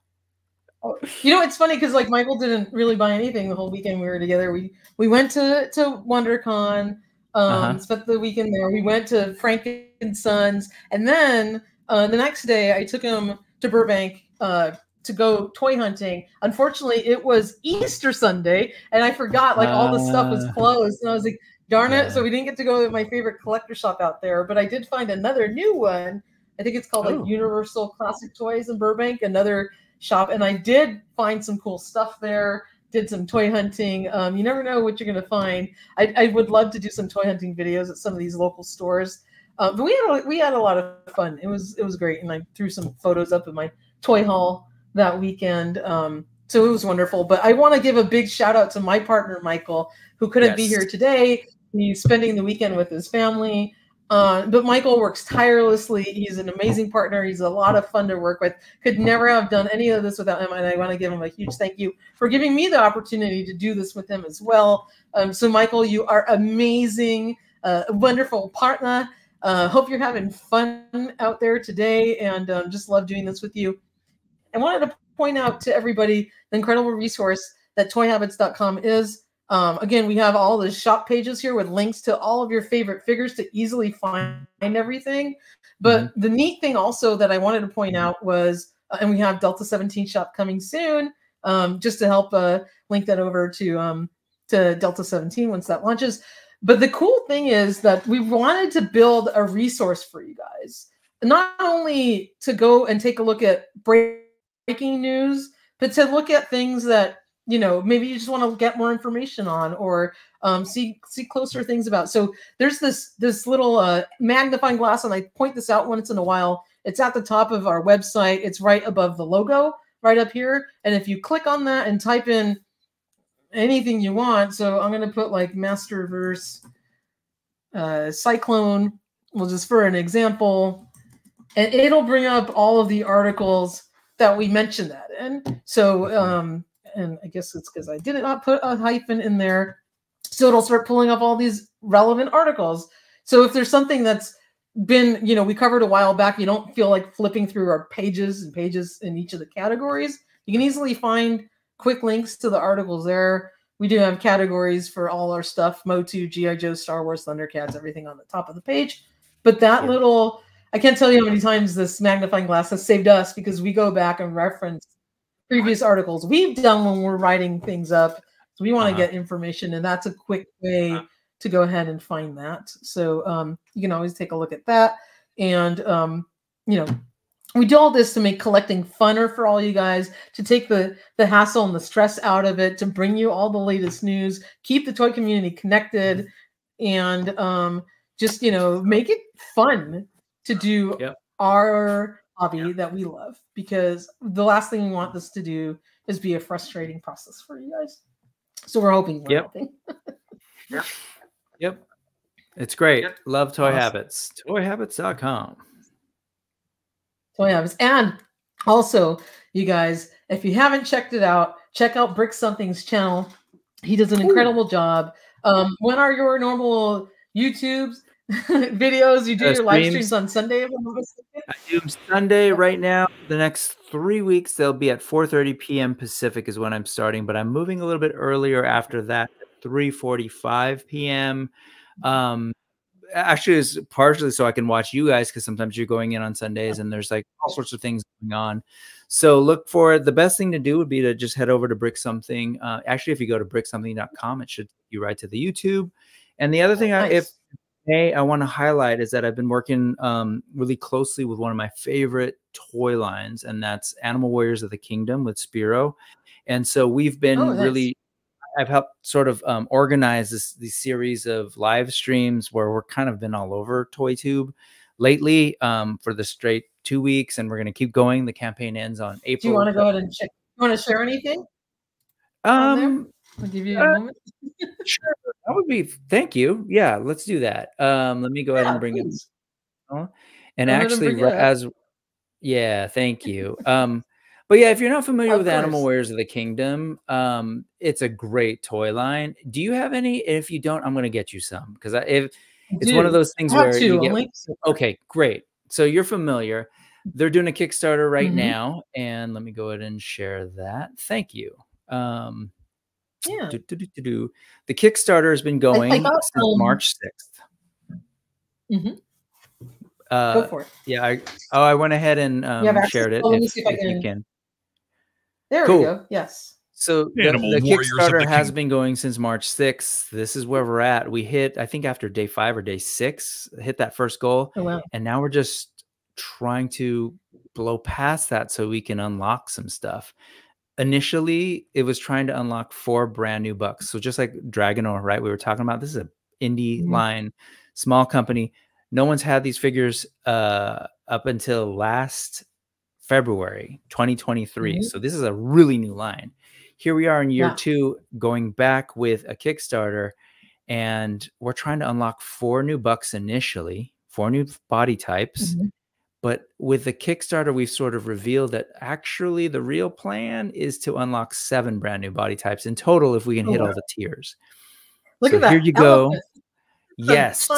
Oh, you know, it's funny because like Michael didn't really buy anything the whole weekend we were together. We we went to to WonderCon, um, Uh-huh. spent the weekend there. We went to Frank and Sons, and then uh, the next day I took him to Burbank uh, to go toy hunting. Unfortunately, it was Easter Sunday, and I forgot like all the stuff was Ah. closed, and I was like, "Darn it!" So we didn't get to go to my favorite collector shop out there. But I did find another new one. I think it's called Oh. like Universal Classic Toys in Burbank, another shop and i did find some cool stuff there did some toy hunting um, you never know what you're going to find I, I would love to do some toy hunting videos at some of these local stores uh, but we had a, we had a lot of fun it was it was great and i threw some photos up in my toy haul that weekend um, so it was wonderful but i want to give a big shout out to my partner michael who couldn't be here today he's spending the weekend with his family uh, but Michael works tirelessly. He's an amazing partner. He's a lot of fun to work with. Could never have done any of this without him. And I want to give him a huge thank you for giving me the opportunity to do this with him as well. Um, so, Michael, you are amazing, uh, wonderful partner. Uh, hope you're having fun out there today and um, just love doing this with you. I wanted to point out to everybody the incredible resource that toyhabits.com is. Um, again, we have all the shop pages here with links to all of your favorite figures to easily find everything. But the neat thing also that I wanted to point out was, uh, and we have Delta 17 shop coming soon, um, just to help uh, link that over to um, to Delta 17 once that launches. but the cool thing is that we wanted to build a resource for you guys, not only to go and take a look at breaking news, but to look at things that you know maybe you just want to get more information on or um, see see closer things about. So there's this this little uh, magnifying glass, and I point this out once in a while. It's at the top of our website. It's right above the logo, right up here. And if you click on that and type in anything you want, so I'm going to put like Masterverse uh, Cyclone, well, just for an example, and it'll bring up all of the articles that we mentioned that in. So, um, and I guess it's because I did not put a hyphen in there. So it'll start pulling up all these relevant articles. So if there's something that's been, you know, we covered a while back, you don't feel like flipping through our pages and pages in each of the categories, you can easily find quick links to the articles there. We do have categories for all our stuff Motu, G.I. Joe, Star Wars, Thundercats, everything on the top of the page. But that yeah. little, I can't tell you how many times this magnifying glass has saved us because we go back and reference previous articles we've done when we're writing things up. So we want to uh-huh. get information, and that's a quick way uh-huh. to go ahead and find that. So um, you can always take a look at that. And um, you know, we do all this to make collecting funner for all you guys, to take the the hassle and the stress out of it, to bring you all the latest news, keep the toy community connected, and um, just you know, make it fun to do yep. our hobby yep. that we love because the last thing we want this to do is be a frustrating process for you guys. So we're hoping we're yep. helping. yep. Yep. It's great. Yep. Love toy awesome. habits. Toyhabits.com. Toy habits. And also, you guys, if you haven't checked it out, check out Brick Something's channel. He does an incredible Ooh. job. Um, when are your normal YouTubes? videos. You do uh, your live streams on Sunday. I do Sunday right now. The next three weeks they'll be at 4:30 p.m. Pacific is when I'm starting, but I'm moving a little bit earlier after that, 3:45 p.m. Um, actually, is partially so I can watch you guys because sometimes you're going in on Sundays and there's like all sorts of things going on. So look for it. The best thing to do would be to just head over to Brick Something. Uh, actually, if you go to bricksomething.com, it should you right to the YouTube. And the other thing, nice. I, if today I want to highlight is that I've been working um, really closely with one of my favorite toy lines, and that's Animal Warriors of the Kingdom with Spiro. And so we've been oh, really, I've helped sort of um, organize this these series of live streams where we're kind of been all over ToyTube lately um, for the straight two weeks, and we're going to keep going. The campaign ends on April. Do you want to go ahead and check? You want to share anything? Um, I'll give you a uh, moment. sure, that would be. Thank you. Yeah, let's do that. Um, let me go yeah, ahead and bring please. it. And actually, as yeah, thank you. Um, but yeah, if you're not familiar of with course. Animal Warriors of the Kingdom, um, it's a great toy line. Do you have any? If you don't, I'm going to get you some because if it's Dude, one of those things where you get, okay, great. So you're familiar. They're doing a Kickstarter right mm-hmm. now, and let me go ahead and share that. Thank you. Um, yeah. Do, do, do, the Kickstarter has been going I, I got, since um, March 6th. Mm-hmm. Uh, Go for it. Yeah. I, oh, I went ahead and um, shared it. Oh, if, if can. you can. There cool. we go. Yes. So the, the Kickstarter the has been going since March 6th. This is where we're at. We hit, I think, after day five or day six, hit that first goal. Oh, wow. And now we're just trying to blow past that so we can unlock some stuff initially it was trying to unlock four brand new bucks. So just like Dragonor, right? We were talking about this is an indie mm-hmm. line, small company. No one's had these figures uh, up until last February 2023. Mm-hmm. So this is a really new line. Here we are in year yeah. two, going back with a Kickstarter, and we're trying to unlock four new bucks initially, four new body types. Mm-hmm. But with the Kickstarter, we've sort of revealed that actually the real plan is to unlock seven brand new body types in total if we can oh, hit wow. all the tiers. Look so at that. Here you go. Yes.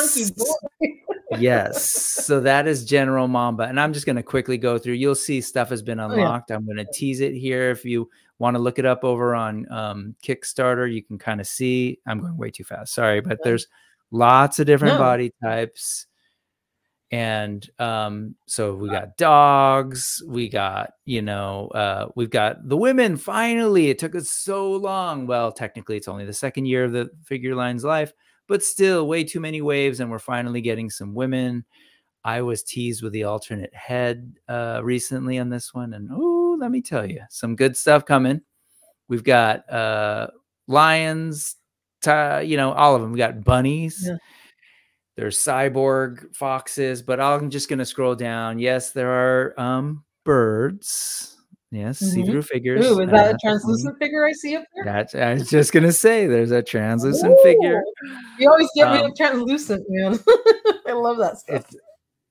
yes. So that is General Mamba. And I'm just going to quickly go through. You'll see stuff has been unlocked. Oh, yeah. I'm going to tease it here. If you want to look it up over on um, Kickstarter, you can kind of see. I'm going way too fast. Sorry, but there's lots of different no. body types and um, so we got dogs we got you know uh, we've got the women finally it took us so long well technically it's only the second year of the figure line's life but still way too many waves. And we're finally getting some women. I was teased with the alternate head uh, recently on this one, and oh, let me tell you, some good stuff coming. We've got uh, lions, you know, all of them. We got bunnies. Yeah. There's cyborg foxes, but I'm just gonna scroll down. Yes, there are um, birds. Yes, mm-hmm. see-through figures. Ooh, is that uh, a translucent figure I see up there? That's I was just gonna say there's a translucent Ooh. figure. You always get um, me a translucent, man. I love that stuff.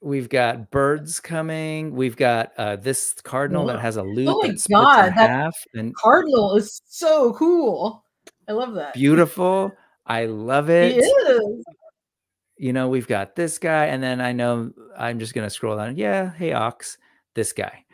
We've got birds coming. We've got uh, this cardinal that has a loop. Oh my god, that half and cardinal is so cool. I love that. Beautiful. I love it. You know, we've got this guy, and then I know I'm just gonna scroll down. Yeah, hey Ox, this guy.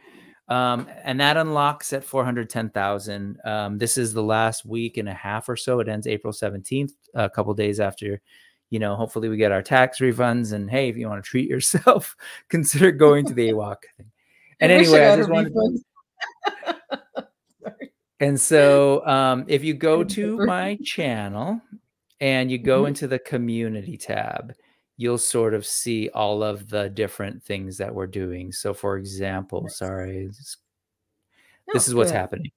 Um, and that unlocks at 410,000. Um, this is the last week and a half or so. It ends April 17th, a couple days after you know, hopefully we get our tax refunds. And hey, if you want to treat yourself, consider going to the AWOC thing. And I anyway, I, I just wanted to. and so um, if you go to my channel and you go mm-hmm. into the community tab, you'll sort of see all of the different things that we're doing. So, for example, sorry, this, this is what's happening.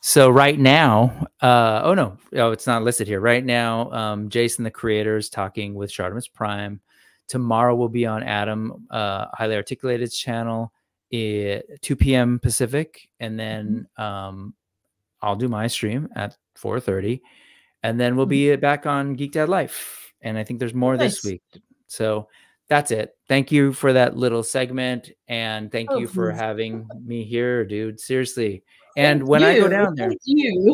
So right now, uh, oh no, oh it's not listed here. Right now, um, Jason the creator is talking with Shartimus Prime. Tomorrow we'll be on Adam uh, Highly Articulated's channel at 2 p.m. Pacific, and then mm-hmm. um, I'll do my stream at 4:30, and then we'll be mm-hmm. back on Geek Dad Life. And I think there's more nice. this week. So that's it. Thank you for that little segment, and thank oh, you for having me here, dude. Seriously and when you. I go down there,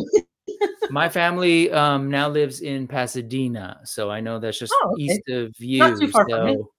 my family um, now lives in Pasadena, so I know that's just oh, okay. east of you. Not too far so.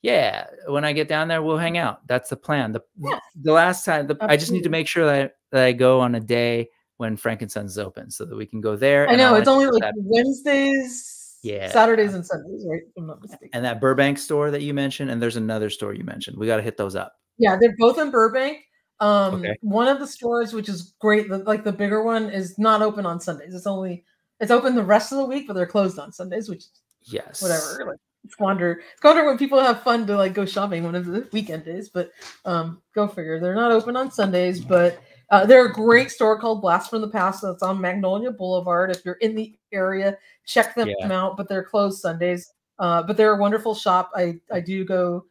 Yeah, when I get down there, we'll hang out. That's the plan. The yeah. the last time, the, I just need to make sure that I, that I go on a day when Frank & Son's is open, so that we can go there. I know it's only like that. Wednesdays, yeah, Saturdays and Sundays, right? I'm not mistaken. And that Burbank store that you mentioned, and there's another store you mentioned. We got to hit those up. Yeah, they're both in Burbank. Um, okay. one of the stores, which is great, like the bigger one, is not open on Sundays. It's only it's open the rest of the week, but they're closed on Sundays, which yes, whatever. Like squander squander when people have fun to like go shopping one of the weekend days, but um, go figure. They're not open on Sundays, but uh, they're a great store called Blast from the Past that's on Magnolia Boulevard. If you're in the area, check them yeah. out. But they're closed Sundays. Uh, but they're a wonderful shop. I I do go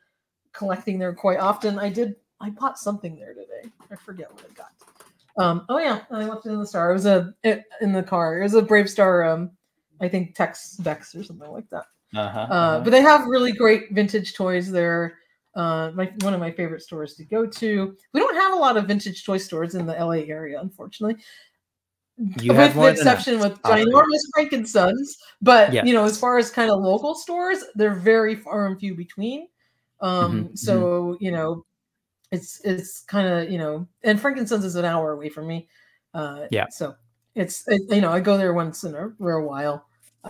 collecting there quite often. I did I bought something there today. I forget what I got. Um, oh yeah, I left it in the star. It was a it, in the car. It was a BraveStarr. Um, I think Tex Hex or something like that. Uh-huh, uh, uh-huh. But they have really great vintage toys there. Uh, my one of my favorite stores to go to. We don't have a lot of vintage toy stores in the LA area, unfortunately. You with the exception with ginormous Frank & Son's, but yes. you know, as far as kind of local stores, they're very far and few between. Um, mm-hmm, so mm-hmm. you know, it's it's kind of you know, and Frank & Son's is an hour away from me. Uh, yeah. So it's it, you know I go there once in a rare while,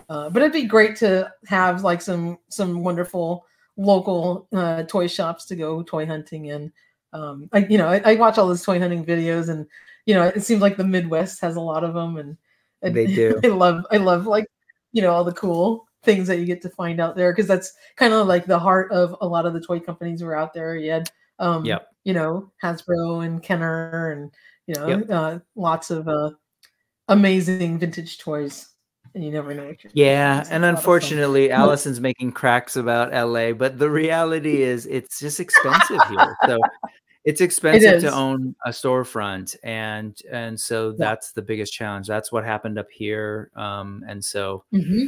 uh, but it'd be great to have like some some wonderful local uh, toy shops to go toy hunting and Um, I you know I, I watch all those toy hunting videos and you know it seems like the Midwest has a lot of them and, and they do. I love I love like you know all the cool things that you get to find out there because that's kind of like the heart of a lot of the toy companies were out there. You had um, yep. you know, Hasbro and Kenner and, you know, yep. uh, lots of uh, amazing vintage toys. And you never know what Yeah. And unfortunately, Allison's making cracks about LA, but the reality is it's just expensive here. So it's expensive it to own a storefront. And, and so that's the biggest challenge. That's what happened up here. Um, and so, mm-hmm.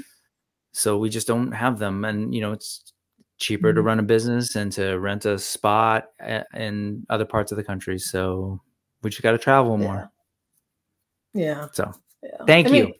so we just don't have them. And, you know, it's, cheaper mm-hmm. to run a business and to rent a spot in other parts of the country. So we just got to travel more. Yeah. So yeah. thank I you. Mean,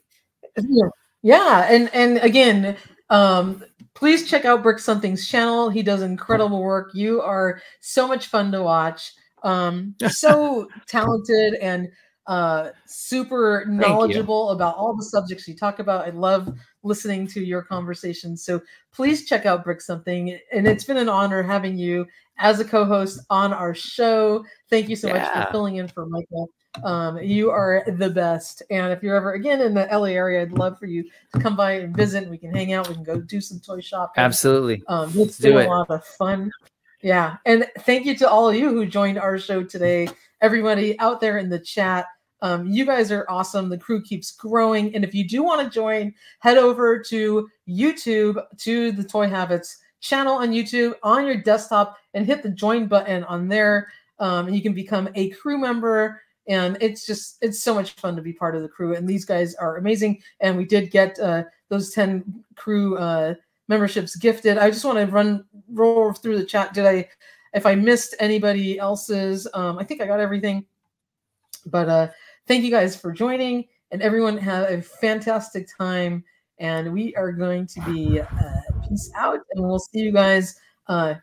yeah. And, and again, um, please check out Brick Something's channel. He does incredible work. You are so much fun to watch. Um, so talented and uh, super knowledgeable about all the subjects you talk about. I love listening to your conversations. So please check out Brick Something. And it's been an honor having you as a co-host on our show. Thank you so yeah. much for filling in for Michael. Um, you are the best. And if you're ever again in the LA area, I'd love for you to come by and visit. We can hang out. We can go do some toy shopping. Absolutely. Um, it's been a lot of fun. Yeah. And thank you to all of you who joined our show today. Everybody out there in the chat. Um, you guys are awesome. The crew keeps growing. And if you do want to join, head over to YouTube to the Toy Habits channel on YouTube on your desktop and hit the join button on there. Um, you can become a crew member. And it's just, it's so much fun to be part of the crew. And these guys are amazing. And we did get uh, those 10 crew uh, memberships gifted. I just want to run, roll through the chat. Did I, if I missed anybody else's, um, I think I got everything. But uh, thank you guys for joining. And everyone have a fantastic time. And we are going to be uh, peace out. And we'll see you guys uh,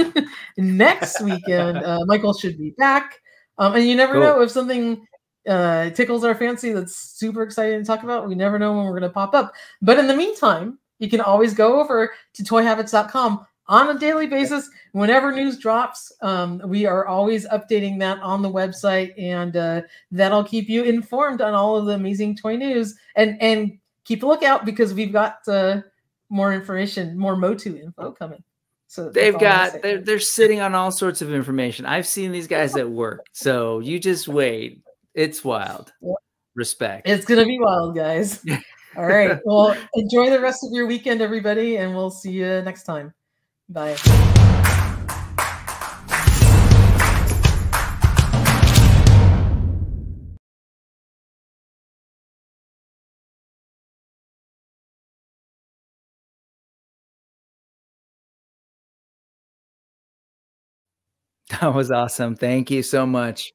next weekend. Uh, Michael should be back. Um, and you never cool. know if something uh, tickles our fancy that's super exciting to talk about. We never know when we're going to pop up. But in the meantime, you can always go over to toyhabits.com on a daily basis. Whenever news drops, um, we are always updating that on the website, and uh, that'll keep you informed on all of the amazing toy news. And and keep a lookout because we've got uh, more information, more Motu info coming. So they've got they're they're sitting on all sorts of information. I've seen these guys at work. So you just wait. It's wild. Respect. It's gonna be wild, guys. all right. Well, enjoy the rest of your weekend, everybody, and we'll see you next time. Bye. That was awesome. Thank you so much.